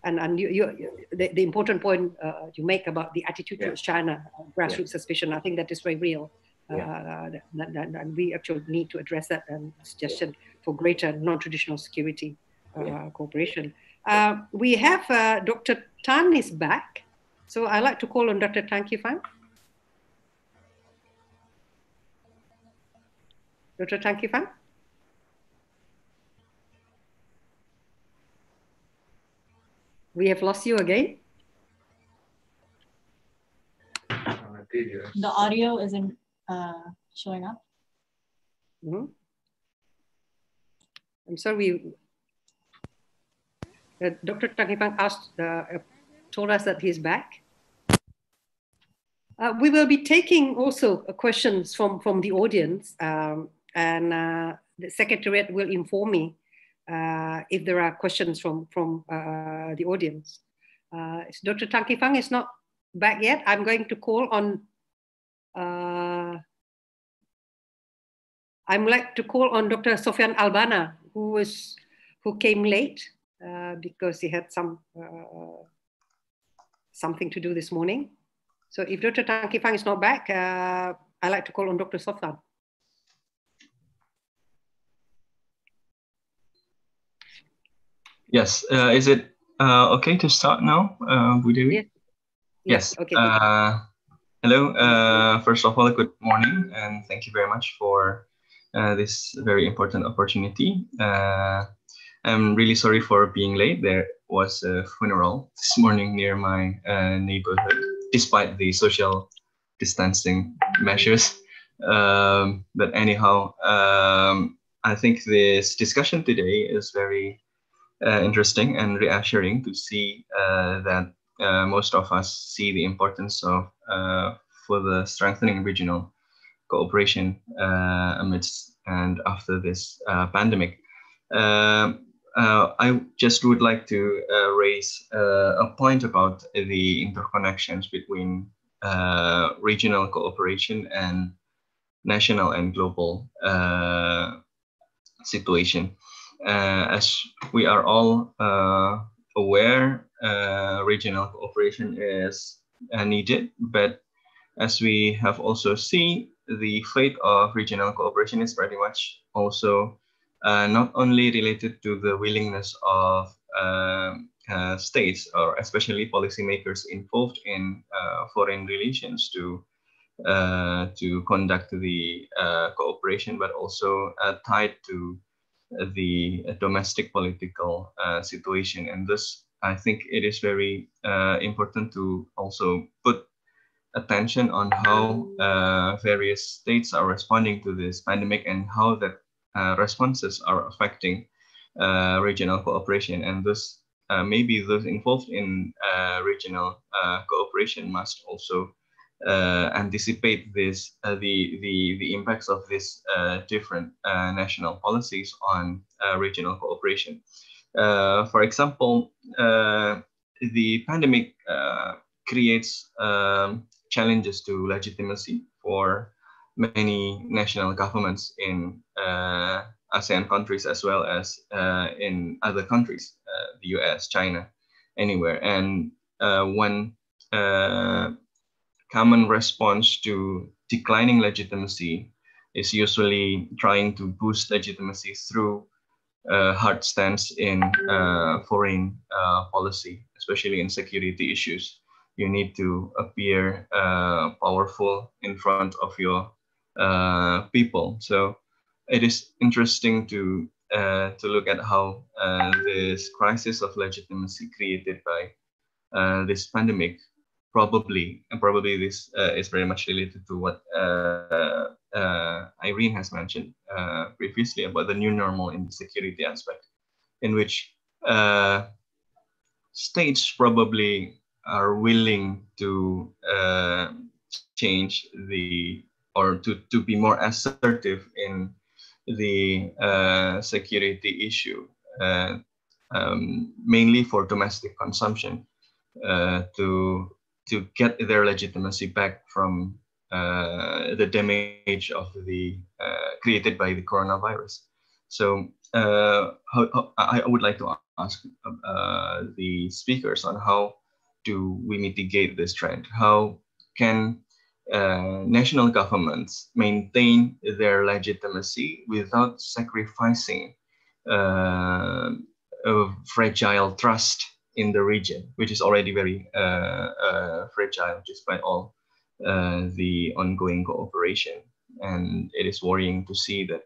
and, and you, you, the, the important point uh, you make about the attitude yeah. towards China, uh, grassroots yeah. suspicion, I think that is very real. Yeah. Uh, and we actually need to address that and suggestion for greater non-traditional security uh, cooperation. Uh, we have uh, Dr. Tang is back. So I'd like to call on Dr. Tang Qifang. Dr. Tang Qifang? We have lost you again. The audio isn't uh, showing up. Mm -hmm. I'm sorry. Uh, Dr. Tang Qifang asked, uh, told us that he's back. Uh, we will be taking also questions from, from the audience um, and uh, the secretariat will inform me uh, if there are questions from, from uh, the audience. Uh, Dr. Tang Qifang is not back yet. I'm going to call on, I'm like to call on Dr. Shofwan Al Banna, who was, who came late because he had some, something to do this morning. So if Dr. Tang Qifang is not back, uh, I'd like to call on Dr. Shofwan. Yes. Uh, is it uh, okay to start now, uh, Bu Dewi? Yes. yes. Okay. Uh, hello. Uh, first of all, good morning, and thank you very much for uh, this very important opportunity. Uh, I'm really sorry for being late. There was a funeral this morning near my uh, neighborhood, despite the social distancing measures. Um, but anyhow, um, I think this discussion today is very interesting and reassuring to see uh, that uh, most of us see the importance of further strengthening regional cooperation amidst and after this pandemic. Uh, I just would like to uh, raise uh, a point about the interconnections between regional cooperation and national and global situation. Uh, as we are all uh, aware, uh, regional cooperation is needed, but as we have also seen, the fate of regional cooperation is pretty much also uh, not only related to the willingness of uh, uh, states or especially policymakers involved in foreign relations to to conduct the cooperation, but also tied to the domestic political uh, situation. And thus, I think it is very uh, important to also put attention on how uh, various states are responding to this pandemic and how that responses are affecting regional cooperation. And thus, maybe those involved in regional cooperation must also uh, anticipate this uh, the the the impacts of these uh, different national policies on regional cooperation. for example, the pandemic creates um, challenges to legitimacy for many national governments in uh, ASEAN countries as well as uh, in other countries, uh, the US, China, anywhere. And one common response to declining legitimacy is usually trying to boost legitimacy through uh, hard stance in uh, foreign uh, policy, especially in security issues. You need to appear uh, powerful in front of your uh, people. So it is interesting to to look at how this crisis of legitimacy created by this pandemic probably and probably this uh, is very much related to what uh, uh, Irene has mentioned uh, previously about the new normal in the security aspect, in which uh, states probably are willing to uh, change the or to, to be more assertive in the security issue, um, mainly for domestic consumption. to to get their legitimacy back from uh, the damage of the uh, created by the coronavirus. So uh, how, how, I would like to ask uh, the speakers on how do we mitigate this trend? How can uh, national governments maintain their legitimacy without sacrificing uh, a fragile trust in the region, which is already very uh, uh, fragile despite all uh, the ongoing cooperation. And it is worrying to see that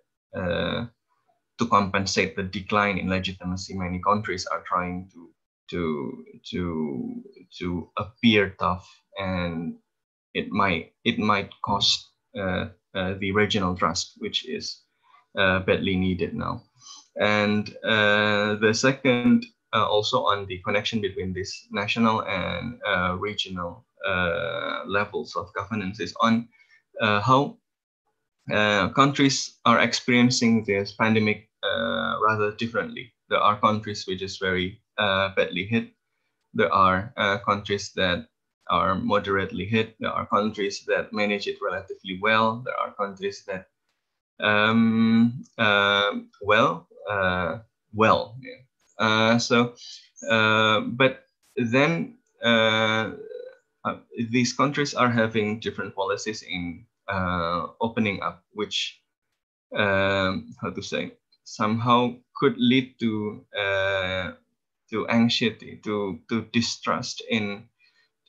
to compensate the decline in legitimacy, many countries are trying to to to to appear tough, and it might it might cost uh, uh, the regional trust, which is uh, badly needed now. And the second also on the connection between these national and uh, regional uh, levels of governance is on how countries are experiencing this pandemic rather differently. There are countries which is very badly hit. There are countries that are moderately hit. There are countries that manage it relatively well. There are countries that, um, uh, well, uh, well, yeah. Uh, so, uh, but then uh, these countries are having different policies in opening up, which um, how to say somehow could lead to to anxiety, to to distrust in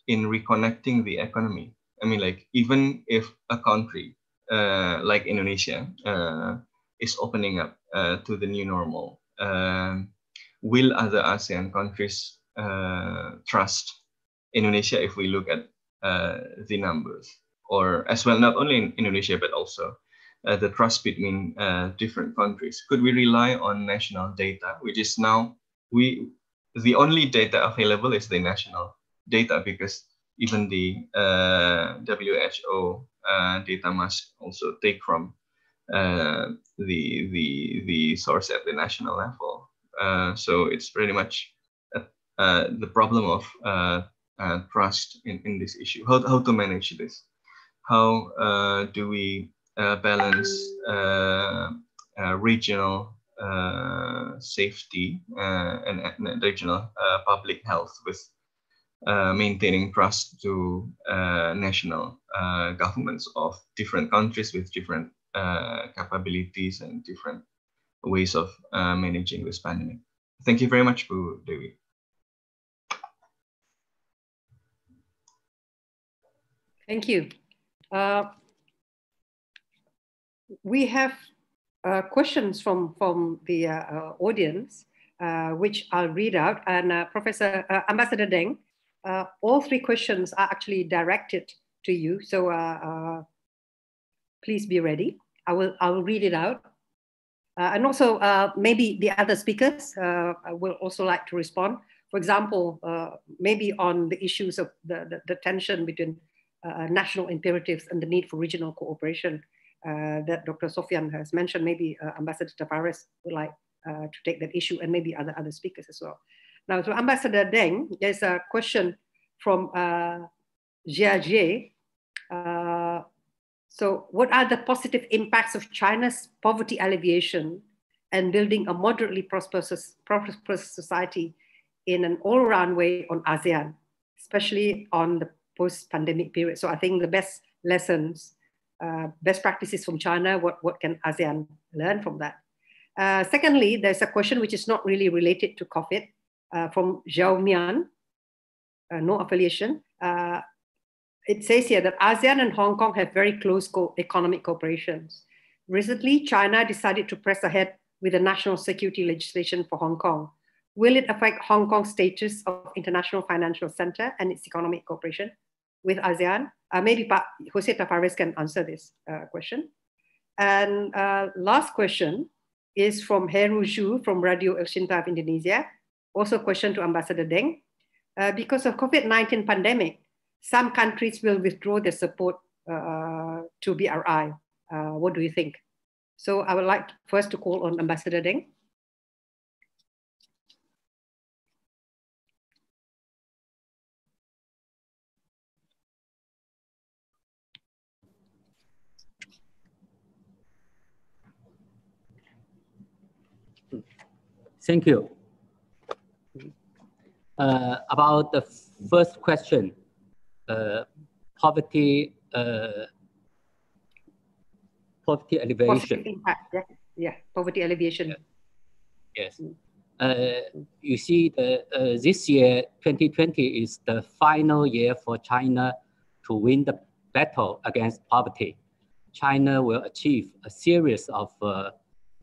in reconnecting the economy. I mean, like even if a country uh, like Indonesia uh, is opening up uh, to the new normal, um, will other ASEAN countries uh, trust Indonesia if we look at uh, the numbers? Or as well, not only in Indonesia, but also uh, the trust between uh, different countries. Could we rely on national data, which is now we the only data available is the national data because even the uh, WHO uh, data must also take from the the the source at the national level. Uh, so it's pretty much uh, uh, the problem of trust in, in this issue. How, how to manage this? How do we balance regional safety and, and, regional public health with uh, maintaining trust to uh, national uh, governments of different countries with different capabilities and different ways of uh, managing this pandemic. Thank you very much, Bu Dewi. Thank you. Uh, we have uh, questions from, from the uh, uh, audience, uh, which I'll read out. And Professor Ambassador Deng, all three questions are actually directed to you. So please be ready. I will, I will read it out uh, and also, uh, maybe the other speakers uh, will also like to respond. For example, maybe on the issues of the, the, the tension between uh, national imperatives and the need for regional cooperation uh, that Dr. Shofwan has mentioned. Maybe uh, Ambassador Tavares would like uh, to take that issue and maybe other, other speakers as well. Now to Ambassador Deng, there's a question from uh, Jia Jie. Uh, so what are the positive impacts of China's poverty alleviation and building a moderately prosperous, society in an all round way on ASEAN, especially on the post-pandemic period? So I think the best lessons, uh, best practices from China, what, what can ASEAN learn from that? Uh, secondly, there's a question which is not really related to COVID uh, from Zhao Mian, uh, no affiliation. It says here that ASEAN and Hong Kong have very close co economic cooperations. Recently, China decided to press ahead with the national security legislation for Hong Kong. Will it affect Hong Kong's status of international financial center and its economic cooperation with ASEAN? Uh, maybe pa Jose Tavares can answer this uh, question. And uh, last question is from Heru Zhu from Radio Elshinta of Indonesia. Also a question to Ambassador Deng. Uh, because of COVID-19 pandemic, some countries will withdraw their support uh, to BRI. Uh, what do you think? So I would like first to call on Ambassador Deng. Thank you. Uh, about the first question, poverty, uh, poverty alleviation. Impact, yeah, yeah, poverty alleviation. Yes. Uh, you see, the, uh, this year, 2020, is the final year for China to win the battle against poverty. China will achieve a series of uh,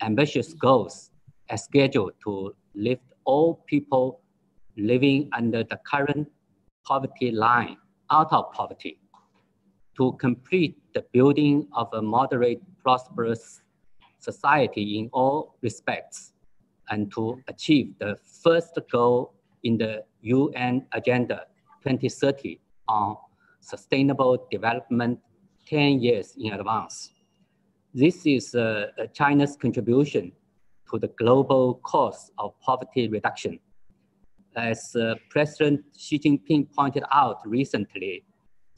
ambitious goals as scheduled to lift all people living under the current poverty line out of poverty to complete the building of a moderate, prosperous society in all respects and to achieve the first goal in the UN Agenda 2030 on sustainable development 10 years in advance. This is uh, China's contribution to the global cause of poverty reduction as uh, President Xi Jinping pointed out recently,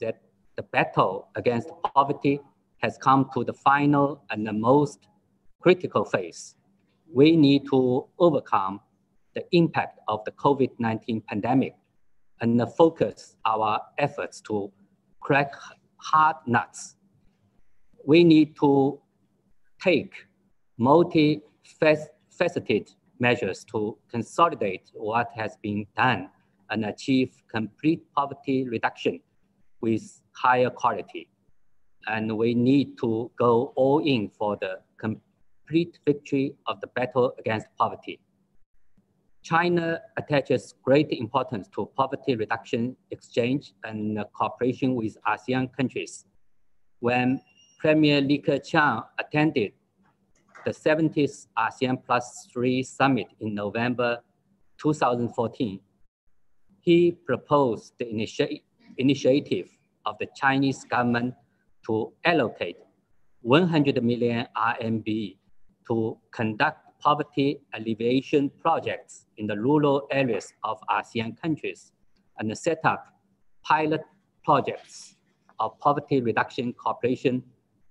that the battle against poverty has come to the final and the most critical phase. We need to overcome the impact of the COVID-19 pandemic and focus our efforts to crack hard nuts. We need to take multi-faceted measures to consolidate what has been done and achieve complete poverty reduction with higher quality. And we need to go all in for the complete victory of the battle against poverty. China attaches great importance to poverty reduction exchange and cooperation with ASEAN countries. When Premier Li Keqiang attended the 70th ASEAN Plus 3 Summit in November 2014, he proposed the initi initiative of the Chinese government to allocate 100 million RMB to conduct poverty alleviation projects in the rural areas of ASEAN countries and set up pilot projects of poverty reduction cooperation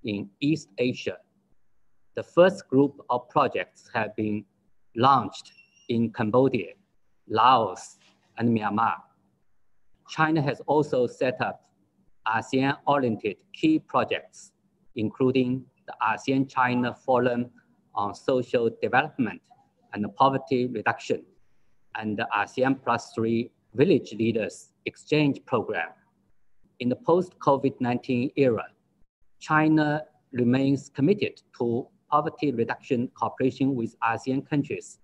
in East Asia the first group of projects have been launched in Cambodia, Laos, and Myanmar. China has also set up ASEAN-oriented key projects, including the ASEAN-China Forum on Social Development and Poverty Reduction, and the ASEAN Plus 3 Village Leaders Exchange Program. In the post-COVID-19 era, China remains committed to poverty reduction cooperation with ASEAN countries,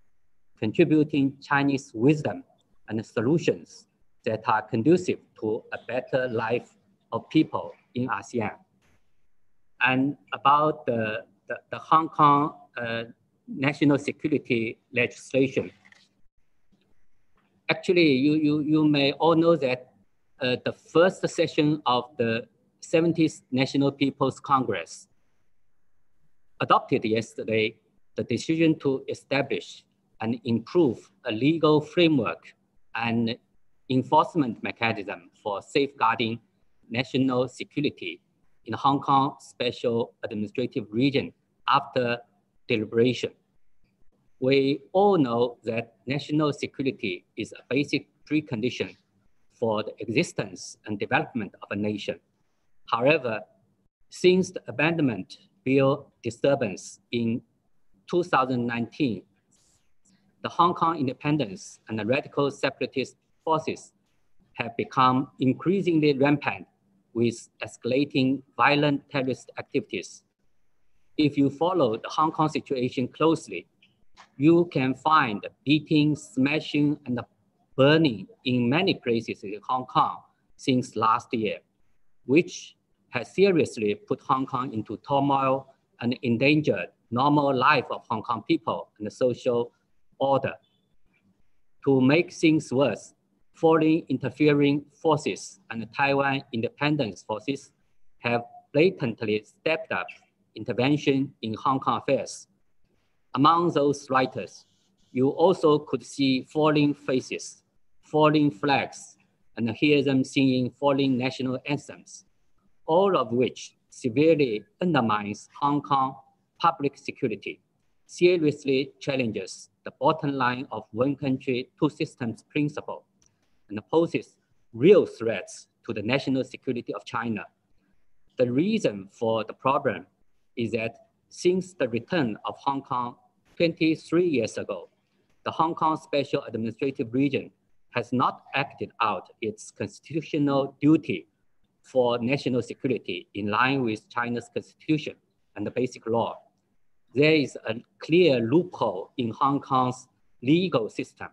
contributing Chinese wisdom and solutions that are conducive to a better life of people in ASEAN. And about the, the, the Hong Kong uh, national security legislation, actually you, you, you may all know that uh, the first session of the 70th National People's Congress adopted yesterday the decision to establish and improve a legal framework and enforcement mechanism for safeguarding national security in Hong Kong Special Administrative Region after deliberation. We all know that national security is a basic precondition for the existence and development of a nation. However, since the abandonment bill disturbance in 2019, the Hong Kong independence and the radical separatist forces have become increasingly rampant with escalating violent terrorist activities. If you follow the Hong Kong situation closely, you can find beating, smashing, and burning in many places in Hong Kong since last year, which has seriously put Hong Kong into turmoil and endangered normal life of Hong Kong people and social order. To make things worse, foreign interfering forces and Taiwan independence forces have blatantly stepped up intervention in Hong Kong affairs. Among those writers, you also could see foreign faces, foreign flags, and hear them singing foreign national anthems, all of which severely undermines Hong Kong public security, seriously challenges the bottom line of one country, two systems principle, and poses real threats to the national security of China. The reason for the problem is that since the return of Hong Kong 23 years ago, the Hong Kong Special Administrative Region has not acted out its constitutional duty for national security in line with China's constitution and the basic law. There is a clear loophole in Hong Kong's legal system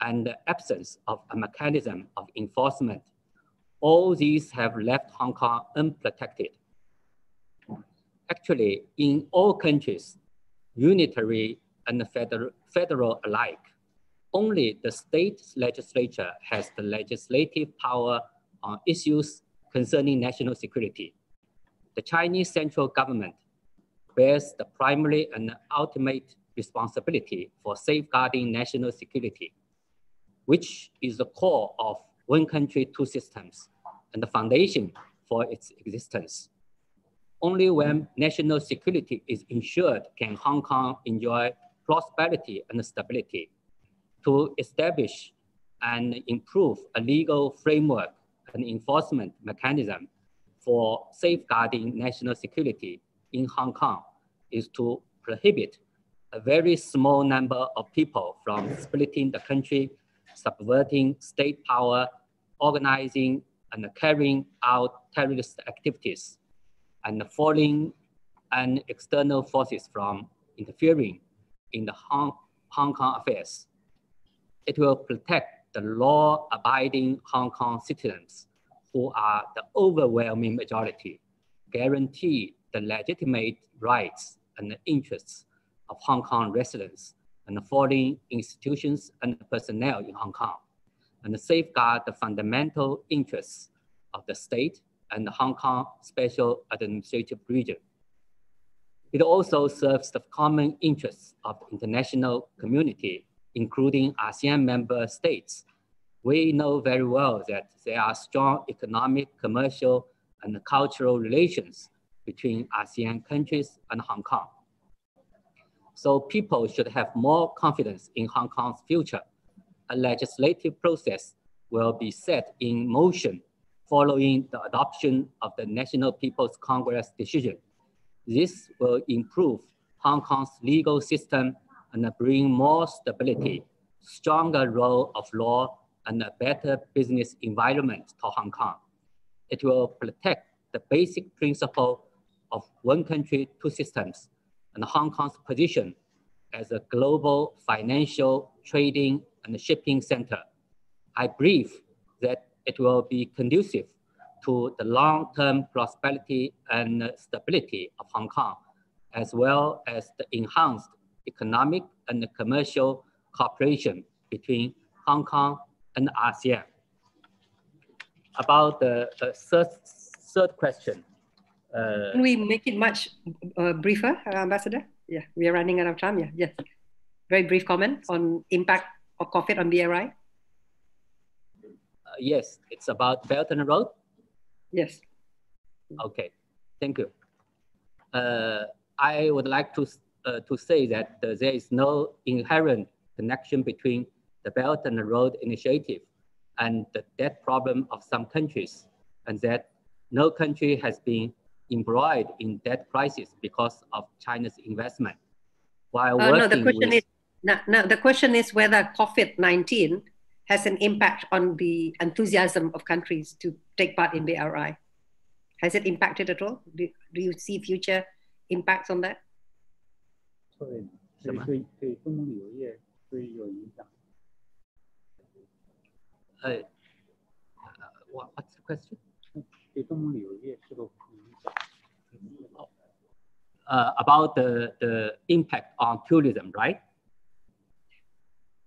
and the absence of a mechanism of enforcement. All these have left Hong Kong unprotected. Actually, in all countries, unitary and federal, federal alike, only the state legislature has the legislative power on issues concerning national security. The Chinese central government bears the primary and ultimate responsibility for safeguarding national security, which is the core of one country, two systems, and the foundation for its existence. Only when national security is ensured can Hong Kong enjoy prosperity and stability. To establish and improve a legal framework and enforcement mechanism for safeguarding national security in Hong Kong is to prohibit a very small number of people from splitting the country, subverting state power, organizing and carrying out terrorist activities, and foreign and external forces from interfering in the Hong, Hong Kong affairs. It will protect the law-abiding Hong Kong citizens who are the overwhelming majority, guarantee the legitimate rights and interests of Hong Kong residents and foreign institutions and personnel in Hong Kong, and safeguard the fundamental interests of the state and the Hong Kong Special Administrative Region. It also serves the common interests of the international community, including ASEAN member states. We know very well that there are strong economic, commercial, and cultural relations between ASEAN countries and Hong Kong. So people should have more confidence in Hong Kong's future. A legislative process will be set in motion following the adoption of the National People's Congress decision. This will improve Hong Kong's legal system and bring more stability, stronger role of law, and a better business environment to Hong Kong. It will protect the basic principle of one country, two systems, and Hong Kong's position as a global financial, trading, and shipping center. I believe that it will be conducive to the long-term prosperity and stability of Hong Kong, as well as the enhanced economic and commercial cooperation between Hong Kong and ASEAN. About the, the third question. Uh, Can we make it much uh, briefer, uh, Ambassador? Yeah, we are running out of time. Yeah, yes. Very brief comment on impact of COVID on BRI. Uh, yes, it's about Belt and Road. Yes. Okay, thank you. Uh, I would like to uh, to say that there is no inherent connection between the Belt and Road Initiative and the debt problem of some countries, and that no country has been embroiled in debt crisis because of China's investment. While uh, no, the question with, is no, no, the question is whether COVID-19 has an impact on the enthusiasm of countries to take part in BRI. Has it impacted at all? Do, do you see future impacts on that? Sorry, uh, what's the question? Uh, about the, the impact on tourism, right?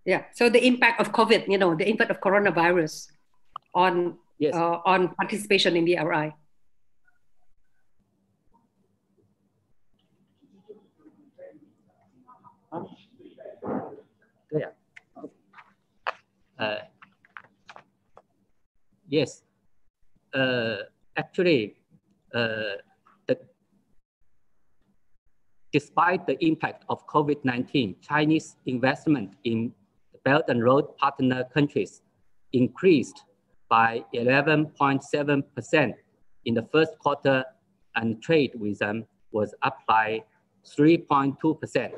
Yeah. So the impact of COVID, you know, the impact of coronavirus on yes. uh, on participation in the RI. Yeah. Uh, yes. Uh, actually, uh, the, despite the impact of COVID-19, Chinese investment in Belt and Road partner countries increased by 11.7% in the first quarter and trade with them was up by 3.2%.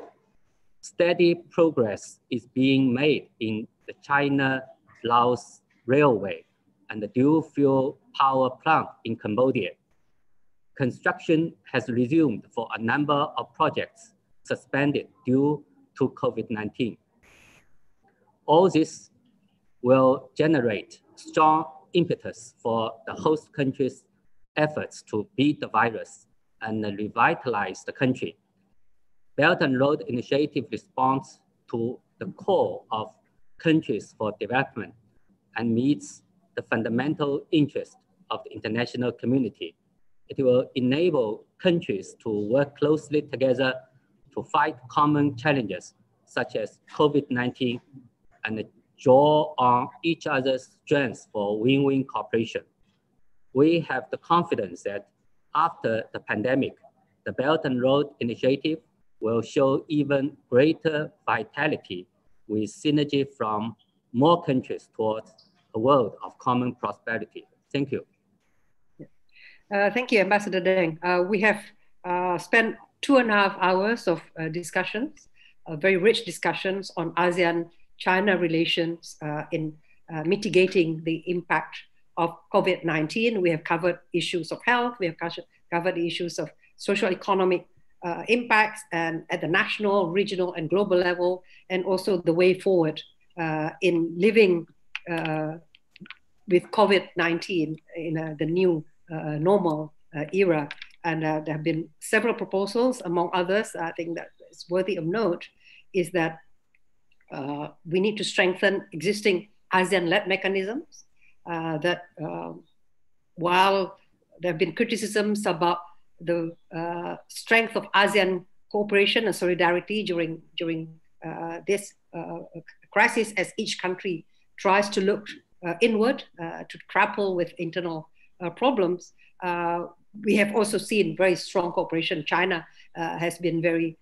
Steady progress is being made in the China-Laos Railway and the dual fuel power plant in Cambodia. Construction has resumed for a number of projects suspended due to COVID-19. All this will generate strong impetus for the host country's efforts to beat the virus and revitalize the country. Belt and Road Initiative responds to the call of countries for development and meets the fundamental interest of the international community. It will enable countries to work closely together to fight common challenges such as COVID-19 and draw on each other's strengths for win-win cooperation. We have the confidence that after the pandemic, the Belt and Road Initiative will show even greater vitality with synergy from more countries towards a world of common prosperity. Thank you. Uh, thank you, Ambassador Deng. Uh, we have uh, spent two and a half hours of uh, discussions, uh, very rich discussions on ASEAN-China relations uh, in mitigating the impact of COVID-19. We have covered issues of health, we have covered issues of social economic Uh, impacts and um, at the national, regional, and global level, and also the way forward uh, in living uh, with COVID-19 in uh, the new uh, normal uh, era. And there have been several proposals, among others, I think that is worthy of note, is that we need to strengthen existing ASEAN-led mechanisms that while there have been criticisms about the uh, strength of ASEAN cooperation and solidarity during during uh, this uh, crisis, as each country tries to look uh, inward uh, to grapple with internal problems. we have also seen very strong cooperation. China has been very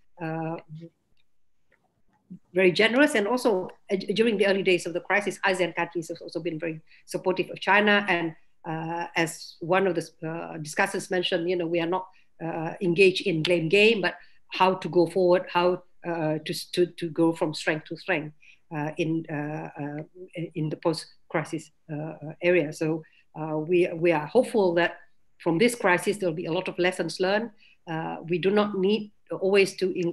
very generous and also uh, during the early days of the crisis asean countries have also been very supportive of china and Uh, as one of the uh, discussers mentioned you know we are not uh, engaged in blame game but how to go forward how uh, to, to, to go from strength to strength uh, in uh, uh, in the post-crisis area. So we we are hopeful that from this crisis there will be a lot of lessons learned. we do not need always to in,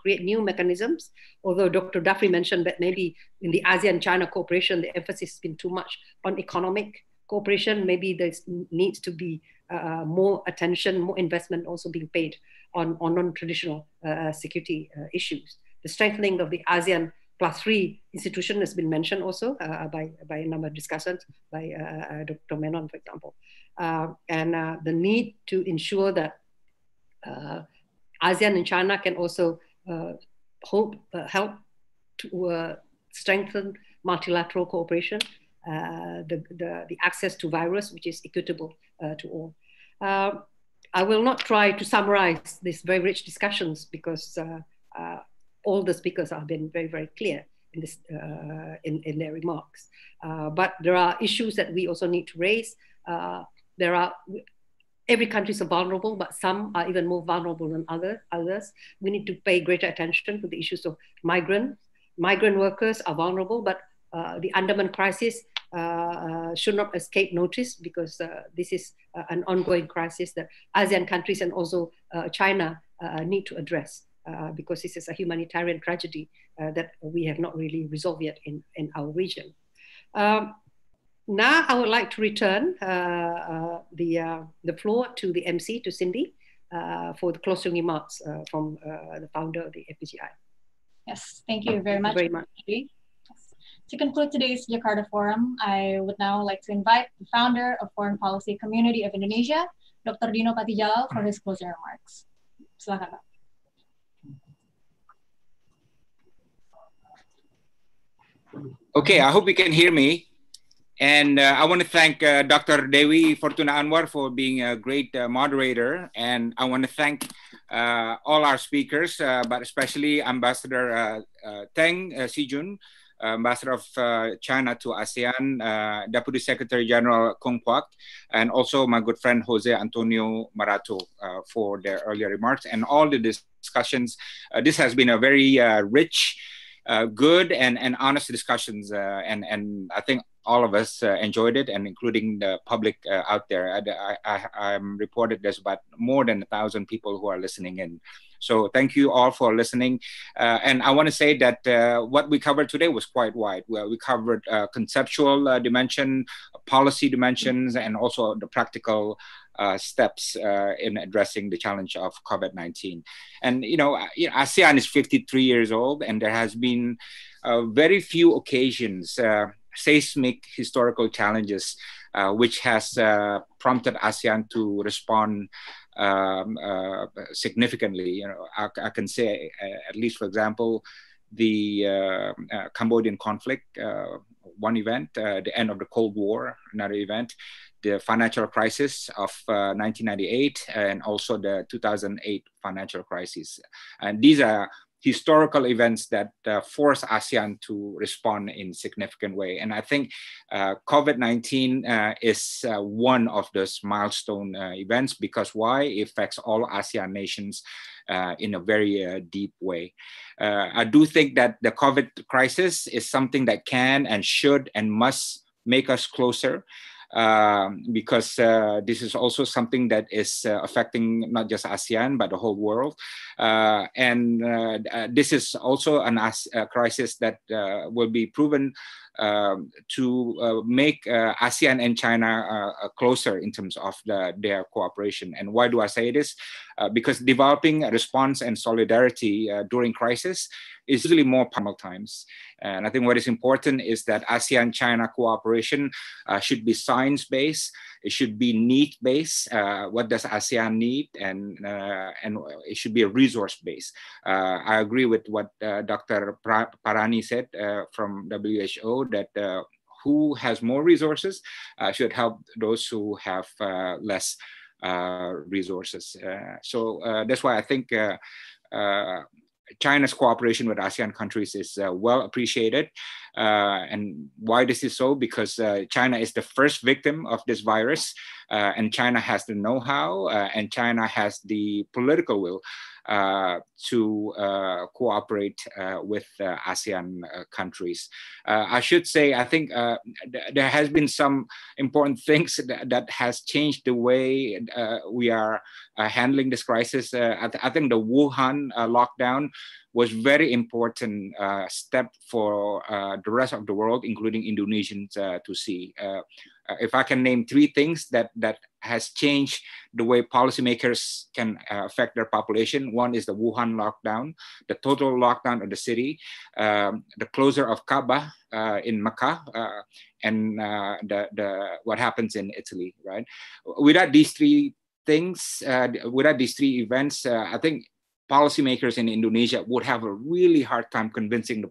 create new mechanisms. Although Dr. Dhafri mentioned that maybe in the ASEAN-China cooperation the emphasis has been too much on economic cooperation. Maybe there needs to be uh, uh, more attention, more investment also being paid on, on non-traditional uh, uh, security uh, issues. The strengthening of the ASEAN plus three institution has been mentioned also uh, uh by, by a number of discussants, by uh, Dr. Menon, for example. and the need to ensure that ASEAN and China can also hope, help to strengthen multilateral cooperation, the, the, the, access to virus, which is equitable to all. Uh, I will not try to summarize these very rich discussions because uh, uh, all the speakers have been very, very clear in, this, uh, in, in, their remarks. Uh, but there are issues that we also need to raise. Uh, there are, every country is vulnerable, but some are even more vulnerable than other, others. We need to pay greater attention to the issues of migrant. Migrant workers are vulnerable, but Uh, the Andaman crisis uh, uh, should not escape notice because uh, this is uh, an ongoing crisis that ASEAN countries and also uh, China need to address. because this is a humanitarian tragedy that we have not really resolved yet in, in our region. Um, now I would like to return the, the floor to the MC, to Cindy, for the closing remarks from the founder of the FPCI. Yes, thank you very much. Thank you very much. To conclude today's Jakarta Forum, I would now like to invite the founder of Foreign Policy Community of Indonesia, Dr. Dino Patti Djalal, for his closing remarks. Silakan, Pak. Okay, I hope you can hear me. And uh, I want to thank uh, Dr. Dewi Fortuna Anwar for being a great uh, moderator. And I want to thank uh, all our speakers, uh, but especially Ambassador uh, Deng Xijun, Ambassador of uh, China to ASEAN, uh, Deputy Secretary General Kung Phoak, and also my good friend Jose Antonio Morato uh, for their earlier remarks and all the discussions. this has been a very rich, good, and, and honest discussions, and, and I think all of us uh, enjoyed it, and including the public uh, out there. I, I, am reported there's about more than a thousand people who are listening in. So thank you all for listening. Uh, and I want to say that uh, what we covered today was quite wide. Well, we covered uh, conceptual uh, dimension, policy dimensions, and also the practical uh, steps uh, in addressing the challenge of COVID-19. And you know, ASEAN is 53 years old, and there has been very few occasions, seismic historical challenges, which has prompted ASEAN to respond um, uh, significantly. You know, I, I can say, uh, at least for example, the uh, uh Cambodian conflict, uh, one event, the end of the Cold War, another event, the financial crisis of 1998, and also the 2008 financial crisis. And these are historical events that uh, force ASEAN to respond in significant way. And I think uh, COVID-19 uh, is uh, one of those milestone uh, events because why? It affects all ASEAN nations uh, in a very deep way. I do think that the COVID crisis is something that can and should and must make us closer um, because uh, this is also something that is uh, affecting not just ASEAN but the whole world. Uh, and uh, uh, this is also an a crisis that uh, will be proven um, to make ASEAN and China closer in terms of the, their cooperation. And why do I say this? because developing a response and solidarity during crisis is really more powerful times. And I think what is important is that ASEAN China cooperation uh, should be science based, it should be need based. Uh, what does ASEAN need? And, uh, and it should be a resource based. Uh, I agree with what uh, Dr. Parani said uh, from WHO that who has more resources should help those who have less resources. so that's why I think China's cooperation with ASEAN countries is uh, well appreciated. Uh, and why this is so? Because uh, China is the first victim of this virus, uh, and China has the know how, uh, and China has the political will uh, to uh, cooperate uh, with ASEAN countries. I should say, I think th there has been some important things that, that has changed the way we are handling this crisis. I, th I, think the Wuhan lockdown was very important uh, step for uh, the rest of the world, including Indonesians, uh, to see. If I can name three things that that has changed the way policymakers can uh, affect their population. One is the Wuhan lockdown, the total lockdown of the city, um, the closure of Kaaba uh, in Mecca, uh, and uh, the, the what happens in Italy. Right. Without these three things, uh, without these three events, uh, I think policymakers in Indonesia would have a really hard time convincing the,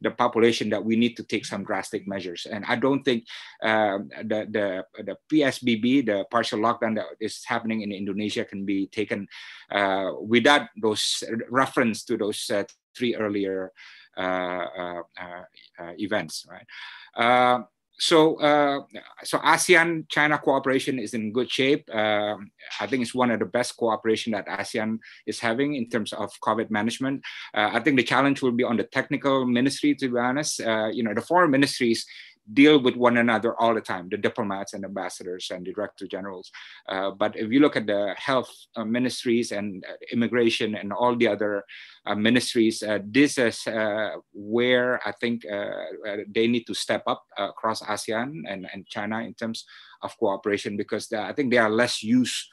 the population that we need to take some drastic measures. And I don't think uh, the, the, the PSBB, the partial lockdown that is happening in Indonesia can be taken uh, without those reference to those uh, three earlier uh, uh, uh, events, right? So uh, so ASEAN China cooperation is in good shape. Uh, I think it's one of the best cooperation that ASEAN is having in terms of COVID management. Uh, I think the challenge will be on the technical ministry. To be honest, uh, you know, the foreign ministries deal with one another all the time, the diplomats and ambassadors and the director generals. Uh, but if you look at the health uh, ministries and uh, immigration and all the other uh, ministries, uh, this is where I think they need to step up across ASEAN and, and China in terms of cooperation because I think they are less used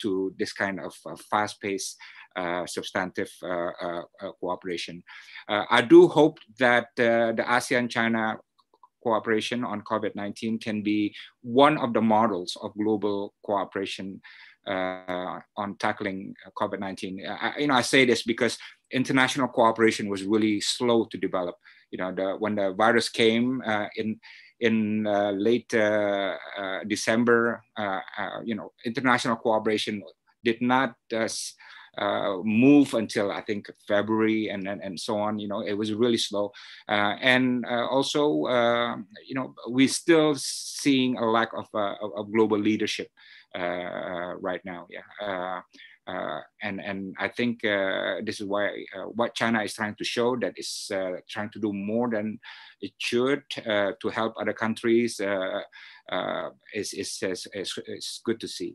to this kind of fast-paced uh, substantive uh, uh, cooperation. I do hope that the ASEAN-China cooperation on COVID-19 can be one of the models of global cooperation uh, on tackling COVID-19. I, you know, I say this because international cooperation was really slow to develop. You know, the, when the virus came uh, in in uh, late uh, uh, December, uh, you know, international cooperation did not uh, move until I think February and, and, and so on. You know, it was really slow. Uh, and uh, also, uh, you know, we're still seeing a lack of, uh, of global leadership uh, right now. Yeah. and and I think this is why what China is trying to show that is trying to do more than it should to help other countries is, is, is, is, is good to see.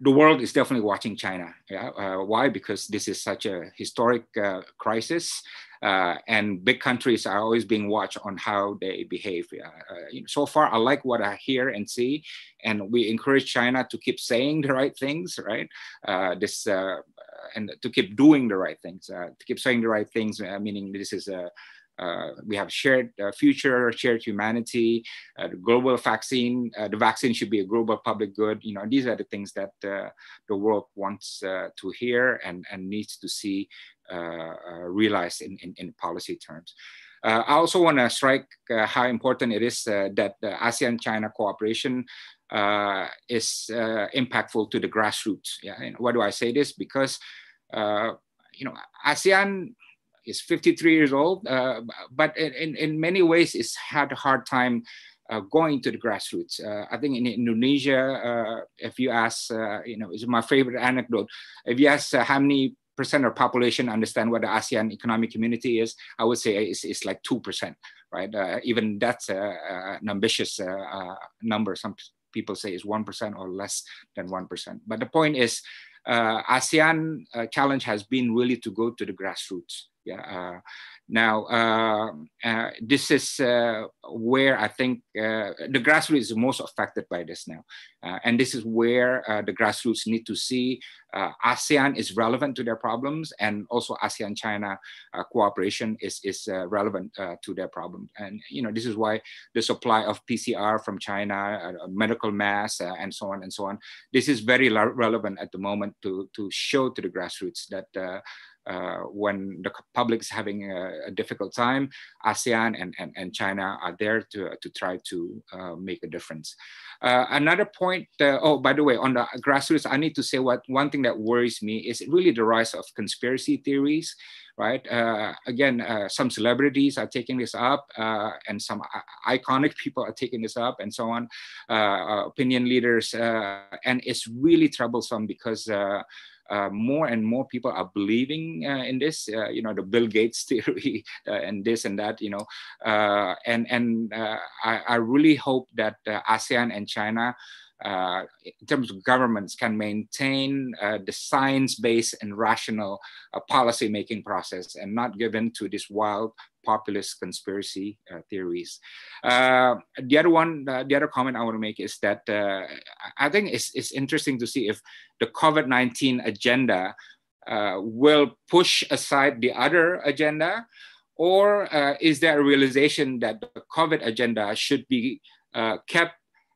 The world is definitely watching China. Yeah? Uh, why? Because this is such a historic uh, crisis, uh, and big countries are always being watched on how they behave. Uh, so far, I like what I hear and see, and we encourage China to keep saying the right things, right? Uh, this uh, and to keep doing the right things, to keep saying the right things, meaning this is a we have shared uh, future, shared humanity, uh, the global vaccine. Uh, the vaccine should be a global public good. You know, these are the things that uh, the world wants uh, to hear and, and needs to see realized in, in, in, policy terms. I also want to strike how important it is that the ASEAN-China cooperation is impactful to the grassroots. Yeah, and why do I say this? Because you know, ASEAN is 53 years old, uh, but in, in many ways, it's had a hard time uh, going to the grassroots. Uh, I think in Indonesia, uh, if you ask, uh, you know, it's my favorite anecdote. If you ask uh, how many percent of population understand what the ASEAN economic community is, I would say it's, it's like 2%, right? even that's an ambitious number. Some people say it's 1% or less than 1%. But the point is, ASEAN challenge has been really to go to the grassroots. Yeah. Uh, now, uh, uh, this is uh, where I think the grassroots is most affected by this now. And this is where the grassroots need to see ASEAN is relevant to their problems and also ASEAN-China cooperation is, is relevant to their problems. And, you know, this is why the supply of PCR from China, medical mass, and so on and so on, this is very relevant at the moment to, to show to the grassroots that uh, when the public is having a, a, difficult time, ASEAN and, and, and China are there to, to try to uh, make a difference. Uh, another point, uh, oh, by the way, on the grassroots, I need to say what one thing that worries me is really the rise of conspiracy theories, right? Uh, again, uh, some celebrities are taking this up and some iconic people are taking this up and so on, opinion leaders, and it's really troublesome because uh, more and more people are believing uh, in this, uh, you know, the Bill Gates theory uh, and this and that, you know, uh, and and I, I, really hope that ASEAN and China in terms of governments, can maintain the science-based and rational policy-making process and not given to this wild populist conspiracy uh, theories. Uh, the other one, the other comment I want to make is that I think it's, it's interesting to see if the COVID-19 agenda will push aside the other agenda or uh, is there a realization that the COVID agenda should be uh, kept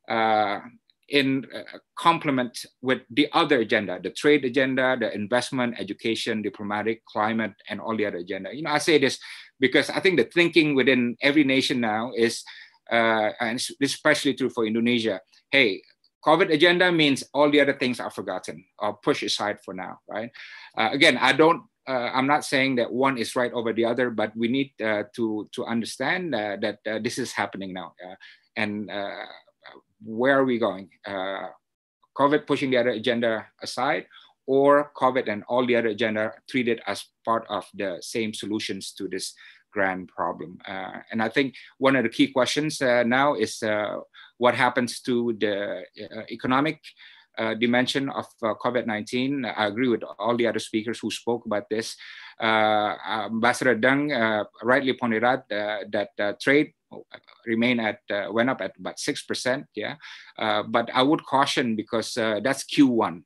uh, in uh, complement with the other agenda, the trade agenda, the investment, education, diplomatic, climate, and all the other agenda. You know, I say this because I think the thinking within every nation now is, uh, and especially true for Indonesia, hey, COVID agenda means all the other things are forgotten or pushed aside for now, right? Uh, again, I don't uh, I'm not saying that one is right over the other, but we need uh, to to understand uh, that uh, this is happening now, and where are we going? COVID pushing the other agenda aside, or COVID and all the other agenda treated as part of the same solutions to this grand problem. and I think one of the key questions now is what happens to the economic uh, dimension of uh, COVID-19. I agree with all the other speakers who spoke about this. Uh, Ambassador Deng uh, rightly pointed out uh, that uh, trade remain at went up at about six percent. Yeah, but I would caution because that's Q1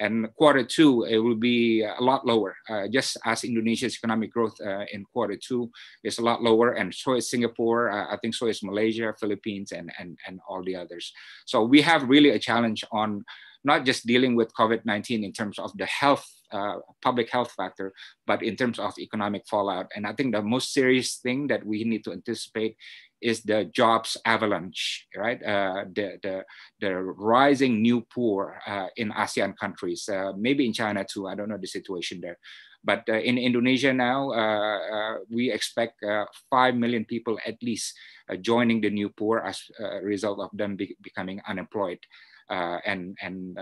and quarter two it will be a lot lower uh, just as indonesia's economic growth uh, in quarter two is a lot lower and so is singapore uh, i think so is malaysia philippines and, and and all the others so we have really a challenge on not just dealing with covid-19 in terms of the health uh, public health factor, but in terms of economic fallout. And I think the most serious thing that we need to anticipate is the jobs avalanche, right? Uh, the, the, the rising new poor uh, in ASEAN countries, uh, maybe in China too, I don't know the situation there. But uh, in Indonesia now, uh, uh, we expect 5 million people at least joining the new poor as a result of them be becoming unemployed. And, and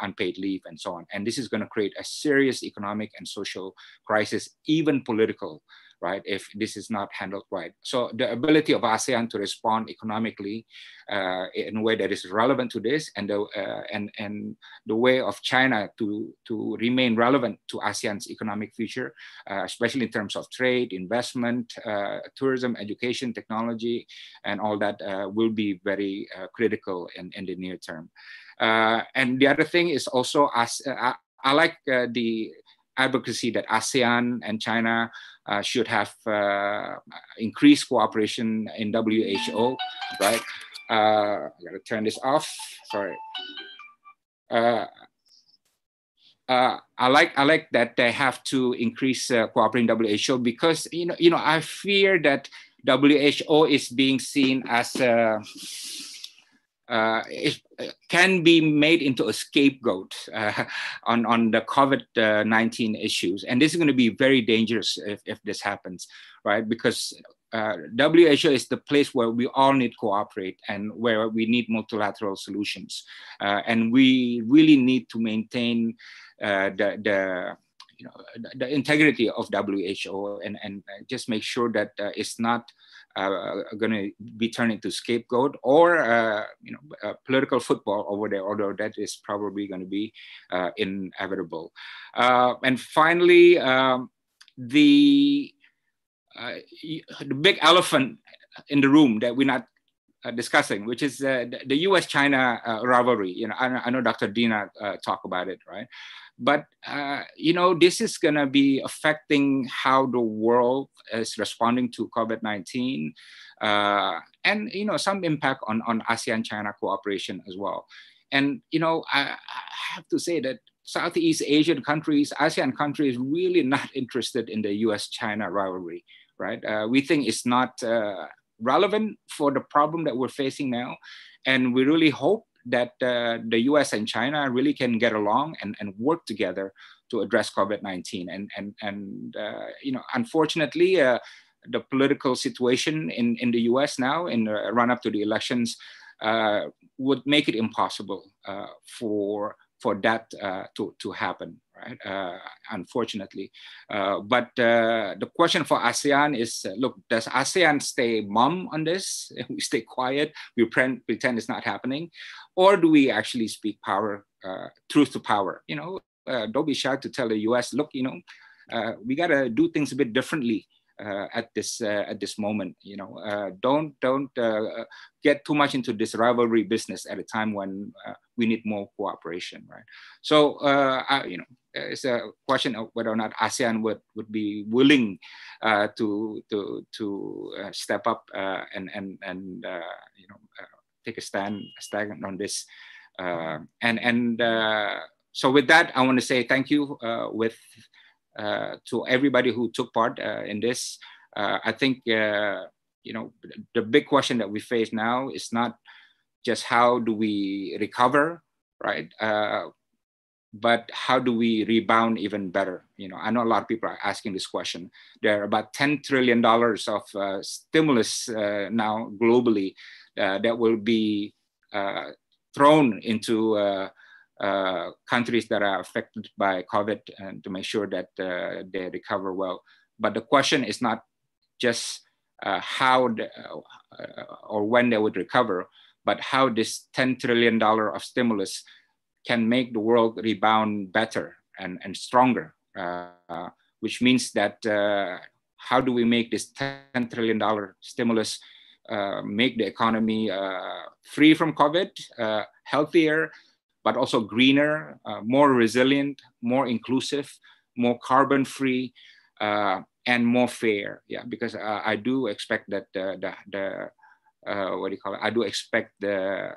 unpaid leave and so on. And this is going to create a serious economic and social crisis, even political right? If this is not handled right. So the ability of ASEAN to respond economically uh, in a way that is relevant to this and the, uh, and, and the way of China to, to remain relevant to ASEAN's economic future, uh, especially in terms of trade, investment, uh, tourism, education, technology, and all that uh, will be very uh, critical in, in the near term. and the other thing is also, as, I, I like the advocacy that ASEAN and China should have uh, increased cooperation in WHO, right? Uh, I gotta turn this off. Sorry. Uh, uh, I like I like that they have to increase uh, cooperating WHO because you know you know I fear that WHO is being seen as a uh, it can be made into a scapegoat uh, on, on the COVID-19 issues. And this is going to be very dangerous if, if this happens, right? Because uh, WHO is the place where we all need to cooperate and where we need multilateral solutions. Uh, and we really need to maintain uh, the, the you know, the, integrity of WHO and, and just make sure that uh, it's not uh, going to be turned into scapegoat or uh, you know political football over there, although that is probably going to be uh, inevitable. Uh, and finally, um, the uh, the big elephant in the room that we're not uh, discussing, which is uh, the, U.S.-China uh, rivalry. You know, I, I know Dr. Dinna talked about it, right? But uh, you know, this is going to be affecting how the world is responding to COVID-19, uh, and you know, some impact on on ASEAN-China cooperation as well. And you know, I, I have to say that Southeast Asian countries, ASEAN countries, really not interested in the U.S.-China rivalry, right? Uh, we think it's not uh, relevant for the problem that we're facing now, and we really hope that uh, the US and China really can get along and, and work together to address COVID-19. And, and, and uh, you know, unfortunately, uh, the political situation in, in the US now, in the run up to the elections, uh, would make it impossible uh, for, for that uh, to, to happen. right? Uh, unfortunately. Uh, but uh, the question for ASEAN is, uh, look, does ASEAN stay mum on this? We stay quiet, we pretend it's not happening? Or do we actually speak power, uh, truth to power? You know, uh, don't be shy to tell the US, look, you know, we gotta do things a bit differently. Uh, at this uh, at this moment. You know, uh, don't don't get too much into this rivalry business at a time when we need more cooperation, right? So, I, you know, it's a question of whether or not ASEAN would would be willing to to to step up and and and you know take a stand a stand on this. and and so with that, I want to say thank you with uh, to everybody who took part uh, in this. Uh, I think you know the big question that we face now is not just how do we recover, right? but how do we rebound even better? You know, I know a lot of people are asking this question. There are about ten trillion dollars of uh, stimulus uh, now globally uh, that will be thrown into uh, countries that are affected by COVID and to make sure that uh, they recover well. But the question is not just uh, how the, uh, or when they would recover, but how this $10 trillion of stimulus can make the world rebound better and, and stronger, uh, which means that how do we make this $10 trillion stimulus make the economy free from COVID, healthier, but also greener, uh, more resilient, more inclusive, more carbon free, uh, and more fair. Yeah, because uh, I do expect that the, the, the uh, what do you call it? I do expect the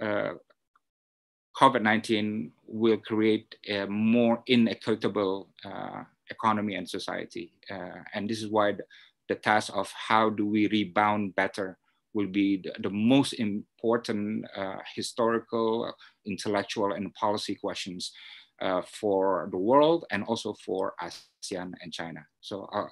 uh, COVID-19 will create a more inequitable uh, economy and society. and this is why the, task of how do we rebound better will be the, the most important uh, historical, intellectual, and policy questions uh, for the world and also for ASEAN and China. So uh,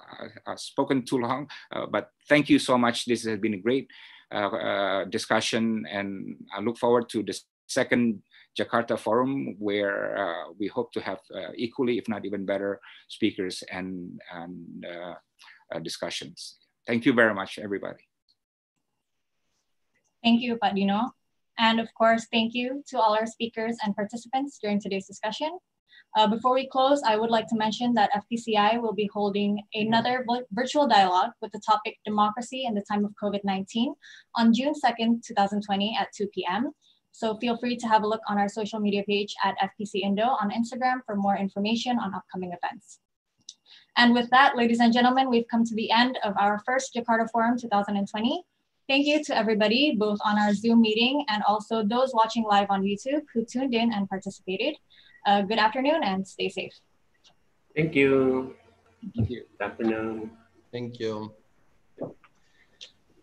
I've spoken too long, uh, but thank you so much. This has been a great uh, uh, discussion and I look forward to the second Jakarta Forum where we hope to have equally, if not even better, speakers and, and discussions. Thank you very much, everybody. Thank you, Pak Dino. And of course, thank you to all our speakers and participants during today's discussion. Uh, before we close, I would like to mention that FPCI will be holding another virtual dialogue with the topic Democracy in the Time of COVID-19 on June 2nd, 2020 at 2 p.m. So feel free to have a look on our social media page at FPC Indo on Instagram for more information on upcoming events. And with that, ladies and gentlemen, we've come to the end of our first Jakarta Forum 2020. Thank you to everybody, both on our Zoom meeting and also those watching live on YouTube who tuned in and participated. Uh, good afternoon and stay safe. Thank you. Thank you. Good afternoon. Thank you.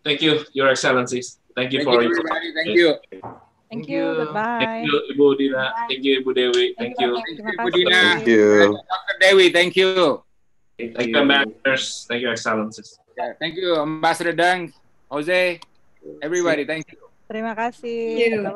Thank you, Your Excellencies. Thank you Thank for you, everybody. Thank you. Thank you. Goodbye. Thank you, Ibu Dinna. Thank you, Ibu Dewi. Thank you. Thank you, Ibu Dinna. Thank you. Dr. Dewi, thank you. Thank you, Ambassadors. Thank you, Excellencies. Yeah, thank you, Ambassador Dang. Jose, everybody, thank you. Terima kasih. Thank you.